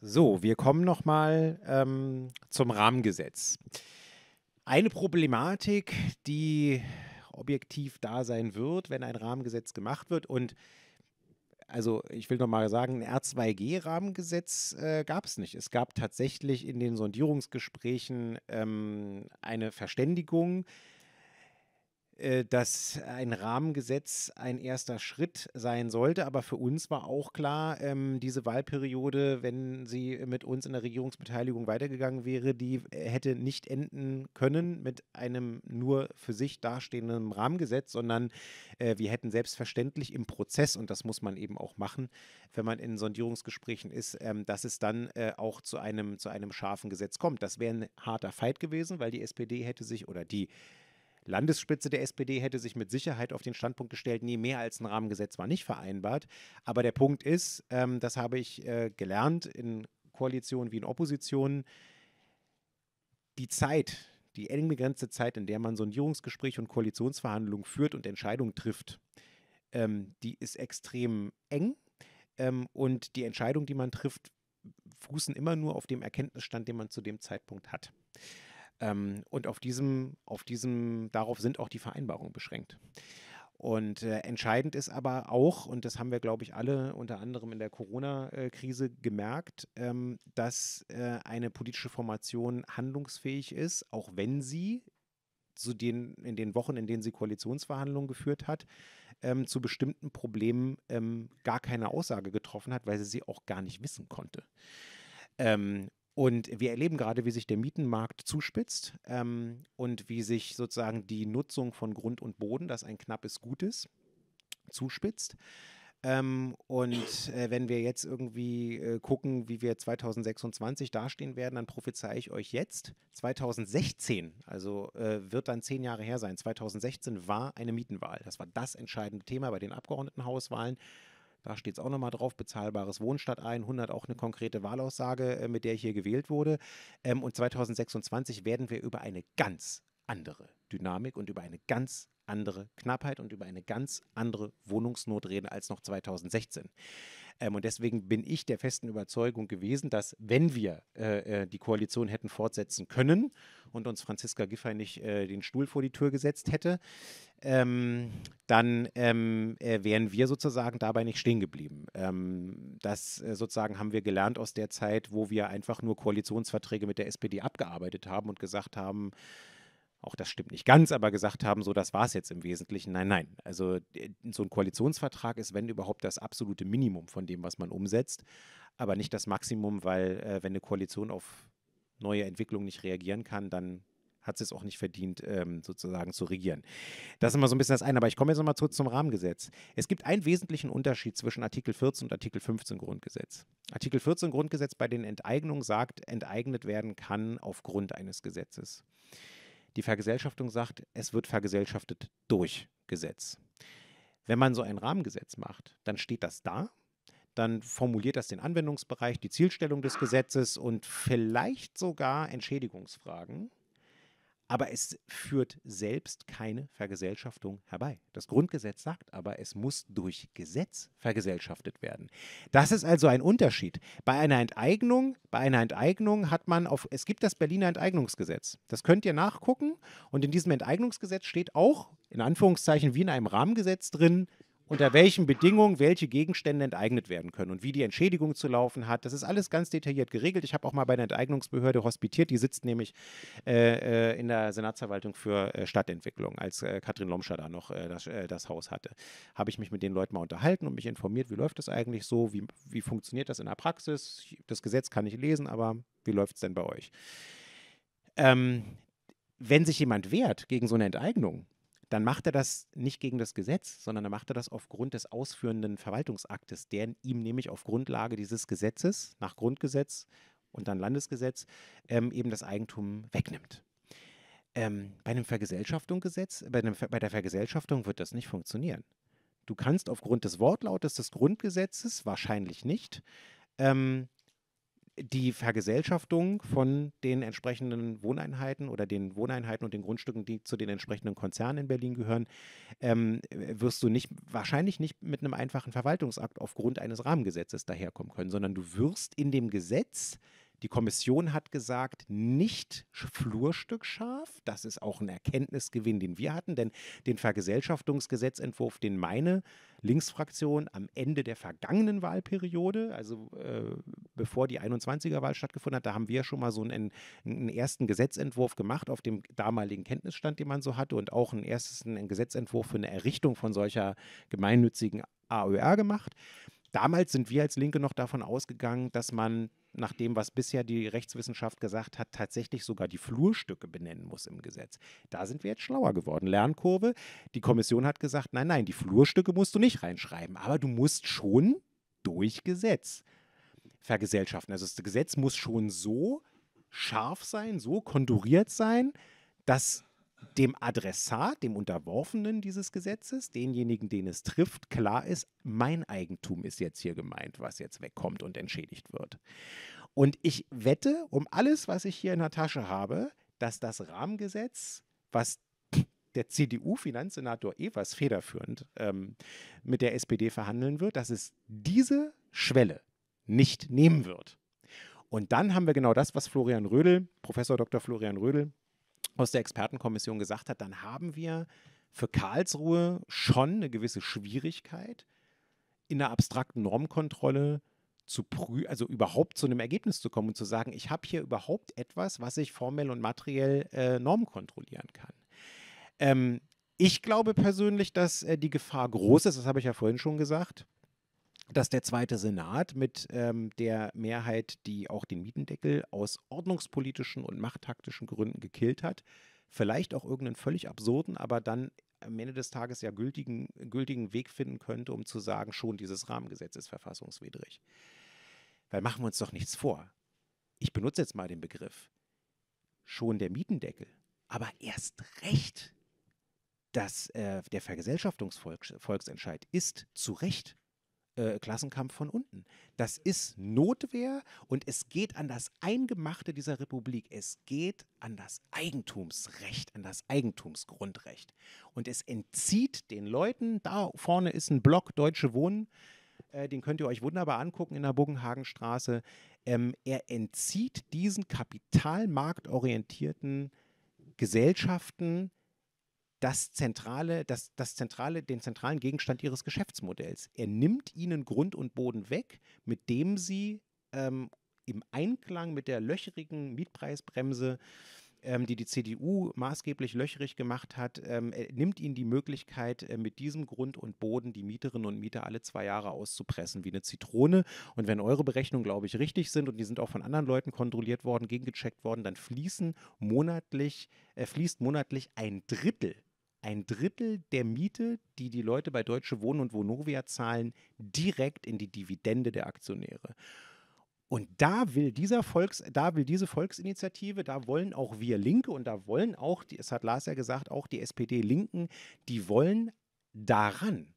So, wir kommen nochmal ähm, zum Rahmengesetz. Eine Problematik, die objektiv da sein wird, wenn ein Rahmengesetz gemacht wird und also ich will nochmal sagen, ein R2G-Rahmengesetz äh, gab es nicht. Es gab tatsächlich in den Sondierungsgesprächen ähm, eine Verständigung, dass ein Rahmengesetz ein erster Schritt sein sollte. Aber für uns war auch klar, ähm, diese Wahlperiode, wenn sie mit uns in der Regierungsbeteiligung weitergegangen wäre, die äh, hätte nicht enden können mit einem nur für sich dastehenden Rahmengesetz, sondern äh, wir hätten selbstverständlich im Prozess, und das muss man eben auch machen, wenn man in Sondierungsgesprächen ist, ähm, dass es dann äh, auch zu einem, zu einem scharfen Gesetz kommt. Das wäre ein harter Fight gewesen, weil die SPD hätte sich oder die Landesspitze der SPD hätte sich mit Sicherheit auf den Standpunkt gestellt, nee, mehr als ein Rahmengesetz war nicht vereinbart. Aber der Punkt ist, ähm, das habe ich äh, gelernt in Koalitionen wie in Oppositionen, die Zeit, die eng begrenzte Zeit, in der man Sondierungsgespräche und Koalitionsverhandlungen führt und Entscheidungen trifft, ähm, die ist extrem eng. Ähm, und die Entscheidungen, die man trifft, fußen immer nur auf dem Erkenntnisstand, den man zu dem Zeitpunkt hat. Ähm, und auf diesem, auf diesem, darauf sind auch die Vereinbarungen beschränkt. Und äh, entscheidend ist aber auch, und das haben wir, glaube ich, alle unter anderem in der Corona-Krise gemerkt, ähm, dass äh, eine politische Formation handlungsfähig ist, auch wenn sie zu den, in den Wochen, in denen sie Koalitionsverhandlungen geführt hat, ähm, zu bestimmten Problemen ähm, gar keine Aussage getroffen hat, weil sie sie auch gar nicht wissen konnte. Ähm, und wir erleben gerade, wie sich der Mietenmarkt zuspitzt ähm, und wie sich sozusagen die Nutzung von Grund und Boden, das ein knappes Gut ist, zuspitzt. Ähm, und äh, wenn wir jetzt irgendwie äh, gucken, wie wir 2026 dastehen werden, dann prophezei ich euch jetzt, 2016, also äh, wird dann zehn Jahre her sein, 2016 war eine Mietenwahl. Das war das entscheidende Thema bei den Abgeordnetenhauswahlen. Da steht es auch nochmal drauf, bezahlbares Wohnen statt 100, auch eine konkrete Wahlaussage, äh, mit der hier gewählt wurde. Ähm, und 2026 werden wir über eine ganz andere Dynamik und über eine ganz andere Knappheit und über eine ganz andere Wohnungsnot reden als noch 2016. Ähm, und deswegen bin ich der festen Überzeugung gewesen, dass wenn wir äh, äh, die Koalition hätten fortsetzen können und uns Franziska Giffey nicht äh, den Stuhl vor die Tür gesetzt hätte, ähm, dann ähm, äh, wären wir sozusagen dabei nicht stehen geblieben. Ähm, das äh, sozusagen haben wir gelernt aus der Zeit, wo wir einfach nur Koalitionsverträge mit der SPD abgearbeitet haben und gesagt haben, auch das stimmt nicht ganz, aber gesagt haben, so das war es jetzt im Wesentlichen. Nein, nein. Also so ein Koalitionsvertrag ist, wenn überhaupt, das absolute Minimum von dem, was man umsetzt, aber nicht das Maximum, weil äh, wenn eine Koalition auf neue Entwicklungen nicht reagieren kann, dann hat sie es auch nicht verdient, ähm, sozusagen zu regieren. Das ist immer so ein bisschen das eine. Aber ich komme jetzt nochmal zurück zum Rahmengesetz. Es gibt einen wesentlichen Unterschied zwischen Artikel 14 und Artikel 15 Grundgesetz. Artikel 14 Grundgesetz bei den Enteignungen sagt, enteignet werden kann aufgrund eines Gesetzes. Die Vergesellschaftung sagt, es wird vergesellschaftet durch Gesetz. Wenn man so ein Rahmengesetz macht, dann steht das da, dann formuliert das den Anwendungsbereich, die Zielstellung des Gesetzes und vielleicht sogar Entschädigungsfragen aber es führt selbst keine Vergesellschaftung herbei. Das Grundgesetz sagt aber, es muss durch Gesetz vergesellschaftet werden. Das ist also ein Unterschied. Bei einer Enteignung, bei einer Enteignung hat man auf, es gibt das Berliner Enteignungsgesetz. Das könnt ihr nachgucken und in diesem Enteignungsgesetz steht auch, in Anführungszeichen wie in einem Rahmengesetz drin, unter welchen Bedingungen welche Gegenstände enteignet werden können und wie die Entschädigung zu laufen hat. Das ist alles ganz detailliert geregelt. Ich habe auch mal bei der Enteignungsbehörde hospitiert. Die sitzt nämlich äh, äh in der Senatsverwaltung für äh, Stadtentwicklung, als äh, Katrin Lomscher da noch äh, das, äh, das, Haus hatte. Habe ich mich mit den Leuten mal unterhalten und mich informiert, wie läuft das eigentlich so, wie, wie funktioniert das in der Praxis. Das Gesetz kann ich lesen, aber wie läuft es denn bei euch? Ähm, wenn sich jemand wehrt gegen so eine Enteignung, dann macht er das nicht gegen das Gesetz, sondern dann macht er das aufgrund des ausführenden Verwaltungsaktes, der ihm nämlich auf Grundlage dieses Gesetzes, nach Grundgesetz und dann Landesgesetz, ähm, eben das Eigentum wegnimmt. Ähm, bei einem Vergesellschaftungsgesetz, bei, einem, bei der Vergesellschaftung wird das nicht funktionieren. Du kannst aufgrund des Wortlautes des Grundgesetzes wahrscheinlich nicht ähm, die Vergesellschaftung von den entsprechenden Wohneinheiten oder den Wohneinheiten und den Grundstücken, die zu den entsprechenden Konzernen in Berlin gehören, ähm, wirst du nicht, wahrscheinlich nicht mit einem einfachen Verwaltungsakt aufgrund eines Rahmengesetzes daherkommen können, sondern du wirst in dem Gesetz die Kommission hat gesagt, nicht flurstückscharf. Das ist auch ein Erkenntnisgewinn, den wir hatten, denn den Vergesellschaftungsgesetzentwurf, den meine Linksfraktion am Ende der vergangenen Wahlperiode, also äh, bevor die 21er-Wahl stattgefunden hat, da haben wir schon mal so einen, einen, ersten Gesetzentwurf gemacht auf dem damaligen Kenntnisstand, den man so hatte und auch einen ersten einen Gesetzentwurf für eine Errichtung von solcher gemeinnützigen AÖR gemacht. Damals sind wir als Linke noch davon ausgegangen, dass man nach dem, was bisher die Rechtswissenschaft gesagt hat, tatsächlich sogar die Flurstücke benennen muss im Gesetz. Da sind wir jetzt schlauer geworden. Lernkurve. Die Kommission hat gesagt, nein, nein, die Flurstücke musst du nicht reinschreiben, aber du musst schon durch Gesetz vergesellschaften. Also das Gesetz muss schon so scharf sein, so konduriert sein, dass dem Adressat, dem Unterworfenen dieses Gesetzes, denjenigen, den es trifft, klar ist, mein Eigentum ist jetzt hier gemeint, was jetzt wegkommt und entschädigt wird. Und ich wette um alles, was ich hier in der Tasche habe, dass das Rahmengesetz, was der CDU-Finanzsenator Evers federführend ähm, mit der SPD verhandeln wird, dass es diese Schwelle nicht nehmen wird. Und dann haben wir genau das, was Florian Rödel, Professor Dr. Florian Rödel, aus der Expertenkommission gesagt hat, dann haben wir für Karlsruhe schon eine gewisse Schwierigkeit, in der abstrakten Normkontrolle zu prü also überhaupt zu einem Ergebnis zu kommen und zu sagen, ich habe hier überhaupt etwas, was ich formell und materiell äh, Normen kontrollieren kann. Ähm, ich glaube persönlich, dass äh, die Gefahr groß ist, das habe ich ja vorhin schon gesagt, dass der zweite Senat mit ähm, der Mehrheit, die auch den Mietendeckel aus ordnungspolitischen und machttaktischen Gründen gekillt hat, vielleicht auch irgendeinen völlig absurden, aber dann am Ende des Tages ja gültigen, gültigen Weg finden könnte, um zu sagen, schon dieses Rahmengesetz ist verfassungswidrig. Weil machen wir uns doch nichts vor. Ich benutze jetzt mal den Begriff. Schon der Mietendeckel, aber erst recht dass äh, der Vergesellschaftungsvolksentscheid ist zu Recht äh, Klassenkampf von unten. Das ist Notwehr und es geht an das Eingemachte dieser Republik. Es geht an das Eigentumsrecht, an das Eigentumsgrundrecht. Und es entzieht den Leuten, da vorne ist ein Block Deutsche Wohnen, äh, den könnt ihr euch wunderbar angucken in der Bogenhagenstraße. Ähm, er entzieht diesen kapitalmarktorientierten Gesellschaften das zentrale, das, das zentrale, den zentralen Gegenstand ihres Geschäftsmodells. Er nimmt ihnen Grund und Boden weg, mit dem sie ähm, im Einklang mit der löcherigen Mietpreisbremse ähm, die die CDU maßgeblich löcherig gemacht hat, ähm, nimmt ihnen die Möglichkeit, äh, mit diesem Grund und Boden die Mieterinnen und Mieter alle zwei Jahre auszupressen, wie eine Zitrone. Und wenn eure Berechnungen, glaube ich, richtig sind und die sind auch von anderen Leuten kontrolliert worden, gegengecheckt worden, dann fließen monatlich, äh, fließt monatlich ein Drittel ein Drittel der Miete, die die Leute bei Deutsche Wohnen und Vonovia zahlen, direkt in die Dividende der Aktionäre. Und da will dieser Volks, da will diese Volksinitiative, da wollen auch wir Linke und da wollen auch, es hat Lars ja gesagt, auch die SPD-Linken, die wollen daran.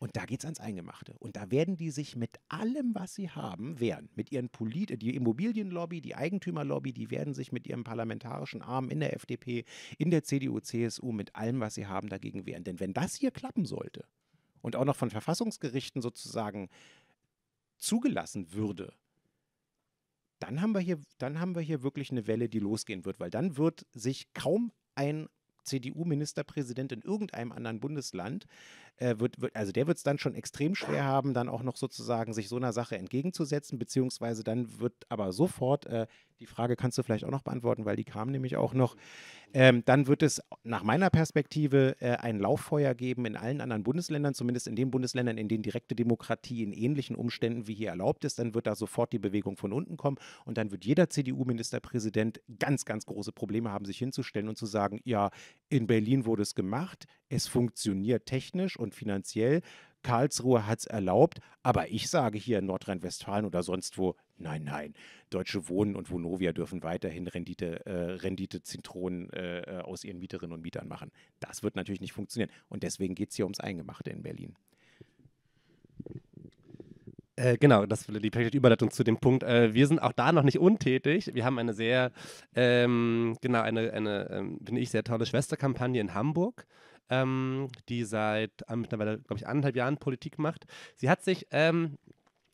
Und da geht es ans Eingemachte. Und da werden die sich mit allem, was sie haben, wehren. Mit ihren Polit die Immobilienlobby, die Eigentümerlobby, die werden sich mit ihrem parlamentarischen Arm in der FDP, in der CDU, CSU, mit allem, was sie haben, dagegen wehren. Denn wenn das hier klappen sollte und auch noch von Verfassungsgerichten sozusagen zugelassen würde, dann haben wir hier, dann haben wir hier wirklich eine Welle, die losgehen wird, weil dann wird sich kaum ein CDU-Ministerpräsident in irgendeinem anderen Bundesland, äh, wird, wird, also der wird es dann schon extrem schwer haben, dann auch noch sozusagen sich so einer Sache entgegenzusetzen, beziehungsweise dann wird aber sofort, äh, die Frage kannst du vielleicht auch noch beantworten, weil die kam nämlich auch noch, ähm, dann wird es nach meiner Perspektive äh, ein Lauffeuer geben in allen anderen Bundesländern, zumindest in den Bundesländern, in denen direkte Demokratie in ähnlichen Umständen wie hier erlaubt ist. Dann wird da sofort die Bewegung von unten kommen und dann wird jeder CDU-Ministerpräsident ganz, ganz große Probleme haben, sich hinzustellen und zu sagen, ja, in Berlin wurde es gemacht, es funktioniert technisch und finanziell. Karlsruhe hat es erlaubt, aber ich sage hier in Nordrhein-Westfalen oder sonst wo, nein, nein, Deutsche Wohnen und Vonovia dürfen weiterhin Rendite, äh, Rendite-Zitronen äh, aus ihren Mieterinnen und Mietern machen. Das wird natürlich nicht funktionieren. Und deswegen geht es hier ums Eingemachte in Berlin. Äh, genau, das wäre die perfekte Überleitung zu dem Punkt. Äh, wir sind auch da noch nicht untätig. Wir haben eine sehr, ähm, genau, eine, eine ähm, finde ich, sehr tolle Schwesterkampagne in Hamburg, ähm, die seit äh, mittlerweile, glaube ich, anderthalb Jahren Politik macht. Sie hat sich, ähm,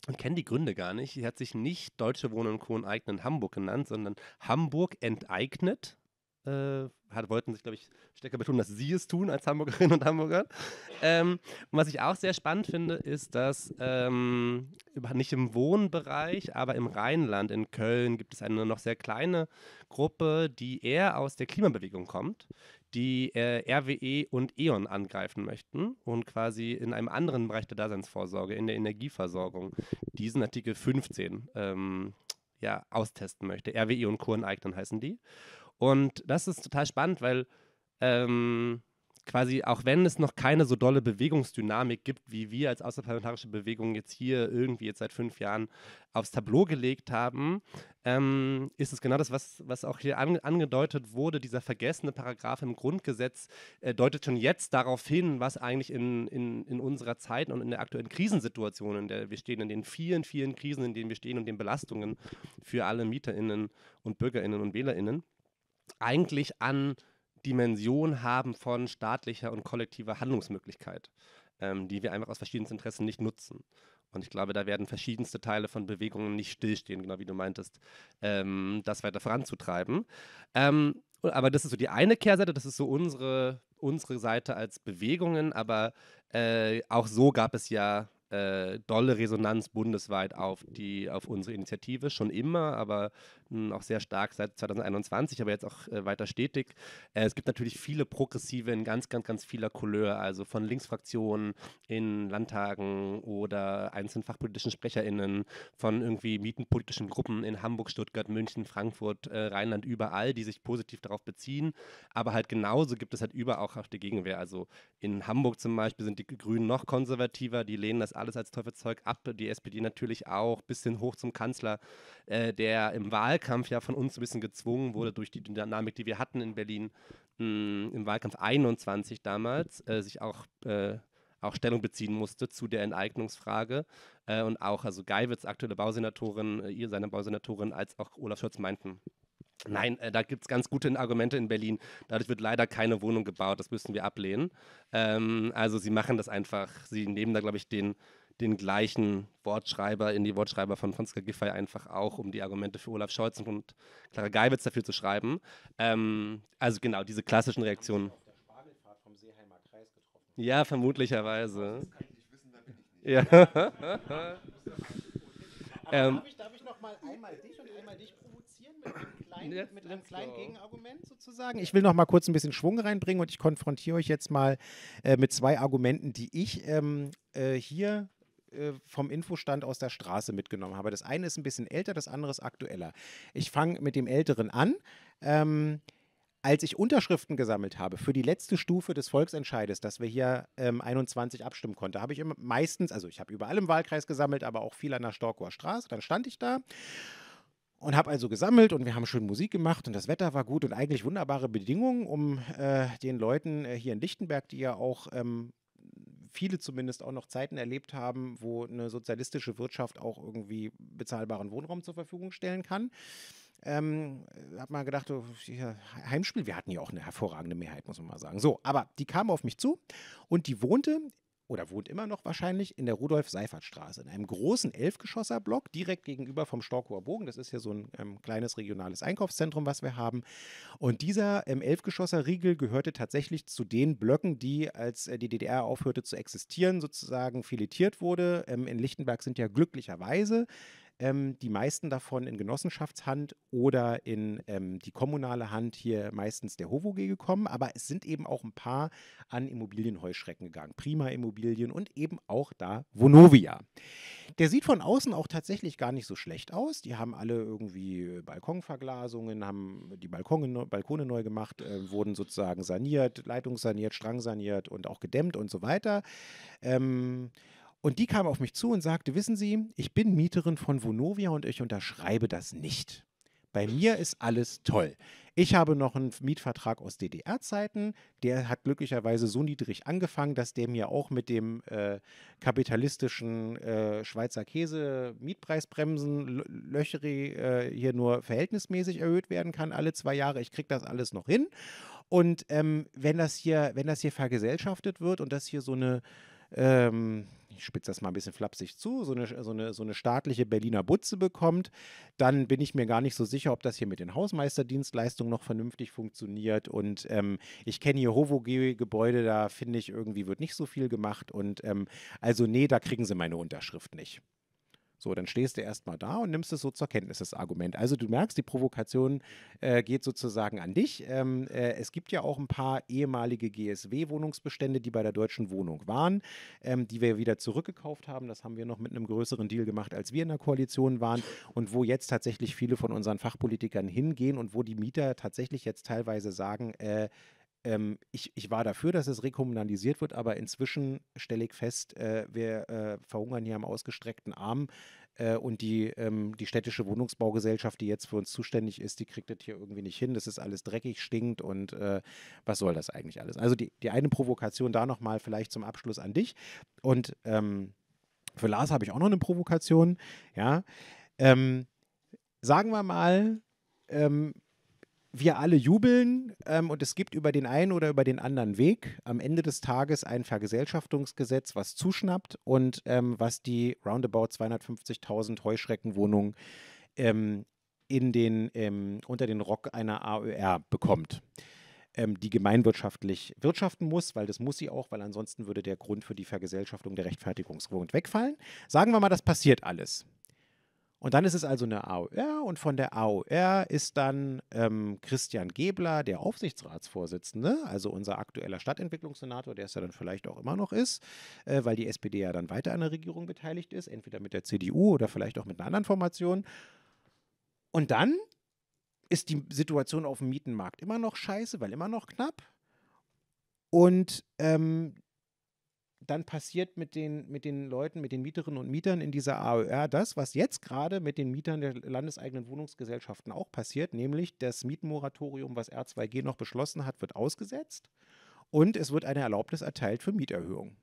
ich kenne die Gründe gar nicht, sie hat sich nicht Deutsche Wohnen und Co. enteignen Hamburg genannt, sondern Hamburg enteignet äh, hat, wollten sich, glaube ich, stärker betonen, dass sie es tun als Hamburgerinnen und Hamburger. Ähm, und was ich auch sehr spannend finde, ist, dass ähm, nicht im Wohnbereich, aber im Rheinland, in Köln, gibt es eine noch sehr kleine Gruppe, die eher aus der Klimabewegung kommt, die äh, RWE und E.ON angreifen möchten und quasi in einem anderen Bereich der Daseinsvorsorge, in der Energieversorgung, diesen Artikel 15 ähm, ja, austesten möchte. RWE und Co. enteignen heißen die. Und das ist total spannend, weil ähm, quasi, auch wenn es noch keine so dolle Bewegungsdynamik gibt, wie wir als außerparlamentarische Bewegung jetzt hier irgendwie jetzt seit fünf Jahren aufs Tableau gelegt haben, ähm, ist es genau das, was, was auch hier an, angedeutet wurde. Dieser vergessene Paragraph im Grundgesetz äh, deutet schon jetzt darauf hin, was eigentlich in, in, in unserer Zeit und in der aktuellen Krisensituation, in der wir stehen, in den vielen, vielen Krisen, in denen wir stehen und den Belastungen für alle MieterInnen und BürgerInnen und WählerInnen eigentlich an Dimension haben von staatlicher und kollektiver Handlungsmöglichkeit, ähm, die wir einfach aus verschiedensten Interessen nicht nutzen. Und ich glaube, da werden verschiedenste Teile von Bewegungen nicht stillstehen, genau wie du meintest, ähm, das weiter voranzutreiben. Ähm, aber das ist so die eine Kehrseite, das ist so unsere, unsere Seite als Bewegungen, aber äh, auch so gab es ja äh, dolle Resonanz bundesweit auf, die, auf unsere Initiative, schon immer, aber mh, hm, auch sehr stark seit 2021, aber jetzt auch äh, weiter stetig. Äh, es gibt natürlich viele Progressive in ganz, ganz, ganz vieler Couleur, also von Linksfraktionen in Landtagen oder einzelnen fachpolitischen SprecherInnen, von irgendwie mietenpolitischen Gruppen in Hamburg, Stuttgart, München, Frankfurt, äh, Rheinland, überall, die sich positiv darauf beziehen. Aber halt genauso gibt es halt überall auch, auch die Gegenwehr. Also in Hamburg zum Beispiel sind die Grünen noch konservativer, die lehnen das alles als Teufelszeug ab. Die SPD natürlich auch, bis hin hoch zum Kanzler, äh, der im Wahlkampf ja von uns ein bisschen gezwungen wurde durch die Dynamik, die wir hatten in Berlin mh, hm, im Wahlkampf 21 damals, äh, sich auch äh, auch Stellung beziehen musste zu der Enteignungsfrage äh, und auch also Geiwitz, aktuelle Bausenatorin, äh, ihr seine Bausenatorin, als auch Olaf Scholz meinten, Nein, äh, da gibt es ganz gute Argumente in Berlin. Dadurch wird leider keine Wohnung gebaut. Das müssen wir ablehnen. Ähm, also sie machen das einfach. Sie nehmen da, glaube ich, den, den gleichen Wortschreiber in die Wortschreiber von Franziska Giffey einfach auch, um die Argumente für Olaf Scholz und Clara Geiwitz dafür zu schreiben. Ähm, also genau, diese klassischen Reaktionen. Ja, vermutlicherweise. Ja. (laughs) ähm, darf ich, darf ich noch mal einmal dich und einmal dich provozieren mit einem kleinen, mit einem kleinen Gegenargument sozusagen? Ich will noch mal kurz ein bisschen Schwung reinbringen und ich konfrontiere euch jetzt mal äh, mit zwei Argumenten, die ich ähm, äh, hier äh, vom Infostand aus der Straße mitgenommen habe. Das eine ist ein bisschen älter, das andere ist aktueller. Ich fange mit dem älteren an. Ähm, als ich Unterschriften gesammelt habe für die letzte Stufe des Volksentscheides, dass wir hier ähm, 21 abstimmen konnten, habe ich immer meistens, also ich habe überall im Wahlkreis gesammelt, aber auch viel an der Storkower Straße. Dann stand ich da und habe also gesammelt und wir haben schön Musik gemacht und das Wetter war gut und eigentlich wunderbare Bedingungen, um äh, den Leuten äh, hier in Lichtenberg, die ja auch ähm, viele zumindest auch noch Zeiten erlebt haben, wo eine sozialistische Wirtschaft auch irgendwie bezahlbaren Wohnraum zur Verfügung stellen kann. Ähm, hat man gedacht, oh, Heimspiel, wir hatten ja auch eine hervorragende Mehrheit, muss man mal sagen. So, aber die kam auf mich zu und die wohnte oder wohnt immer noch wahrscheinlich in der Rudolf-Seifert-Straße, in einem großen Elfgeschosser-Block, direkt gegenüber vom Storkower Bogen. Das ist hier so ein ähm, kleines regionales Einkaufszentrum, was wir haben. Und dieser ähm, Elfgeschosser-Riegel gehörte tatsächlich zu den Blöcken, die, als äh, die DDR aufhörte zu existieren, sozusagen filetiert wurde. Ähm, in Lichtenberg sind ja glücklicherweise ähm, die meisten davon in Genossenschaftshand oder in ähm, die kommunale Hand hier meistens der HOVOG gekommen. Aber es sind eben auch ein paar an Immobilienheuschrecken gegangen. Prima Immobilien und eben auch da Vonovia. Der sieht von außen auch tatsächlich gar nicht so schlecht aus. Die haben alle irgendwie Balkonverglasungen, haben die Balkone, Balkone neu gemacht, äh, wurden sozusagen saniert, Leitungssaniert, Strangsaniert und auch gedämmt und so weiter. Ähm, und die kam auf mich zu und sagte, wissen Sie, ich bin Mieterin von Vonovia und ich unterschreibe das nicht. Bei mir ist alles toll. Ich habe noch einen Mietvertrag aus DDR-Zeiten. Der hat glücklicherweise so niedrig angefangen, dass der mir auch mit dem äh, kapitalistischen äh, Schweizer Käse Mietpreisbremsen Löcheri äh, hier nur verhältnismäßig erhöht werden kann alle zwei Jahre. Ich kriege das alles noch hin. Und ähm, wenn das hier, wenn das hier vergesellschaftet wird und das hier so eine ähm, ich spitze das mal ein bisschen flapsig zu, so eine, so, eine, so eine staatliche Berliner Butze bekommt, dann bin ich mir gar nicht so sicher, ob das hier mit den Hausmeisterdienstleistungen noch vernünftig funktioniert. Und ähm, ich kenne hier Hovo-Gebäude, da finde ich irgendwie wird nicht so viel gemacht. Und ähm, also nee, da kriegen sie meine Unterschrift nicht. So, dann stehst du erstmal da und nimmst es so zur Kenntnis, das Argument. Also du merkst, die Provokation äh, geht sozusagen an dich. Ähm, äh, es gibt ja auch ein paar ehemalige GSW-Wohnungsbestände, die bei der Deutschen Wohnung waren, ähm, die wir wieder zurückgekauft haben. Das haben wir noch mit einem größeren Deal gemacht, als wir in der Koalition waren und wo jetzt tatsächlich viele von unseren Fachpolitikern hingehen und wo die Mieter tatsächlich jetzt teilweise sagen, äh, ähm, ich, ich, war dafür, dass es rekommunalisiert wird, aber inzwischen stelle ich fest, äh, wir äh, verhungern hier am ausgestreckten Arm. Äh, und die, ähm, die städtische Wohnungsbaugesellschaft, die jetzt für uns zuständig ist, die kriegt das hier irgendwie nicht hin. Das ist alles dreckig, stinkt und äh, was soll das eigentlich alles? Also die, die eine Provokation da nochmal vielleicht zum Abschluss an dich. Und ähm, für Lars habe ich auch noch eine Provokation. Ja. Ähm, sagen wir mal, ähm, wir alle jubeln ähm, und es gibt über den einen oder über den anderen Weg am Ende des Tages ein Vergesellschaftungsgesetz, was zuschnappt und ähm, was die roundabout 250.000 Heuschreckenwohnungen ähm, in den, ähm, unter den Rock einer AÖR bekommt, ähm, die gemeinwirtschaftlich wirtschaften muss, weil das muss sie auch, weil ansonsten würde der Grund für die Vergesellschaftung der Rechtfertigungsgrund wegfallen. Sagen wir mal, das passiert alles. Und dann ist es also eine AOR und von der AOR ist dann ähm, Christian Gebler, der Aufsichtsratsvorsitzende, also unser aktueller Stadtentwicklungssenator, der es ja dann vielleicht auch immer noch ist, äh, weil die SPD ja dann weiter an der Regierung beteiligt ist, entweder mit der CDU oder vielleicht auch mit einer anderen Formation. Und dann ist die Situation auf dem Mietenmarkt immer noch scheiße, weil immer noch knapp. Und ähm, dann passiert mit den, mit den Leuten, mit den Mieterinnen und Mietern in dieser AOR das, was jetzt gerade mit den Mietern der landeseigenen Wohnungsgesellschaften auch passiert, nämlich das Mietenmoratorium, was R2G noch beschlossen hat, wird ausgesetzt und es wird eine Erlaubnis erteilt für Mieterhöhung.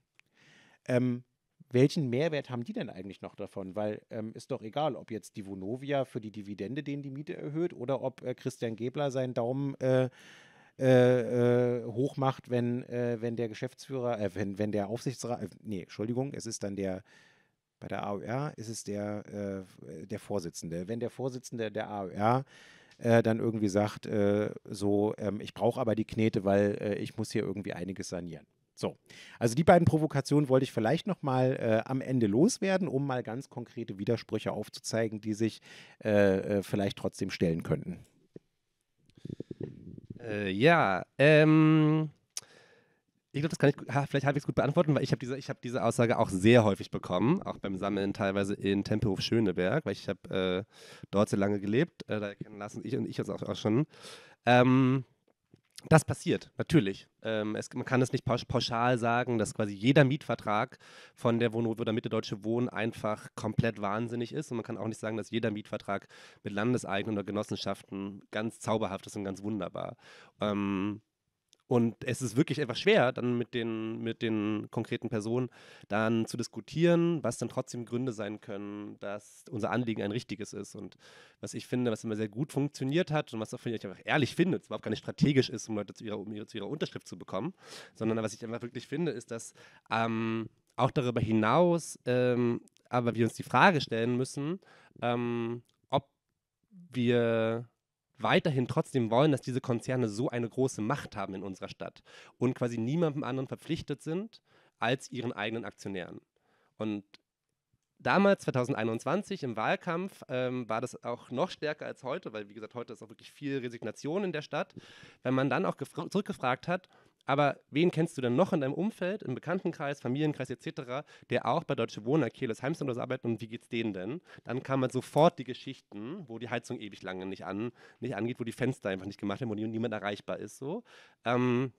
Ähm, welchen Mehrwert haben die denn eigentlich noch davon? Weil ähm, ist doch egal, ob jetzt die Vonovia für die Dividende denen die Miete erhöht oder ob äh, Christian Gebler seinen Daumen äh, äh, äh, hochmacht, wenn, äh, wenn der Geschäftsführer, äh, wenn, wenn der Aufsichtsrat, äh, nee, Entschuldigung, es ist dann der, bei der AOR ist es der, äh, der Vorsitzende. Wenn der Vorsitzende der AOR dann irgendwie sagt, so, ähm, ich brauche aber die Knete, weil ich muss hier irgendwie einiges sanieren. So, also die beiden Provokationen wollte ich vielleicht noch mal äh, am Ende loswerden, um mal ganz konkrete Widersprüche aufzuzeigen, die sich äh, äh, vielleicht trotzdem stellen könnten. Äh, ja, ähm, ich glaube, das kann ich ha, vielleicht halbwegs gut beantworten, weil ich habe diese, hab diese Aussage auch sehr häufig bekommen, auch beim Sammeln teilweise in Tempelhof Schöneberg, weil ich habe äh, dort sehr lange gelebt, äh, da kennen lassen ich und ich uns auch, auch schon. Ähm, das passiert, natürlich. Ähm, es, man kann es nicht pauschal sagen, dass quasi jeder Mietvertrag von der Wohnnot oder Mitte Deutsche Wohnen einfach komplett wahnsinnig ist. Und man kann auch nicht sagen, dass jeder Mietvertrag mit Landeseigenen oder Genossenschaften ganz zauberhaft ist und ganz wunderbar. Ähm, und es ist wirklich etwas schwer, dann mit den, mit den konkreten Personen dann zu diskutieren, was dann trotzdem Gründe sein können, dass unser Anliegen ein richtiges ist. Und was ich finde, was immer sehr gut funktioniert hat und was auch ich einfach ehrlich finde, es überhaupt gar nicht strategisch ist, um Leute zu ihrer, um ihre, zu ihrer Unterschrift zu bekommen, sondern was ich einfach wirklich finde, ist, dass ähm, auch darüber hinaus ähm, aber wir uns die Frage stellen müssen, ähm, ob wir weiterhin trotzdem wollen, dass diese Konzerne so eine große Macht haben in unserer Stadt und quasi niemandem anderen verpflichtet sind als ihren eigenen Aktionären. Und damals, 2021, im Wahlkampf, ähm, war das auch noch stärker als heute, weil, wie gesagt, heute ist auch wirklich viel Resignation in der Stadt. Wenn man dann auch zurückgefragt hat, aber wen kennst du denn noch in deinem Umfeld, im Bekanntenkreis, Familienkreis etc., der auch bei Deutsche Wohnen, Kehles so arbeitet und wie geht's denen denn? Dann kamen sofort die Geschichten, wo die Heizung ewig lange nicht, an, nicht angeht, wo die Fenster einfach nicht gemacht werden, wo niemand erreichbar ist. So. Ähm,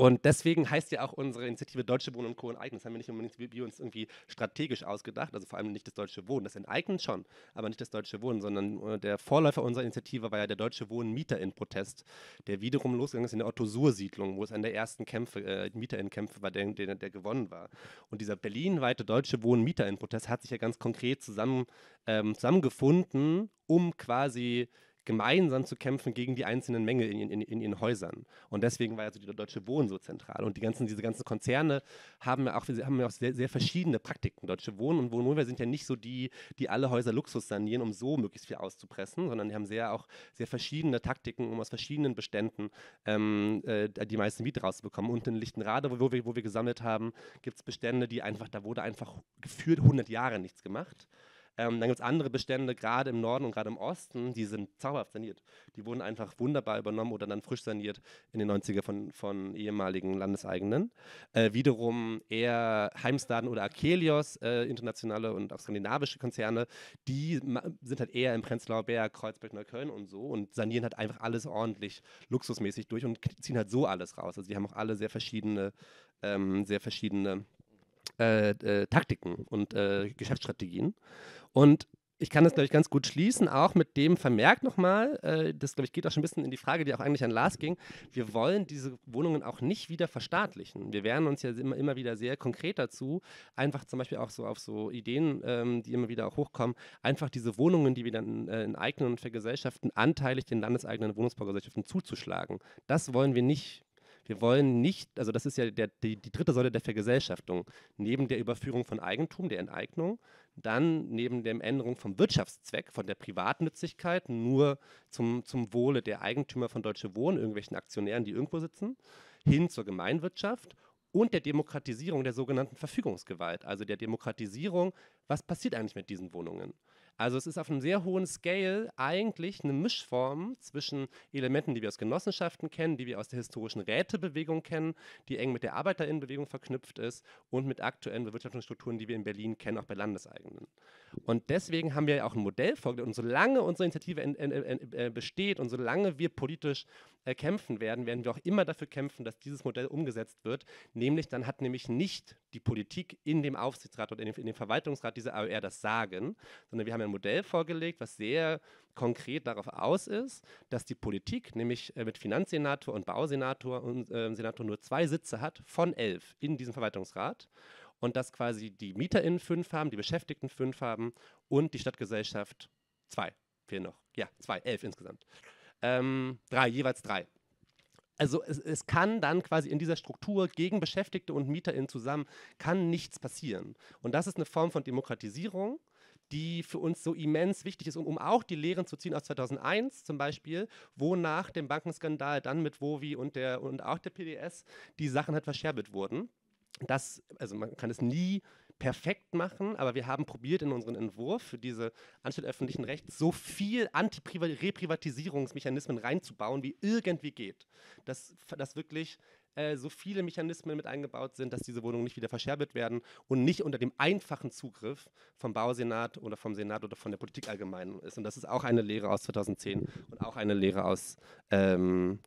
und deswegen heißt ja auch unsere Initiative Deutsche Wohnen und Co. enteignen. Das haben wir nicht unbedingt wir uns irgendwie strategisch ausgedacht, also vor allem nicht das Deutsche Wohnen. Das Enteignen schon, aber nicht das Deutsche Wohnen, sondern äh, der Vorläufer unserer Initiative war ja der Deutsche Wohnen Mieterinnenprotest, der wiederum losgegangen ist in der Otto-Suhr-Siedlung, wo es einer der ersten Kämpfe, äh, Mieterinnenkämpfe war, der, der, der, gewonnen war. Und dieser berlinweite Deutsche Wohnen Mieterinnenprotest hat sich ja ganz konkret zusammen, ähm, zusammengefunden, um quasi gemeinsam zu kämpfen gegen die einzelnen Mängel in, in, in, ihren Häusern. Und deswegen war also die Deutsche Wohnen so zentral. Und die ganzen, diese ganzen Konzerne haben ja auch, haben ja auch sehr, sehr verschiedene Praktiken. Deutsche Wohnen und Wohnmobil sind ja nicht so die, die alle Häuser Luxus sanieren, um so möglichst viel auszupressen, sondern die haben sehr auch sehr verschiedene Taktiken, um aus verschiedenen Beständen ähm, äh, die meiste Miete rauszubekommen. Und in Lichtenrade, wo wir, wo wir gesammelt haben, gibt es Bestände, die einfach, da wurde einfach gefühlt 100 Jahre nichts gemacht. Ähm, dann gibt es andere Bestände, gerade im Norden und gerade im Osten, die sind zauberhaft saniert. Die wurden einfach wunderbar übernommen oder dann frisch saniert in den 90er von, von ehemaligen Landeseigenen. Äh, wiederum eher Heimstaden oder Akelios, äh, internationale und auch skandinavische Konzerne, die sind halt eher im Prenzlauer Berg, Kreuzberg, Neukölln und so und sanieren halt einfach alles ordentlich luxusmäßig durch und ziehen halt so alles raus. Also die haben auch alle sehr verschiedene, ähm, sehr verschiedene äh, äh, Taktiken und äh, Geschäftsstrategien. Und ich kann das, glaube ich, ganz gut schließen, auch mit dem Vermerk nochmal, äh, das, glaube ich, geht auch schon ein bisschen in die Frage, die auch eigentlich an Lars ging. Wir wollen diese Wohnungen auch nicht wieder verstaatlichen. Wir wehren uns ja immer, immer wieder sehr konkret dazu, einfach zum Beispiel auch so auf so Ideen, ähm, die immer wieder auch hochkommen, einfach diese Wohnungen, die wir dann äh, enteignen und vergesellschaften, anteilig den landeseigenen Wohnungsbaugesellschaften zuzuschlagen. Das wollen wir nicht wir wollen nicht, also das ist ja der, die, die dritte Säule der Vergesellschaftung, neben der Überführung von Eigentum, der Enteignung, dann neben der Änderung vom Wirtschaftszweck, von der Privatnützigkeit nur zum, zum Wohle der Eigentümer von Deutsche Wohnen, irgendwelchen Aktionären, die irgendwo sitzen, hin zur Gemeinwirtschaft und der Demokratisierung der sogenannten Verfügungsgewalt, also der Demokratisierung, was passiert eigentlich mit diesen Wohnungen. Also es ist auf einem sehr hohen Scale eigentlich eine Mischform zwischen Elementen, die wir aus Genossenschaften kennen, die wir aus der historischen Rätebewegung kennen, die eng mit der Arbeiterinnenbewegung verknüpft ist und mit aktuellen Bewirtschaftungsstrukturen, die wir in Berlin kennen, auch bei Landeseigenen. Und deswegen haben wir auch ein Modell vorgelegt. Und solange unsere Initiative in, in, in, äh, besteht und solange wir politisch äh, kämpfen werden, werden wir auch immer dafür kämpfen, dass dieses Modell umgesetzt wird. Nämlich dann hat nämlich nicht die Politik in dem Aufsichtsrat oder in dem, dem Verwaltungsrat dieser AOR das Sagen, sondern wir haben ein Modell vorgelegt, was sehr konkret darauf aus ist, dass die Politik nämlich äh, mit Finanzsenator und Bausenator und äh, Senator nur zwei Sitze hat von elf in diesem Verwaltungsrat und dass quasi die MieterInnen fünf haben, die Beschäftigten fünf haben und die Stadtgesellschaft zwei. Fehlen noch. Ja, zwei, elf insgesamt. Ähm, drei, jeweils drei. Also es, es, kann dann quasi in dieser Struktur gegen Beschäftigte und MieterInnen zusammen, kann nichts passieren. Und das ist eine Form von Demokratisierung, die für uns so immens wichtig ist, um, um auch die Lehren zu ziehen aus 2001 zum Beispiel, wo nach dem Bankenskandal dann mit Wovi und, der, und auch der PDS die Sachen halt verscherbelt wurden. Das, also man kann es nie perfekt machen, aber wir haben probiert in unseren Entwurf für diese Anstalt öffentlichen Rechts so viel Anti-Reprivatisierungsmechanismen reinzubauen, wie irgendwie geht. Dass, dass wirklich äh, so viele Mechanismen mit eingebaut sind, dass diese Wohnungen nicht wieder verscherbelt werden und nicht unter dem einfachen Zugriff vom Bausenat oder vom Senat oder von der Politik allgemein ist. Und das ist auch eine Lehre aus 2010 und auch eine Lehre aus ähm,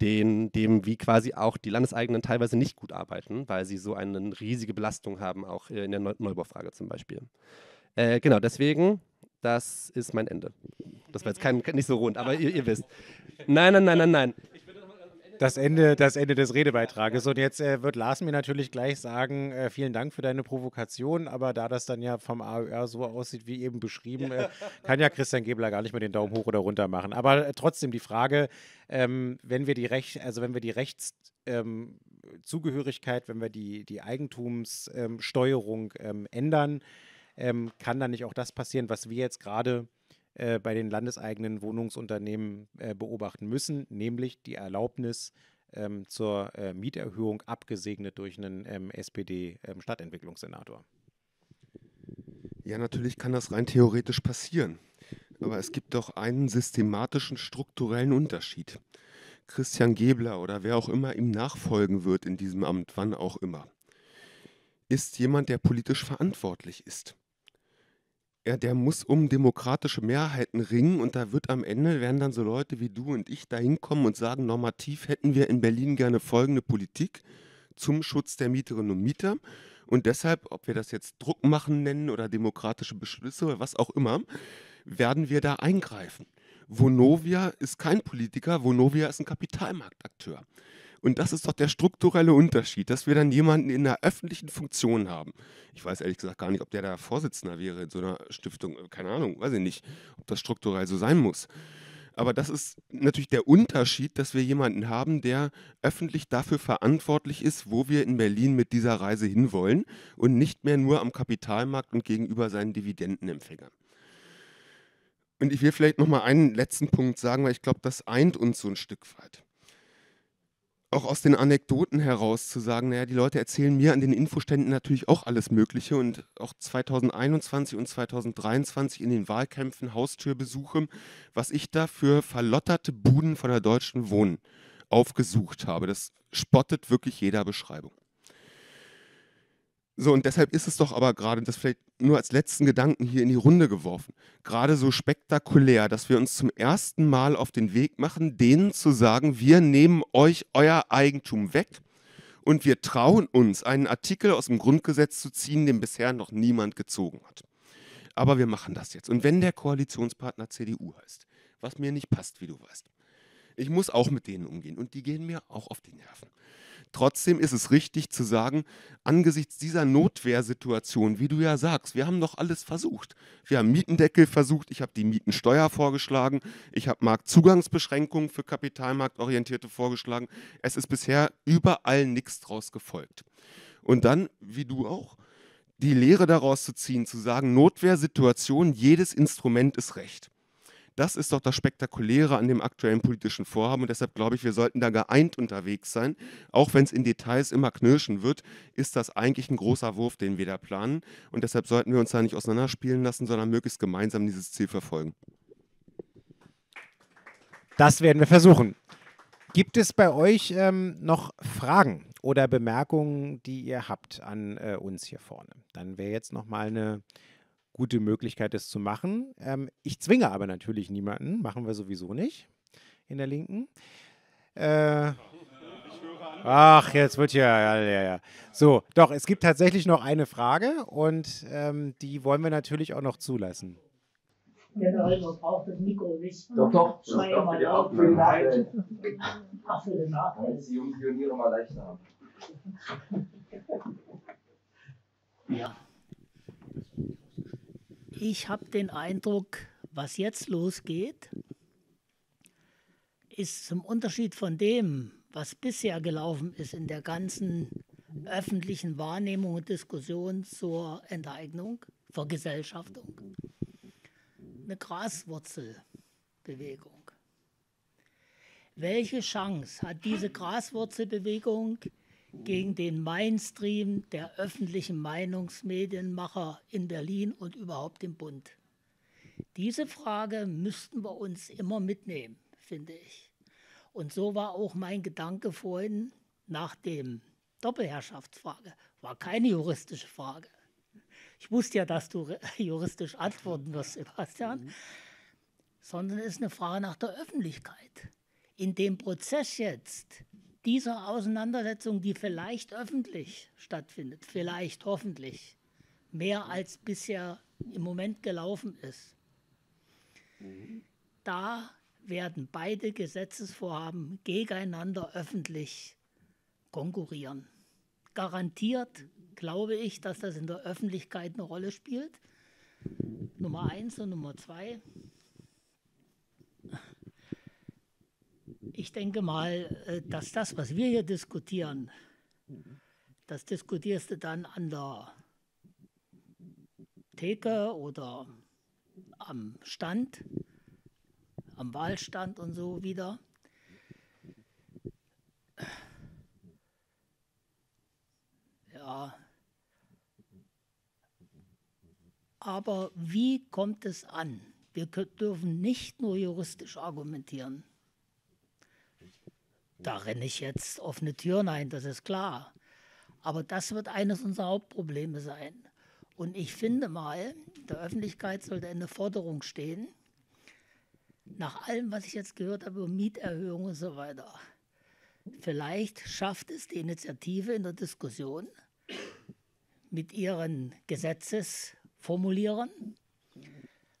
den, dem, wie quasi auch die Landeseigenen teilweise nicht gut arbeiten, weil sie so eine riesige Belastung haben, auch in der Neubaufrage zum Beispiel. Äh, genau, deswegen, das ist mein Ende. Das war jetzt kein, nicht so rund, aber ihr, ihr wisst. Nein, nein, nein, nein, nein das Ende, das Ende des Redebeitrages. Und jetzt äh, wird Lars mir natürlich gleich sagen, äh, vielen Dank für deine Provokation, aber da das dann ja vom AÖR so aussieht, wie eben beschrieben, äh, (laughs) kann ja Christian Gebler gar nicht mehr den Daumen hoch oder runter machen. Aber äh, trotzdem die Frage, ähm, wenn wir die Recht, also wenn wir die Rechtszugehörigkeit, ähm, wenn wir die, die Eigentumssteuerung ähm, ändern, ähm, kann dann nicht auch das passieren, was wir jetzt gerade äh, bei den landeseigenen Wohnungsunternehmen äh, beobachten müssen, nämlich die Erlaubnis ähm, zur äh, Mieterhöhung abgesegnet durch einen ähm, SPD-Stadtentwicklungssenator. Ähm, ja, natürlich kann das rein theoretisch passieren. Aber es gibt doch einen systematischen, strukturellen Unterschied. Christian Gebler oder wer auch immer ihm nachfolgen wird in diesem Amt, wann auch immer, ist jemand, der politisch verantwortlich ist ja, der muss um demokratische Mehrheiten ringen und da wird am Ende, werden dann so Leute wie du und ich da hinkommen und sagen, normativ hätten wir in Berlin gerne folgende Politik zum Schutz der Mieterinnen und Mieter. Und deshalb, ob wir das jetzt Druck machen nennen oder demokratische Beschlüsse oder was auch immer, werden wir da eingreifen. Vonovia ist kein Politiker, Vonovia ist ein Kapitalmarktakteur. Und das ist doch der strukturelle Unterschied, dass wir dann jemanden in einer öffentlichen Funktion haben. Ich weiß ehrlich gesagt gar nicht, ob der da Vorsitzender wäre in so einer Stiftung. Keine Ahnung, weiß ich nicht, ob das strukturell so sein muss. Aber das ist natürlich der Unterschied, dass wir jemanden haben, der öffentlich dafür verantwortlich ist, wo wir in Berlin mit dieser Reise hinwollen und nicht mehr nur am Kapitalmarkt und gegenüber seinen Dividendenempfängern. Und ich will vielleicht noch mal einen letzten Punkt sagen, weil ich glaube, das eint uns so ein Stück weit auch aus den Anekdoten heraus zu sagen, naja, die Leute erzählen mir an den Infoständen natürlich auch alles Mögliche und auch 2021 und 2023 in den Wahlkämpfen Haustürbesuche, was ich da für verlotterte Buden von der Deutschen Wohnen aufgesucht habe. Das spottet wirklich jeder Beschreibung. So, und deshalb ist es doch aber gerade, das vielleicht nur als letzten Gedanken hier in die Runde geworfen, gerade so spektakulär, dass wir uns zum ersten Mal auf den Weg machen, denen zu sagen, wir nehmen euch euer Eigentum weg und wir trauen uns, einen Artikel aus dem Grundgesetz zu ziehen, den bisher noch niemand gezogen hat. Aber wir machen das jetzt. Und wenn der Koalitionspartner CDU heißt, was mir nicht passt, wie du weißt, ich muss auch mit denen umgehen und die gehen mir auch auf die Nerven. Trotzdem ist es richtig zu sagen, angesichts dieser Notwehrsituation, wie du ja sagst, wir haben doch alles versucht. Wir haben Mietendeckel versucht, ich habe die Mietensteuer vorgeschlagen, ich habe Marktzugangsbeschränkungen für Kapitalmarktorientierte vorgeschlagen. Es ist bisher überall nichts draus gefolgt. Und dann, wie du auch, die Lehre daraus zu ziehen, zu sagen, Notwehrsituation, jedes Instrument ist Recht. Das ist doch das Spektakuläre an dem aktuellen politischen Vorhaben und deshalb glaube ich, wir sollten da geeint unterwegs sein. Auch wenn es in Details immer knirschen wird, ist das eigentlich ein großer Wurf, den wir da planen und deshalb sollten wir uns da nicht auseinanderspielen lassen, sondern möglichst gemeinsam dieses Ziel verfolgen. Das werden wir versuchen. Gibt es bei euch ähm, noch Fragen oder Bemerkungen, die ihr habt an äh, uns hier vorne? Dann wäre jetzt noch mal eine gute Möglichkeit, das zu machen. Ähm, ich zwinge aber natürlich niemanden, machen wir sowieso nicht in der Linken. Äh, ach, jetzt wird ja, ja, ja, ja. So, doch, es gibt tatsächlich noch eine Frage und ähm, die wollen wir natürlich auch noch zulassen. Ja, Holger braucht das Mikro nicht. Doch, doch. Die laut. Für den Nachteil. Ach, für den Nachteil. Es die jungen Pioniere mal leichter haben. Ja. Ich habe den Eindruck, was jetzt losgeht, ist zum Unterschied von dem, was bisher gelaufen ist in der ganzen öffentlichen Wahrnehmung und Diskussion zur Enteignung, Vergesellschaftung, eine Graswurzelbewegung. Welche Chance hat diese Graswurzelbewegung gegen den Mainstream der öffentlichen Meinungsmedienmacher in Berlin und überhaupt im Bund? Diese Frage müssten wir uns immer mitnehmen, finde ich. Und so war auch mein Gedanke vorhin nach dem Doppelherrschaftsfrage. War keine juristische Frage. Ich wusste ja, dass du (laughs) juristisch antworten wirst, Sebastian, sondern es ist eine Frage nach der Öffentlichkeit. In dem Prozess jetzt dieser Auseinandersetzung, die vielleicht öffentlich stattfindet, vielleicht hoffentlich, mehr als bisher im Moment gelaufen ist, da werden beide Gesetzesvorhaben gegeneinander öffentlich konkurrieren. Garantiert glaube ich, dass das in der Öffentlichkeit eine Rolle spielt. Nummer eins und Nummer zwei. Ich denke mal, äh, dass das, was wir hier diskutieren, das diskutierst du dann an der Theke oder am Stand, am Wahlstand und so wieder. Ja. Aber wie kommt es an? Wir dürfen nicht nur juristisch argumentieren. Da renne ich jetzt offene Türen ein, das ist klar. Aber das wird eines unserer Hauptprobleme sein. Und ich finde mal, der Öffentlichkeit sollte eine Forderung stehen, nach allem, was ich jetzt gehört habe über Mieterhöhung und so weiter. Vielleicht schafft es die Initiative in der Diskussion mit ihren Gesetzesformulieren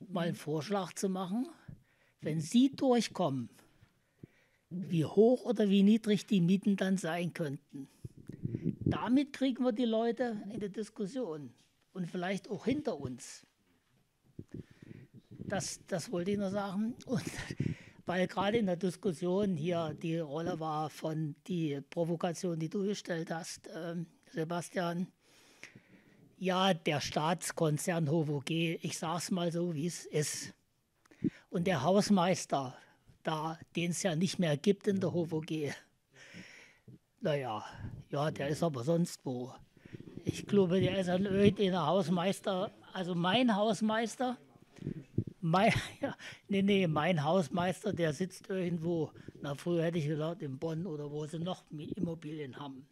mal einen Vorschlag zu machen, wenn sie durchkommen, wie hoch oder wie niedrig die Mieten dann sein könnten. Damit kriegen wir die Leute in die Diskussion und vielleicht auch hinter uns. Das, das wollte ich nur sagen. Und (laughs) weil gerade in der Diskussion hier die Rolle war von die Provokation, die du gestellt hast, ähm, Sebastian. Ja, der Staatskonzern HOVOG, ich sage es mal so, wie es ist. Und der Hausmeister, da, den es ja nicht mehr gibt in der HOVOG, naja, ja, der ist aber sonst wo. Ich glaube, der ist ein irgendeiner Hausmeister, also mein Hausmeister, mein, (laughs) ja, nee, nee, mein Hausmeister, der sitzt irgendwo, na, früher hätte ich gesagt, in Bonn oder wo sie noch Immobilien haben.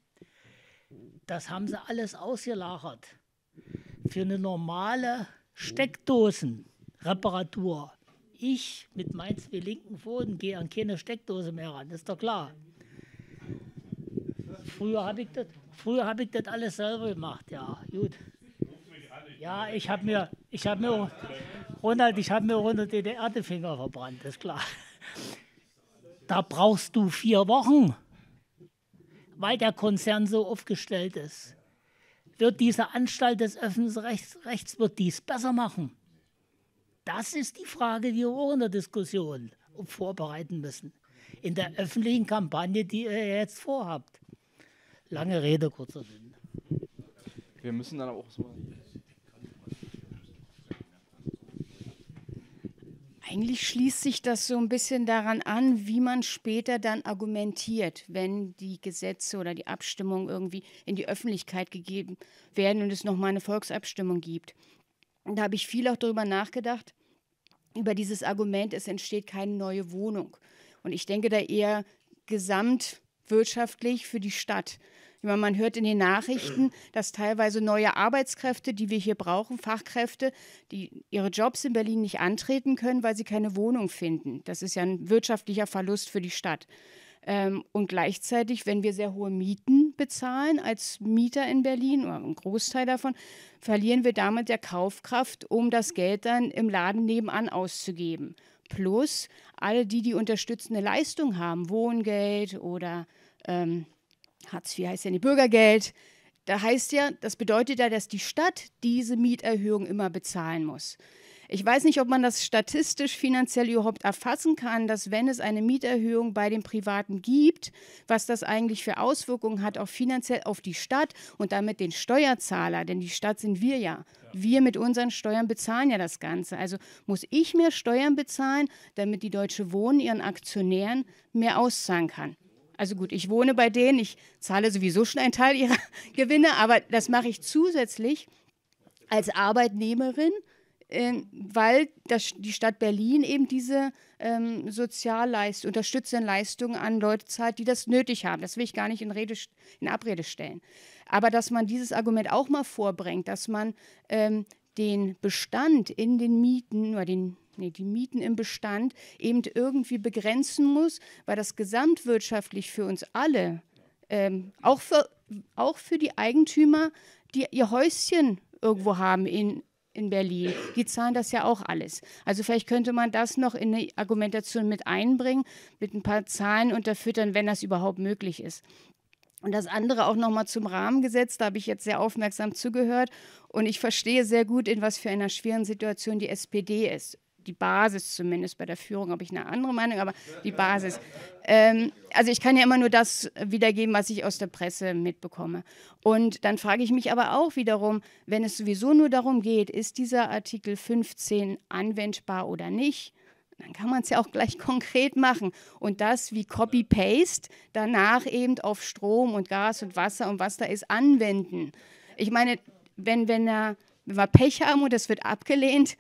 Das haben sie alles ausgelagert. Für eine normale Steckdosenreparatur. Ich mit meinen zwei linken Pfoten gehe an keine Steckdose mehr ran, ist doch klar. Früher habe ich das, früher habe ich das alles selber gemacht, ja, gut. Ja, ich habe mir, ich habe mir, Ronald, ich habe mir unter DDR die Finger verbrannt, ist klar. Da brauchst du vier Wochen, weil der Konzern so aufgestellt ist. Wird diese Anstalt des öffentlichen Rechts, Rechts wird dies besser machen? Das ist die Frage, die wir auch in der Diskussion vorbereiten müssen. In der öffentlichen Kampagne, die ihr jetzt vorhabt. Lange Rede, kurzer Sinn. Wir müssen dann auch so. Eigentlich schließt sich das so ein bisschen daran an, wie man später dann argumentiert, wenn die Gesetze oder die Abstimmung irgendwie in die Öffentlichkeit gegeben werden und es nochmal eine Volksabstimmung gibt. Und da habe ich viel auch darüber nachgedacht, über dieses Argument, es entsteht keine neue Wohnung. Und ich denke da eher gesamtwirtschaftlich für die Stadt. Meine, man hört in den Nachrichten, dass teilweise neue Arbeitskräfte, die wir hier brauchen, Fachkräfte, die ihre Jobs in Berlin nicht antreten können, weil sie keine Wohnung finden. Das ist ja ein wirtschaftlicher Verlust für die Stadt. Ähm, und gleichzeitig, wenn wir sehr hohe Mieten bezahlen als Mieter in Berlin, oder einen Großteil davon, verlieren wir damit der Kaufkraft, um das Geld dann im Laden nebenan auszugeben. Plus alle die, die unterstützende Leistung haben, Wohngeld oder ähm, Hartz IV heißt ja nicht Bürgergeld. Da heißt ja, das bedeutet ja, dass die Stadt diese Mieterhöhung immer bezahlen muss. Ich weiß nicht, ob man das statistisch finanziell überhaupt erfassen kann, dass wenn es eine Mieterhöhung bei den Privaten gibt, was das eigentlich für Auswirkungen hat, auch finanziell auf die Stadt und damit den Steuerzahler, denn die Stadt sind wir ja. Wir mit unseren Steuern bezahlen ja das Ganze. Also muss ich mehr Steuern bezahlen, damit die Deutsche Wohnen ihren Aktionären mehr auszahlen kann. Also gut, ich wohne bei denen, ich zahle sowieso schon einen Teil ihrer (laughs) Gewinne, aber das mache ich zusätzlich als Arbeitnehmerin, weil das, die Stadt Berlin eben diese ähm, Sozialleistung, unterstützenden Leistungen an Leute zahlt, die das nötig haben. Das will ich gar nicht in, Rede, in Abrede stellen. Aber dass man dieses Argument auch mal vorbringt, dass man ähm, den Bestand in den Mieten oder den nee, die Mieten im Bestand eben irgendwie begrenzen muss, weil das gesamtwirtschaftlich für uns alle, ähm, auch, für, auch für die Eigentümer, die ihr Häuschen irgendwo haben in, in Berlin, die zahlen das ja auch alles. Also vielleicht könnte man das noch in eine Argumentation mit einbringen, mit ein paar Zahlen unterfüttern, wenn das überhaupt möglich ist. Und das andere auch nochmal zum Rahmengesetz, da habe ich jetzt sehr aufmerksam zugehört und ich verstehe sehr gut, in was für einer schweren Situation die SPD ist die Basis zumindest. Bei der Führung habe ich eine andere Meinung, aber die Basis. Ähm, also ich kann ja immer nur das wiedergeben, was ich aus der Presse mitbekomme. Und dann frage ich mich aber auch wiederum, wenn es sowieso nur darum geht, ist dieser Artikel 15 anwendbar oder nicht? Dann kann man es ja auch gleich (laughs) konkret machen und das wie Copy-Paste danach eben auf Strom und Gas und Wasser und was da ist anwenden. Ich meine, wenn, wenn, er, wenn wir Pech haben und das wird abgelehnt,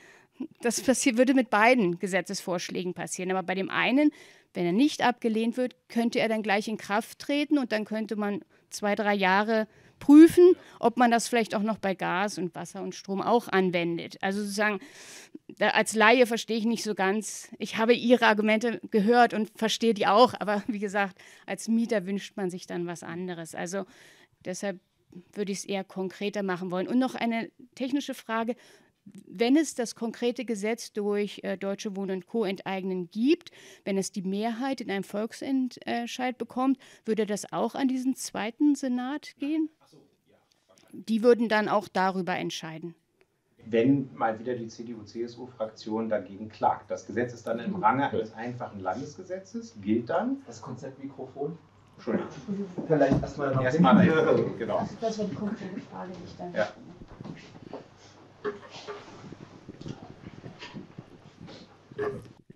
das würde mit beiden Gesetzesvorschlägen passieren. Aber bei dem einen, wenn er nicht abgelehnt wird, könnte er dann gleich in Kraft treten und dann könnte man zwei, drei Jahre prüfen, ob man das vielleicht auch noch bei Gas und Wasser und Strom auch anwendet. Also sozusagen, als Laie verstehe ich nicht so ganz. Ich habe Ihre Argumente gehört und verstehe die auch, aber (laughs) wie gesagt, als Mieter wünscht man sich dann was anderes. Also deshalb würde ich es eher konkreter machen wollen. Und noch eine technische Frage wenn es das konkrete Gesetz durch äh, Deutsche Wohnen und Co. enteignen gibt, wenn es die Mehrheit in einem Volksentscheid bekommt, würde das auch an diesen zweiten Senat gehen? Die würden dann auch darüber entscheiden. Wenn mal wieder die CDU-CSU-Fraktion dagegen klagt. Das Gesetz ist dann im Range eines einfachen Landesgesetzes, gilt dann. Das Konzept Mikrofon. Entschuldigung. Vielleicht erstmal noch. Erstmal, genau. Das wäre die konkrete Frage, die ich dann. Ja.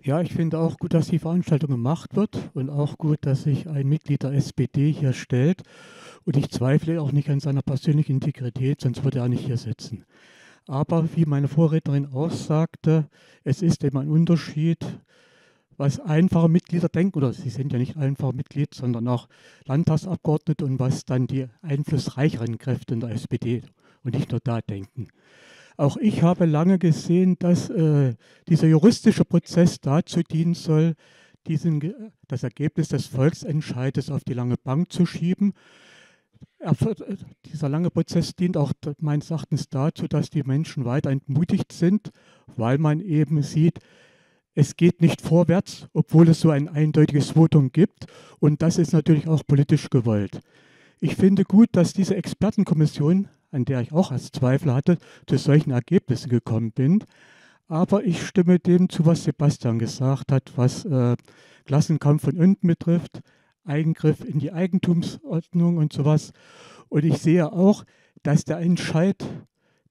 Ja, ich finde auch gut, dass die Veranstaltung gemacht wird und auch gut, dass sich ein Mitglied der SPD hier stellt. Und ich zweifle auch nicht an seiner persönlichen Integrität, sonst würde er nicht hier sitzen. Aber wie meine Vorrednerin aussagte, es ist eben ein Unterschied, was einfache Mitglieder denken, oder sie sind ja nicht einfache Mitglied, sondern auch Landtagsabgeordnete und was dann die einflussreicheren Kräfte in der SPD und nicht nur da denken. Auch ich habe lange gesehen, dass äh, dieser juristische Prozess dazu dienen soll, diesen, das Ergebnis des Volksentscheides auf die lange Bank zu schieben. Er, dieser lange Prozess dient auch meines Erachtens dazu, dass die Menschen weiter entmutigt sind, weil man eben sieht, es geht nicht vorwärts, obwohl es so ein eindeutiges Votum gibt. Und das ist natürlich auch politisch gewollt. Ich finde gut, dass diese Expertenkommission an der ich auch als Zweifel hatte, zu solchen Ergebnissen gekommen bin. Aber ich stimme dem zu, was Sebastian gesagt hat, was äh, Klassenkampf von unten betrifft, Eingriff in die Eigentumsordnung und sowas. Und ich sehe auch, dass der Entscheid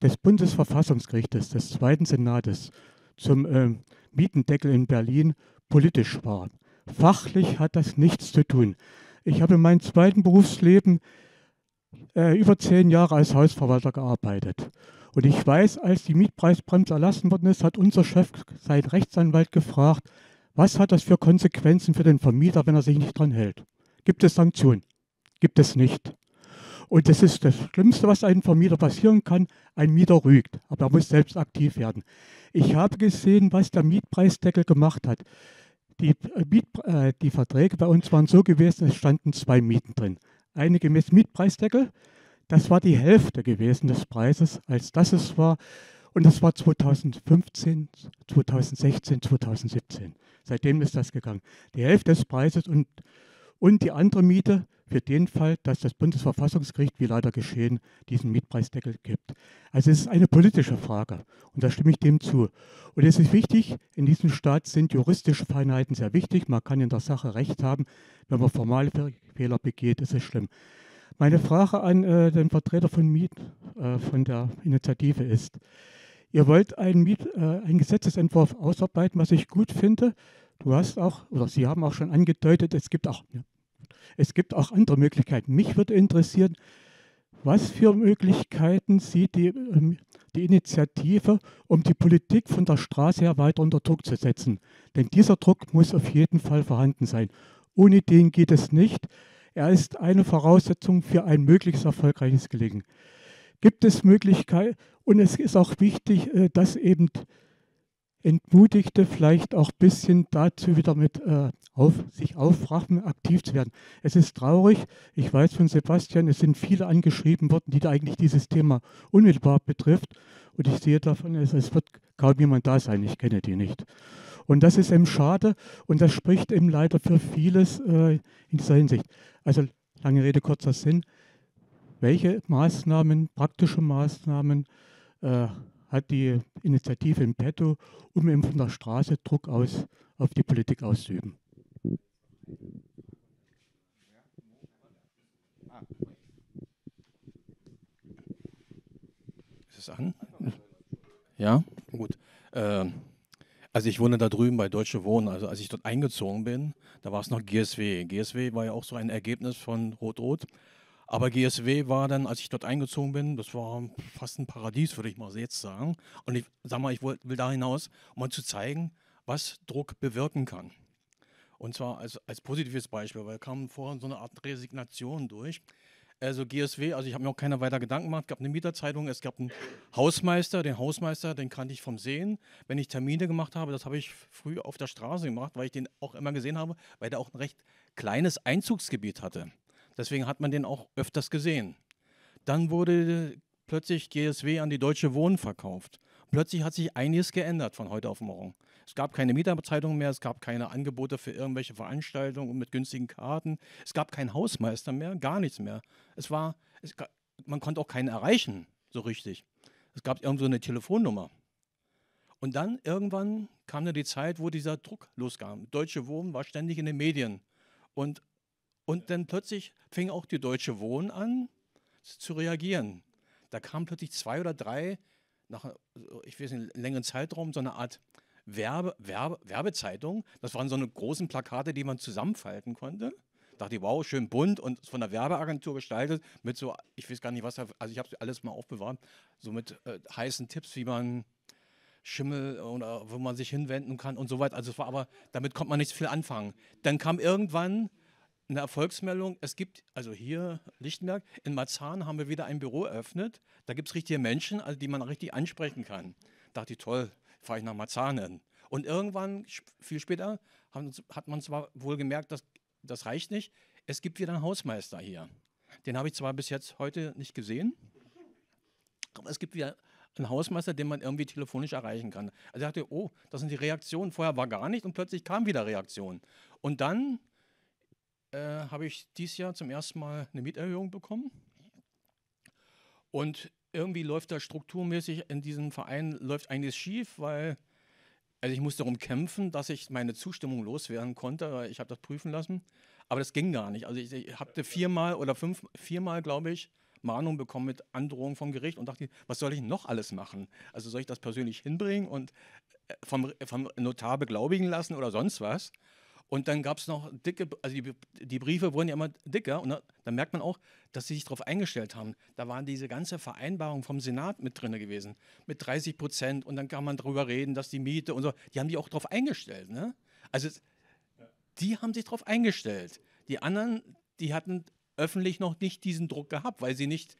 des Bundesverfassungsgerichtes, des Zweiten Senates, zum äh, Mietendeckel in Berlin politisch war. Fachlich hat das nichts zu tun. Ich habe in meinem zweiten Berufsleben äh, über zehn Jahre als Hausverwalter gearbeitet. Und ich weiß, als die Mietpreisbremse erlassen worden ist, hat unser Chef, sein Rechtsanwalt, gefragt, was hat das für Konsequenzen für den Vermieter, wenn er sich nicht dran hält? Gibt es Sanktionen? Gibt es nicht. Und das ist das Schlimmste, was einem Vermieter passieren kann. Ein Mieter rügt, aber er muss selbst aktiv werden. Ich habe gesehen, was der Mietpreisdeckel gemacht hat. Die, äh, äh, die Verträge bei uns waren so gewesen, es standen zwei Mieten drin. Eine Mietpreisdeckel, das war die Hälfte gewesen des Preises, als das es war. Und das war 2015, 2016, 2017. Seitdem ist das gegangen. Die Hälfte des Preises und, und die andere Miete für den Fall, dass das Bundesverfassungsgericht, wie leider geschehen, diesen Mietpreisdeckel gibt. Also es ist eine politische Frage und da stimme ich dem zu. Und es ist wichtig, in diesem Staat sind juristische Feinheiten sehr wichtig. Man kann in der Sache Recht haben. Wenn man formale Fehler begeht, ist es schlimm. Meine Frage an äh, den Vertreter von Miet, äh, von der Initiative ist, ihr wollt einen, Miet, äh, einen Gesetzesentwurf ausarbeiten, was ich gut finde. Du hast auch, oder Sie haben auch schon angedeutet, es gibt auch ja, es gibt auch andere Möglichkeiten. Mich würde interessieren, was für Möglichkeiten sieht die, ähm, die Initiative, um die Politik von der Straße her weiter unter Druck zu setzen? Denn dieser Druck muss auf jeden Fall vorhanden sein. Ohne den geht es nicht. Er ist eine Voraussetzung für ein möglichst erfolgreiches Gelingen. Gibt es Möglichkeiten, und es ist auch wichtig, äh, dass eben Entmutigte vielleicht auch ein bisschen dazu wieder mit äh, auf, sich aufraffen, aktiv zu werden. Es ist traurig, ich weiß von Sebastian, es sind viele angeschrieben worden, die da eigentlich dieses Thema unmittelbar betrifft. Und ich sehe davon, es, es wird kaum jemand da sein, ich kenne die nicht. Und das ist eben schade und das spricht eben leider für vieles äh, in dieser Hinsicht. Also lange Rede, kurzer Sinn. Welche Maßnahmen, praktische Maßnahmen äh, hat die Initiative im Petto, um eben von der Straße Druck aus auf die Politik auszuüben. Ist es an? Ja, gut. Äh, also ich wohne da drüben bei Deutsche Wohnen. Also als ich dort eingezogen bin, da war es noch GSW. GSW war ja auch so ein Ergebnis von Rot-Rot. Aber GSW war dann, als ich dort eingezogen bin, das war fast ein Paradies, würde ich mal jetzt sagen. Und ich sag mal, ich will, da hinaus, um mal zu zeigen, was Druck bewirken kann. Und zwar als, als positives Beispiel, weil kam vorhin so eine Art Resignation durch. Also GSW, also ich habe mir auch keiner weiter Gedanken gemacht. Es gab eine Mieterzeitung, es gab einen Hausmeister. Den Hausmeister, den kannte ich vom Sehen. Wenn ich Termine gemacht habe, das habe ich früh auf der Straße gemacht, weil ich den auch immer gesehen habe, weil der auch ein recht kleines Einzugsgebiet hatte. Deswegen hat man den auch öfters gesehen. Dann wurde plötzlich GSW an die Deutsche Wohnen verkauft. Plötzlich hat sich einiges geändert von heute auf morgen. Es gab keine Mieterbezeitung mehr, es gab keine Angebote für irgendwelche Veranstaltungen mit günstigen Karten, es gab keinen Hausmeister mehr, gar nichts mehr. Es war, es man konnte auch keinen erreichen, so richtig. Es gab irgendwo so eine Telefonnummer. Und dann irgendwann kam dann die Zeit, wo dieser Druck loskam. Deutsche Wohnen war ständig in den Medien. Und und dann plötzlich fing auch die Deutsche Wohnen an zu reagieren. Da kamen plötzlich zwei oder drei, nach, ich weiß nicht, längeren Zeitraum, so eine Art Werbe, Werbe, Werbezeitung. Das waren so eine großen Plakate, die man zusammenfalten konnte. Da dachte ich, wow, schön bunt und von der Werbeagentur gestaltet mit so, ich weiß gar nicht was, also ich habe alles mal aufbewahrt, so mit äh, heißen Tipps, wie man Schimmel oder wo man sich hinwenden kann und so weiter. Also es war aber, damit konnte man nicht viel anfangen. Dann kam irgendwann eine Erfolgsmeldung. Es gibt, also hier Lichtenberg, in Marzahn haben wir wieder ein Büro eröffnet. Da gibt es richtige Menschen, also die man richtig ansprechen kann. Da dachte ich, toll, fahre ich nach Marzahn hin. Und irgendwann, viel später, hat man zwar wohl gemerkt, dass das reicht nicht. Es gibt wieder einen Hausmeister hier. Den habe ich zwar bis jetzt heute nicht gesehen, aber es gibt wieder einen Hausmeister, den man irgendwie telefonisch erreichen kann. Also ich dachte, oh, das sind die Reaktionen. Vorher war gar nicht und plötzlich kam wieder Reaktion. Und dann äh, habe ich dieses Jahr zum ersten Mal eine Mieterhöhung bekommen. Und irgendwie läuft da strukturmäßig in diesem Verein läuft einiges schief, weil also ich musste darum kämpfen, dass ich meine Zustimmung loswerden konnte. Ich habe das prüfen lassen, aber das ging gar nicht. Also ich, ich hatte viermal oder fünf, viermal, glaube ich, Mahnung bekommen mit Androhung vom Gericht und dachte, was soll ich noch alles machen? Also soll ich das persönlich hinbringen und vom, vom Notar beglaubigen lassen oder sonst was. Und dann gab es noch dicke, also die, die, Briefe wurden ja immer dicker. Und da, da, merkt man auch, dass sie sich darauf eingestellt haben. Da waren diese ganze Vereinbarung vom Senat mit drin gewesen, mit 30 Prozent. Und dann kann man darüber reden, dass die Miete und so, die haben die auch darauf eingestellt. Ne? Also die haben sich darauf eingestellt. Die anderen, die hatten öffentlich noch nicht diesen Druck gehabt, weil sie nicht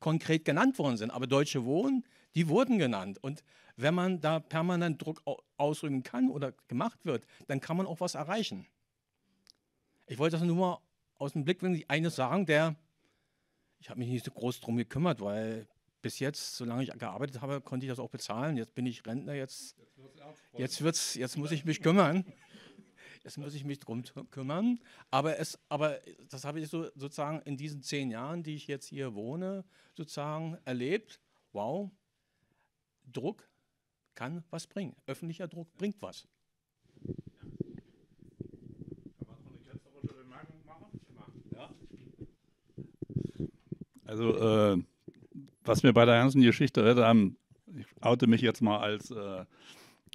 konkret genannt worden sind. Aber Deutsche Wohnen, die wurden genannt. Und wenn man da permanent Druck ausüben kann oder gemacht wird, dann kann man auch was erreichen. Ich wollte das nur mal aus dem Blickwinkel eines sagen, der, ich habe mich nicht so groß drum gekümmert, weil bis jetzt, solange ich gearbeitet habe, konnte ich das auch bezahlen. Jetzt bin ich Rentner, jetzt, jetzt, wird's, jetzt muss ich mich kümmern. Jetzt muss ich mich drum kümmern. Aber, es, aber das habe ich so, sozusagen in diesen zehn Jahren, die ich jetzt hier wohne, sozusagen erlebt. Wow, Druck kann was bringen. Öffentlicher Druck bringt was. Also, äh, was mir bei der ganzen Geschichte haben, ich oute mich jetzt mal als, äh,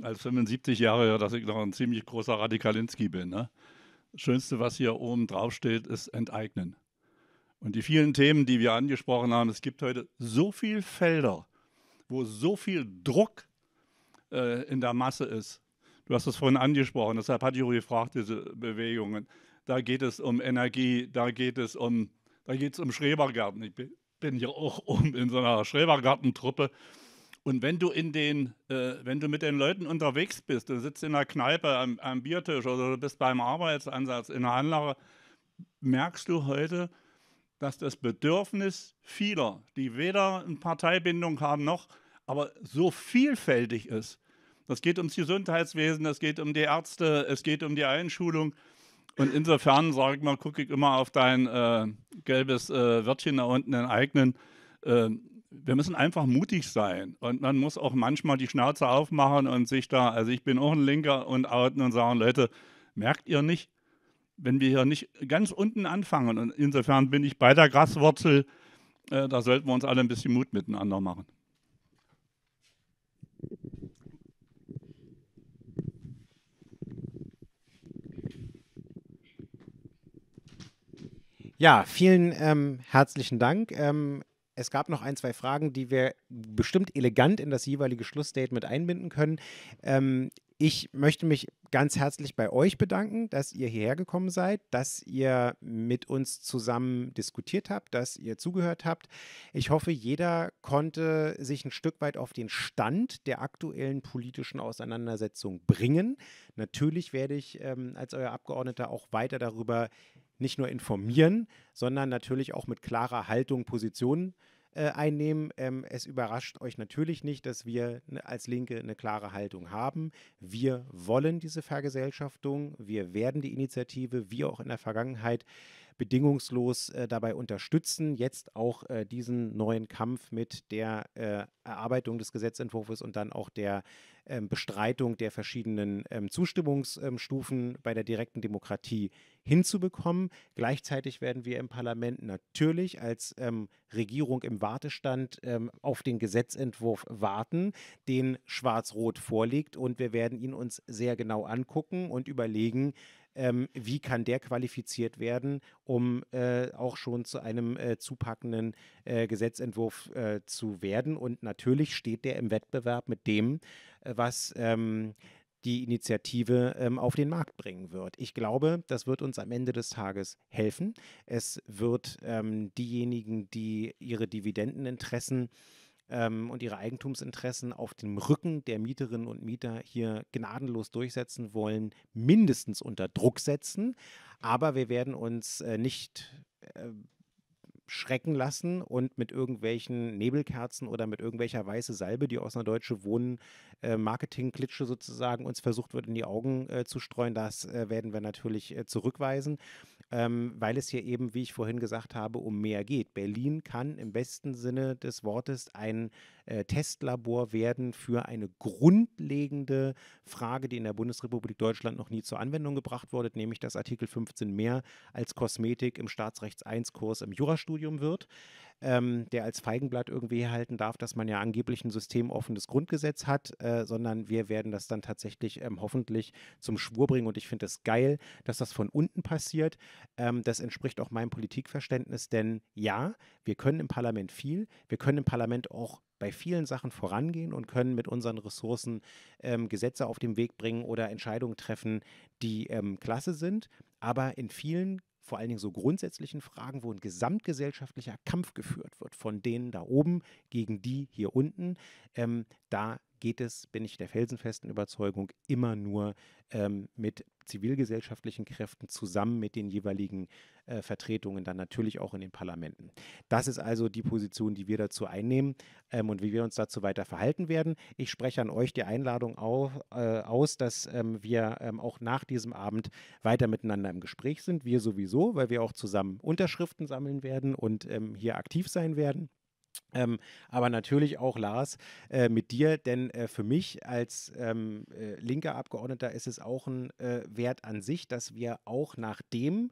als 75 Jahre, dass ich noch ein ziemlich großer Radikalinski bin. Ne? Das Schönste, was hier oben drauf steht, ist Enteignen. Und die vielen Themen, die wir angesprochen haben, es gibt heute so viele Felder, wo so viel Druck äh, in der Masse ist. Du hast es vorhin angesprochen, deshalb ich auch gefragt, diese Bewegungen. Da geht es um Energie, da geht es um, da geht es um Schrebergärten. Ich bin hier auch (laughs) um in so einer Schrebergartentruppe. Und wenn du in den, äh, wenn du mit den Leuten unterwegs bist, du sitzt in der Kneipe am, am Biertisch oder du bist beim Arbeitsansatz in der Anlage, merkst du heute, dass das Bedürfnis vieler, die weder eine Parteibindung haben noch, aber so vielfältig ist, das geht ums Gesundheitswesen, es geht um die Ärzte, es geht um die Einschulung. Und insofern, sage ich mal, gucke ich immer auf dein äh, gelbes äh, Wörtchen da unten in eigenen. Äh, wir müssen einfach mutig sein. Und man muss auch manchmal die Schnauze aufmachen und sich da, also ich bin auch ein Linker und outen und sagen, Leute, merkt ihr nicht, wenn wir hier nicht ganz unten anfangen, und insofern bin ich bei der Graswurzel, äh, da sollten wir uns alle ein bisschen Mut miteinander machen. Ja, vielen ähm, herzlichen Dank. Ähm, es gab noch ein, zwei Fragen, die wir bestimmt elegant in das jeweilige Schlussstatement einbinden können. Ähm, ich möchte mich ganz herzlich bei euch bedanken, dass ihr hierher gekommen seid, dass ihr mit uns zusammen diskutiert habt, dass ihr zugehört habt. Ich hoffe, jeder konnte sich ein Stück weit auf den Stand der aktuellen politischen Auseinandersetzung bringen. Natürlich werde ich ähm, als euer Abgeordneter auch weiter darüber nicht nur informieren, sondern natürlich auch mit klarer Haltung Positionen äh, einnehmen. Ähm, es überrascht euch natürlich nicht, dass wir ne, als Linke eine klare Haltung haben. Wir wollen diese Vergesellschaftung. Wir werden die Initiative, wie auch in der Vergangenheit, bedingungslos äh, dabei unterstützen, jetzt auch äh, diesen neuen Kampf mit der äh, Erarbeitung des Gesetzentwurfs und dann auch der ähm, Bestreitung der verschiedenen ähm, Zustimmungsstufen bei der direkten Demokratie hinzubekommen. Gleichzeitig werden wir im Parlament natürlich als ähm, Regierung im Wartestand ähm, auf den Gesetzentwurf warten, den Schwarz-Rot vorliegt und wir werden ihn uns sehr genau angucken und überlegen, ähm, wie kann der qualifiziert werden, um äh, auch schon zu einem äh, zupackenden äh, Gesetzentwurf äh, zu werden. Und natürlich steht der im Wettbewerb mit dem, äh, was ähm, die Initiative ähm, auf den Markt bringen wird. Ich glaube, das wird uns am Ende des Tages helfen. Es wird ähm, diejenigen, die ihre Dividendeninteressen ähm, und ihre Eigentumsinteressen auf dem Rücken der Mieterinnen und Mieter hier gnadenlos durchsetzen wollen, mindestens unter Druck setzen. Aber wir werden uns äh, nicht äh, schrecken lassen und mit irgendwelchen Nebelkerzen oder mit irgendwelcher weiße Salbe, die aus einer deutschen Wohnen äh, sozusagen uns versucht wird, in die Augen äh, zu streuen, das äh, werden wir natürlich äh, zurückweisen, ähm, weil es hier eben, wie ich vorhin gesagt habe, um mehr geht. Berlin kann im besten Sinne des Wortes ein äh, Testlabor werden für eine grundlegende Frage, die in der Bundesrepublik Deutschland noch nie zur Anwendung gebracht wurde, nämlich dass Artikel 15 mehr als Kosmetik im Staatsrechts 1-Kurs im Jurastudium wird ähm, der als Feigenblatt irgendwie halten darf, dass man ja angeblich ein systemoffenes Grundgesetz hat, äh, sondern wir werden das dann tatsächlich ähm, hoffentlich zum Schwur bringen. Und ich finde es das geil, dass das von unten passiert. Ähm, das entspricht auch meinem Politikverständnis, denn ja, wir können im Parlament viel, wir können im Parlament auch bei vielen Sachen vorangehen und können mit unseren Ressourcen ähm, Gesetze auf den Weg bringen oder Entscheidungen treffen, die ähm, klasse sind. Aber in vielen vor allen Dingen so grundsätzlichen Fragen, wo ein gesamtgesellschaftlicher Kampf geführt wird, von denen da oben gegen die hier unten, ähm, da geht es, bin ich der felsenfesten Überzeugung, immer nur ähm, mit zivilgesellschaftlichen Kräften zusammen mit den jeweiligen äh, Vertretungen, dann natürlich auch in den Parlamenten. Das ist also die Position, die wir dazu einnehmen ähm, und wie wir uns dazu weiter verhalten werden. Ich spreche an euch die Einladung auf, äh, aus, dass ähm, wir ähm, auch nach diesem Abend weiter miteinander im Gespräch sind. Wir sowieso, weil wir auch zusammen Unterschriften sammeln werden und ähm, hier aktiv sein werden. Ähm, aber natürlich auch Lars äh, mit dir, denn äh, für mich als ähm, äh, linker Abgeordneter ist es auch ein äh, Wert an sich, dass wir auch nachdem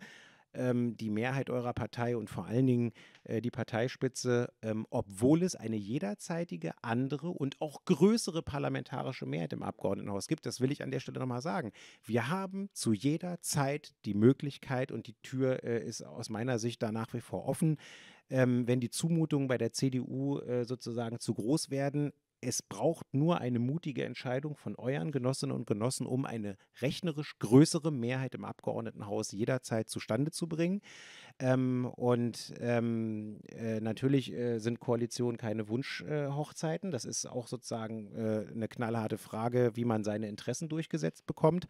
ähm, die Mehrheit eurer Partei und vor allen Dingen äh, die Parteispitze, ähm, obwohl es eine jederzeitige andere und auch größere parlamentarische Mehrheit im Abgeordnetenhaus gibt, das will ich an der Stelle nochmal sagen. Wir haben zu jeder Zeit die Möglichkeit und die Tür äh, ist aus meiner Sicht da nach wie vor offen, ähm, wenn die Zumutungen bei der CDU äh, sozusagen zu groß werden, es braucht nur eine mutige Entscheidung von euren Genossinnen und Genossen, um eine rechnerisch größere Mehrheit im Abgeordnetenhaus jederzeit zustande zu bringen. Ähm, und ähm, äh, natürlich äh, sind Koalitionen keine Wunschhochzeiten. Äh, das ist auch sozusagen äh, eine knallharte Frage, wie man seine Interessen durchgesetzt bekommt.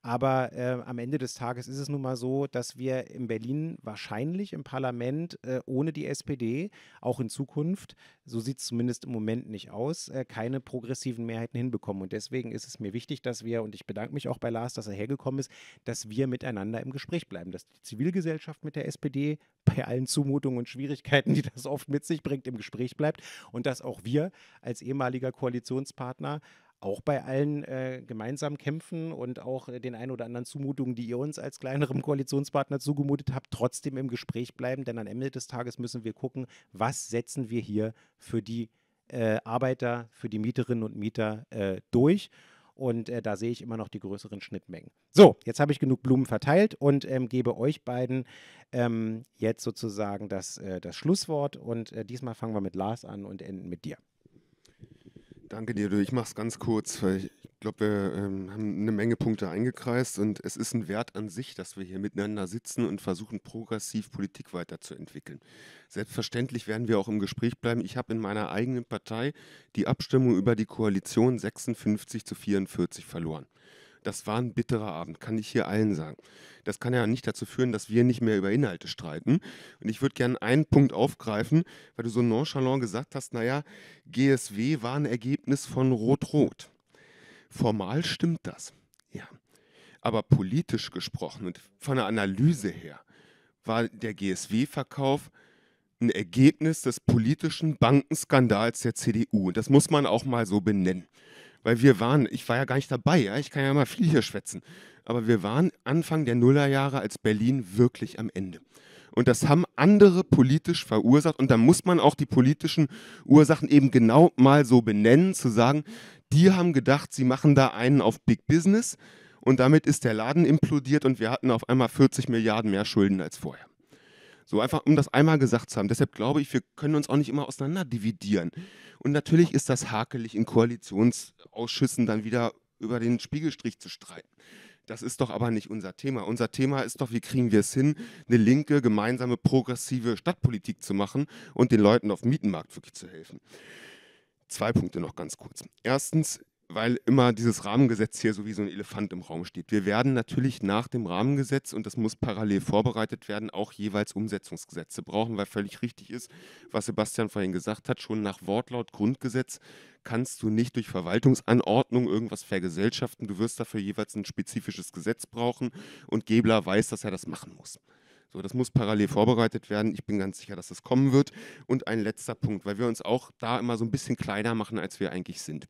Aber äh, am Ende des Tages ist es nun mal so, dass wir in Berlin wahrscheinlich im Parlament äh, ohne die SPD auch in Zukunft, so sieht es zumindest im Moment nicht aus, äh, keine progressiven Mehrheiten hinbekommen. Und deswegen ist es mir wichtig, dass wir, und ich bedanke mich auch bei Lars, dass er hergekommen ist, dass wir miteinander im Gespräch bleiben, dass die Zivilgesellschaft mit der SPD bei allen Zumutungen und Schwierigkeiten, die das oft mit sich bringt, im Gespräch bleibt und dass auch wir als ehemaliger Koalitionspartner auch bei allen äh, gemeinsamen Kämpfen und auch äh, den ein oder anderen Zumutungen, die ihr uns als kleinerem Koalitionspartner zugemutet habt, trotzdem im Gespräch bleiben. Denn am Ende des Tages müssen wir gucken, was setzen wir hier für die äh, Arbeiter, für die Mieterinnen und Mieter äh, durch. Und äh, da sehe ich immer noch die größeren Schnittmengen. So, jetzt habe ich genug Blumen verteilt und ähm, gebe euch beiden ähm, jetzt sozusagen das, äh, das Schlusswort. Und diesmal fangen wir mit Lars an und enden mit dir. Danke dir, du. Ich mache es ganz kurz, weil ich glaube, wir ähm, haben eine Menge Punkte eingekreist und es ist ein Wert an sich, dass wir hier miteinander sitzen und versuchen, progressiv Politik weiterzuentwickeln. Selbstverständlich werden wir auch im Gespräch bleiben. Ich habe in meiner eigenen Partei die Abstimmung über die Koalition 56 zu 44 verloren. Das war ein bitterer Abend, kann ich hier allen sagen. Das kann ja nicht dazu führen, dass wir nicht mehr über Inhalte streiten. Und ich würde gerne einen Punkt aufgreifen, weil du so nonchalant gesagt hast, naja, GSW war ein Ergebnis von Rot-Rot. Formal stimmt das, ja. Aber politisch gesprochen und von der Analyse her war der GSW-Verkauf ein Ergebnis des politischen Bankenskandals der CDU. Und das muss man auch mal so benennen weil wir waren, ich war ja gar nicht dabei, ja, ich kann ja mal viel hier schwätzen, aber wir waren Anfang der Nullerjahre als Berlin wirklich am Ende. Und das haben andere politisch verursacht. Und da muss man auch die politischen Ursachen eben genau mal so benennen, zu sagen, die haben gedacht, sie machen da einen auf Big Business. Und damit ist der Laden implodiert und wir hatten auf einmal 40 Milliarden mehr Schulden als vorher. So einfach, um das einmal gesagt zu haben. Deshalb glaube ich, wir können uns auch nicht immer auseinander dividieren. Und natürlich ist das hakelig in Koalitionsausschüssen dann wieder über den Spiegelstrich zu streiten. Das ist doch aber nicht unser Thema. Unser Thema ist doch, wie kriegen wir es hin, eine linke, gemeinsame, progressive Stadtpolitik zu machen und den Leuten auf dem Mietenmarkt wirklich zu helfen. Zwei Punkte noch ganz kurz. Erstens, weil immer dieses Rahmengesetz hier so wie so ein Elefant im Raum steht. Wir werden natürlich nach dem Rahmengesetz, und das muss parallel vorbereitet werden, auch jeweils Umsetzungsgesetze brauchen, weil völlig richtig ist, was Sebastian vorhin gesagt hat, schon nach Wortlaut Grundgesetz kannst du nicht durch Verwaltungsanordnung irgendwas vergesellschaften. Du wirst dafür jeweils ein spezifisches Gesetz brauchen und Gebler weiß, dass er das machen muss. So, das muss parallel vorbereitet werden. Ich bin ganz sicher, dass das kommen wird. Und ein letzter Punkt, weil wir uns auch da immer so ein bisschen kleiner machen, als wir eigentlich sind.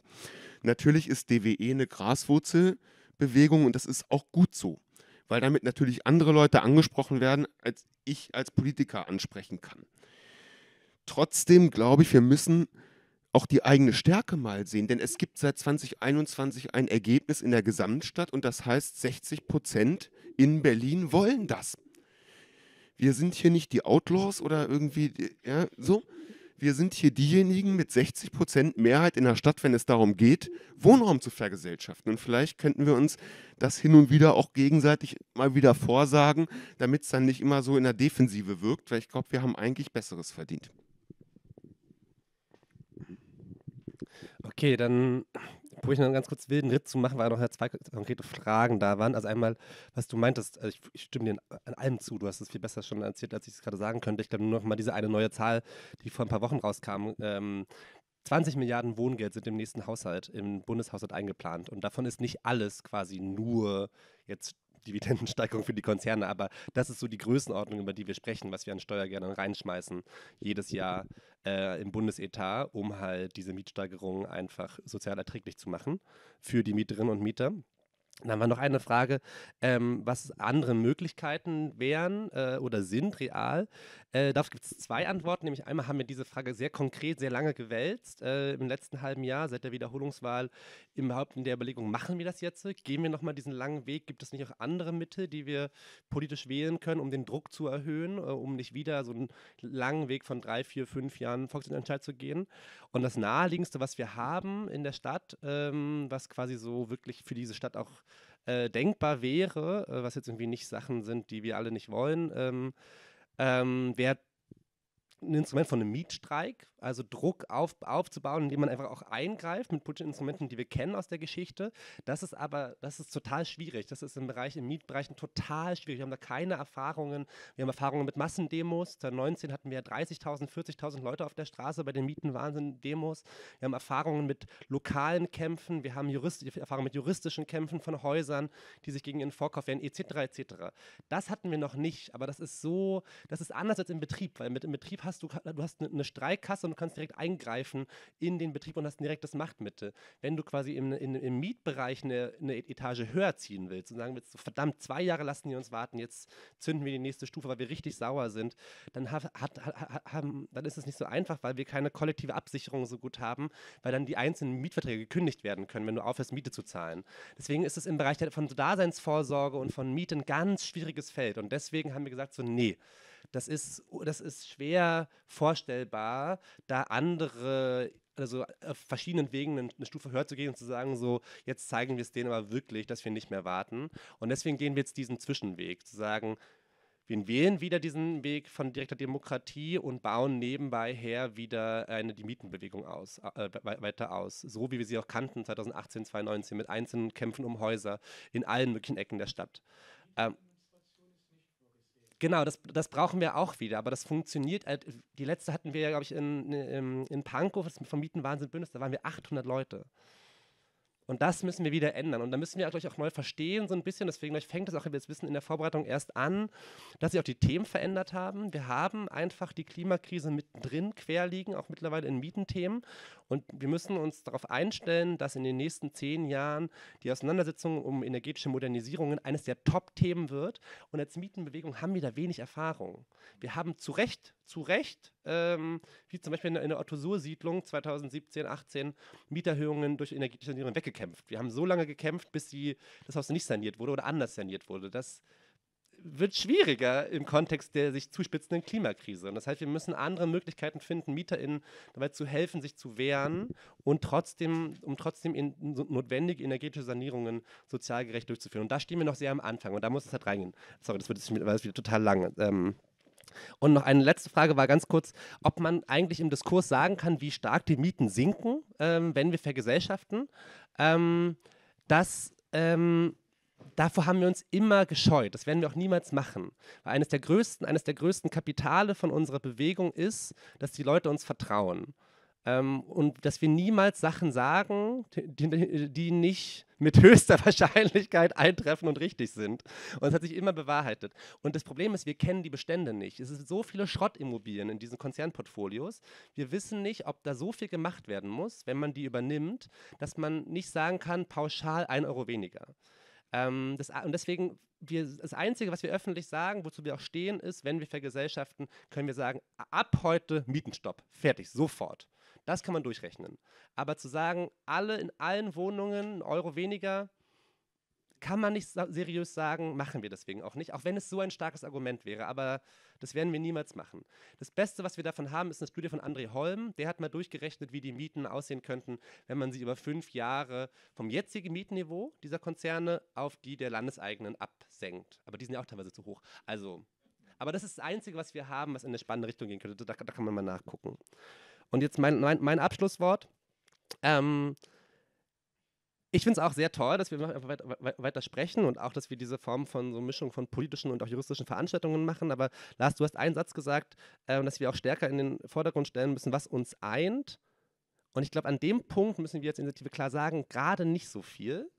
Natürlich ist DWE eine Graswurzelbewegung und das ist auch gut so, weil damit natürlich andere Leute angesprochen werden, als ich als Politiker ansprechen kann. Trotzdem glaube ich, wir müssen auch die eigene Stärke mal sehen, denn es gibt seit 2021 ein Ergebnis in der Gesamtstadt und das heißt, 60 Prozent in Berlin wollen das. Wir sind hier nicht die Outlaws oder irgendwie ja, so. Wir sind hier diejenigen mit 60 Prozent Mehrheit in der Stadt, wenn es darum geht, Wohnraum zu vergesellschaften. Und vielleicht könnten wir uns das hin und wieder auch gegenseitig mal wieder vorsagen, damit es dann nicht immer so in der Defensive wirkt, weil ich glaube, wir haben eigentlich Besseres verdient. Okay, dann probiere ich noch einen ganz kurz wilden Ritt zu machen, weil noch zwei konkrete Fragen da waren. Also einmal, was du meintest, also ich, ich, stimme dir an allem zu, du hast es viel besser schon erzählt, als ich es gerade sagen könnte. Ich glaube nur noch mal diese eine neue Zahl, die vor ein paar Wochen rauskam. Ähm, 20 Milliarden Wohngeld sind im nächsten Haushalt, im Bundeshaushalt eingeplant. Und davon ist nicht alles quasi nur jetzt Dividendensteigerung für die Konzerne, aber das ist so die Größenordnung, über die wir sprechen, was wir an Steuergeldern reinschmeißen jedes Jahr äh, im Bundesetat, um halt diese Mietsteigerungen einfach sozial erträglich zu machen für die Mieterinnen und Mieter. Dann wir noch eine Frage, ähm, was andere Möglichkeiten wären äh, oder sind real. Äh, darauf gibt es zwei Antworten. Nämlich einmal haben wir diese Frage sehr konkret, sehr lange gewälzt äh, im letzten halben Jahr seit der Wiederholungswahl überhaupt in der Überlegung, machen wir das jetzt? Gehen wir nochmal diesen langen Weg? Gibt es nicht auch andere Mittel, die wir politisch wählen können, um den Druck zu erhöhen, äh, um nicht wieder so einen langen Weg von drei, vier, fünf Jahren Volksentscheid zu gehen? Und das naheliegendste, was wir haben in der Stadt, ähm, was quasi so wirklich für diese Stadt auch äh, denkbar wäre, äh, was jetzt irgendwie nicht Sachen sind, die wir alle nicht wollen, ähm, ähm, wäre ein Instrument von einem Mietstreik, also Druck auf, aufzubauen, indem man einfach auch eingreift mit politischen Instrumenten, die wir kennen aus der Geschichte. Das ist aber, das ist total schwierig. Das ist im Bereich, im Mietbereichen total schwierig. Wir haben da keine Erfahrungen. Wir haben Erfahrungen mit Massendemos. 2019 hatten wir 30.000, 40.000 Leute auf der Straße bei den Mietenwahnsinn-Demos. Wir haben Erfahrungen mit lokalen Kämpfen. Wir haben Jurist Erfahrungen mit juristischen Kämpfen von Häusern, die sich gegen ihren Vorkauf wehren, etc. etc. Das hatten wir noch nicht, aber das ist so, das ist anders als im Betrieb, weil mit im Betrieb hast du, du hast eine Streikkasse und du kannst direkt eingreifen in den Betrieb und hast ein direktes Machtmittel. Wenn du quasi im, in, im Mietbereich eine, eine, Etage höher ziehen willst und sagen willst, verdammt, zwei Jahre lassen die uns warten, jetzt zünden wir die nächste Stufe, weil wir richtig sauer sind, dann, hat, hat, haben, dann ist es nicht so einfach, weil wir keine kollektive Absicherung so gut haben, weil dann die einzelnen Mietverträge gekündigt werden können, wenn du aufhörst, Miete zu zahlen. Deswegen ist es im Bereich von Daseinsvorsorge und von Mieten ganz schwieriges Feld. Und deswegen haben wir gesagt, so, nee, das ist, das ist schwer vorstellbar, da andere also auf verschiedenen Wegen eine, Stufe höher zu gehen und zu sagen, so, jetzt zeigen wir es denen aber wirklich, dass wir nicht mehr warten. Und deswegen gehen wir jetzt diesen Zwischenweg, zu sagen, wir wählen wieder diesen Weg von direkter Demokratie und bauen nebenbei her wieder eine die Mietenbewegung aus, äh, weiter aus, so wie wir sie auch kannten 2018, 2019 mit einzelnen Kämpfen um Häuser in allen möglichen Ecken der Stadt. Ähm, Genau, das, das brauchen wir auch wieder, aber das funktioniert. Halt, die letzte hatten wir ja, glaube ich, in, in, in Pankow, das vom Mietenwahnsinn Bündnis, da waren wir 800 Leute. Und das müssen wir wieder ändern. Und da müssen wir auch neu verstehen, so ein bisschen. Deswegen fängt es auch jetzt Wissen in der Vorbereitung erst an, dass sich auch die Themen verändert haben. Wir haben einfach die Klimakrise mittendrin quer liegen, auch mittlerweile in Mietenthemen. Und wir müssen uns darauf einstellen, dass in den nächsten zehn Jahren die Auseinandersetzung um energetische Modernisierungen eines der Top-Themen wird. Und als Mietenbewegung haben wir da wenig Erfahrung. Wir haben zu Recht, zu Recht, ähm, wie zum Beispiel in der Otto-Sur-Siedlung 2017, 18, Mieterhöhungen durch energetische Sanierung weggekämpft. Wir haben so lange gekämpft, bis die, das Haus nicht saniert wurde oder anders saniert wurde. Das wird schwieriger im Kontext der sich zuspitzenden Klimakrise. Und das heißt, wir müssen andere Möglichkeiten finden, MieterInnen dabei zu helfen, sich zu wehren und trotzdem, um trotzdem in, notwendige energetische Sanierungen sozial gerecht durchzuführen. Und da stehen wir noch sehr am Anfang und da muss es halt reingehen. Sorry, das wird jetzt wieder total lang. Ähm, und noch eine letzte Frage war ganz kurz, ob man eigentlich im Diskurs sagen kann, wie stark die Mieten sinken, ähm, wenn wir vergesellschaften. Ähm, das ähm, davor haben wir uns immer gescheut. Das werden wir auch niemals machen. Weil eines der größten, eines der größten Kapitale von unserer Bewegung ist, dass die Leute uns vertrauen. Ähm, und dass wir niemals Sachen sagen, die, die nicht mit höchster (laughs) Wahrscheinlichkeit eintreffen und richtig sind. Und es hat sich immer bewahrheitet. Und das Problem ist, wir kennen die Bestände nicht. Es sind so viele Schrottimmobilien in diesen Konzernportfolios. Wir wissen nicht, ob da so viel gemacht werden muss, wenn man die übernimmt, dass man nicht sagen kann, pauschal ein Euro weniger. Ähm, das, und deswegen, wir, das Einzige, was wir öffentlich sagen, wozu wir auch stehen, ist, wenn wir vergesellschaften, können wir sagen, ab heute Mietenstopp. Fertig, sofort. Das kann man durchrechnen. Aber zu sagen, alle in allen Wohnungen einen Euro weniger, kann man nicht seriös sagen, machen wir deswegen auch nicht, auch wenn es so ein starkes Argument wäre. Aber das werden wir niemals machen. Das Beste, was wir davon haben, ist eine Studie von André Holm. Der hat mal durchgerechnet, wie die Mieten aussehen könnten, wenn man sie über fünf Jahre vom jetzigen Mietniveau dieser Konzerne auf die der landeseigenen absenkt. Aber die sind ja auch teilweise zu hoch. Also, aber das ist das Einzige, was wir haben, was in eine spannende Richtung gehen könnte. Da, da kann man mal nachgucken. Und jetzt mein, mein, mein Abschlusswort. Ähm, ich finde es auch sehr toll, dass wir weiter, weiter, sprechen und auch, dass wir diese Form von so Mischung von politischen und auch juristischen Veranstaltungen machen. Aber Lars, du hast einen Satz gesagt, äh, dass wir auch stärker in den Vordergrund stellen müssen, was uns eint. Und ich glaube, an dem Punkt müssen wir jetzt Initiative klar sagen, gerade nicht so viel.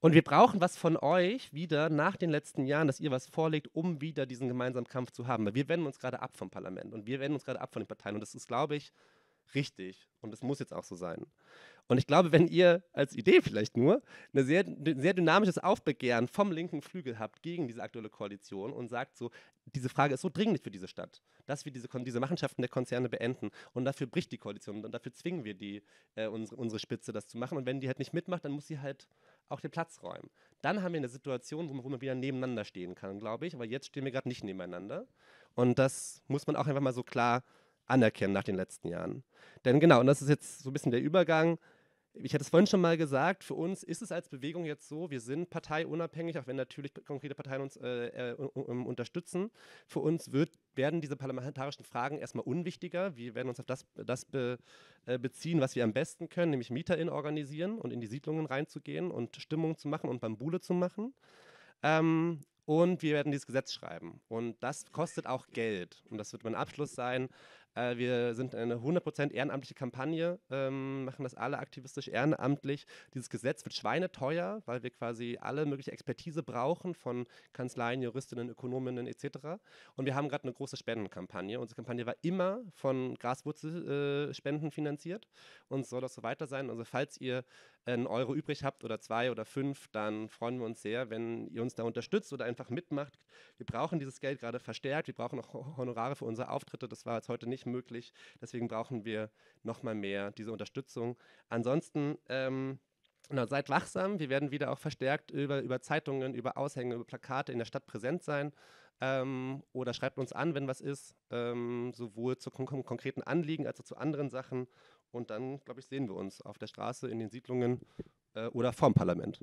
Und wir brauchen was von euch wieder nach den letzten Jahren, dass ihr was vorlegt, um wieder diesen gemeinsamen Kampf zu haben. Weil wir wenden uns gerade ab vom Parlament und wir wenden uns gerade ab von den Parteien. Und das ist, glaube ich, richtig. Und das muss jetzt auch so sein. Und ich glaube, wenn ihr als Idee vielleicht nur ein sehr, sehr dynamisches Aufbegehren vom linken Flügel habt gegen diese aktuelle Koalition und sagt so, diese Frage ist so dringlich für diese Stadt, dass wir diese, diese Machenschaften der Konzerne beenden und dafür bricht die Koalition und dafür zwingen wir die, äh, unsere, unsere Spitze das zu machen. Und wenn die halt nicht mitmacht, dann muss sie halt auch den Platz räumen. Dann haben wir eine Situation, wo man, wieder nebeneinander stehen kann, glaube ich. Aber jetzt stehen wir gerade nicht nebeneinander. Und das muss man auch einfach mal so klar anerkennen nach den letzten Jahren. Denn genau, und das ist jetzt so ein bisschen der Übergang ich hatte es vorhin schon mal gesagt, für uns ist es als Bewegung jetzt so, wir sind parteiunabhängig, auch wenn natürlich konkrete Parteien uns äh, äh, unterstützen. Für uns wird, werden diese parlamentarischen Fragen erstmal unwichtiger. Wir werden uns auf das, das be, äh, beziehen, was wir am besten können, nämlich MieterInnen organisieren und in die Siedlungen reinzugehen und Stimmung zu machen und Bambule zu machen. Ähm, und wir werden dieses Gesetz schreiben. Und das kostet auch Geld. Und das wird mein Abschluss sein. Äh, wir sind eine 100% ehrenamtliche Kampagne, ähm, machen das alle aktivistisch ehrenamtlich. Dieses Gesetz wird schweineteuer, weil wir quasi alle mögliche Expertise brauchen von Kanzleien, Juristinnen, Ökonominnen etc. Und wir haben gerade eine große Spendenkampagne. Unsere Kampagne war immer von Graswurzelspenden äh, finanziert und soll das so weiter sein. Also falls ihr einen Euro übrig habt oder zwei oder fünf, dann freuen wir uns sehr, wenn ihr uns da unterstützt oder einfach mitmacht. Wir brauchen dieses Geld gerade verstärkt. Wir brauchen auch Honorare für unsere Auftritte. Das war jetzt heute nicht möglich. Deswegen brauchen wir noch mal mehr diese Unterstützung. Ansonsten ähm, Genau, seid wachsam. Wir werden wieder auch verstärkt über, über Zeitungen, über Aushänge, über Plakate in der Stadt präsent sein. Ähm, oder schreibt uns an, wenn was ist, ähm, sowohl zu kon konkreten Anliegen als auch zu anderen Sachen. Und dann, glaube ich, sehen wir uns auf der Straße, in den Siedlungen äh, oder vorm Parlament.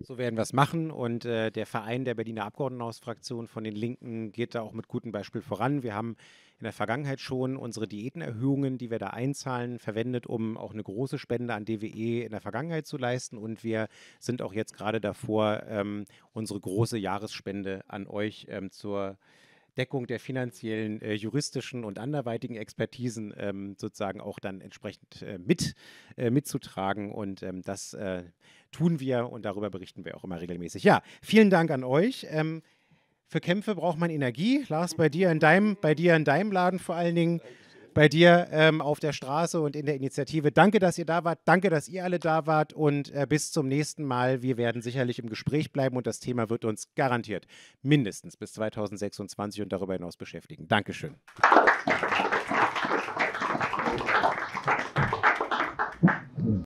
So werden wir es machen und äh, der Verein der Berliner Abgeordnetenhausfraktion von den Linken geht da auch mit gutem Beispiel voran. Wir haben in der Vergangenheit schon unsere Diätenerhöhungen, die wir da einzahlen, verwendet, um auch eine große Spende an DWE in der Vergangenheit zu leisten und wir sind auch jetzt gerade davor, ähm, unsere große Jahresspende an euch ähm, zur Deckung der finanziellen, äh, juristischen und anderweitigen Expertisen ähm, sozusagen auch dann entsprechend äh, mit, äh, mitzutragen. Und ähm, das äh, tun wir und darüber berichten wir auch immer regelmäßig. Ja, vielen Dank an euch. Ähm, für Kämpfe braucht man Energie. Lars, bei dir in deinem, bei dir in deinem Laden vor allen Dingen bei dir ähm, auf der Straße und in der Initiative. Danke, dass ihr da wart. Danke, dass ihr alle da wart. Und äh, bis zum nächsten Mal. Wir werden sicherlich im Gespräch bleiben und das Thema wird uns garantiert mindestens bis 2026 und darüber hinaus beschäftigen. Dankeschön. Applaus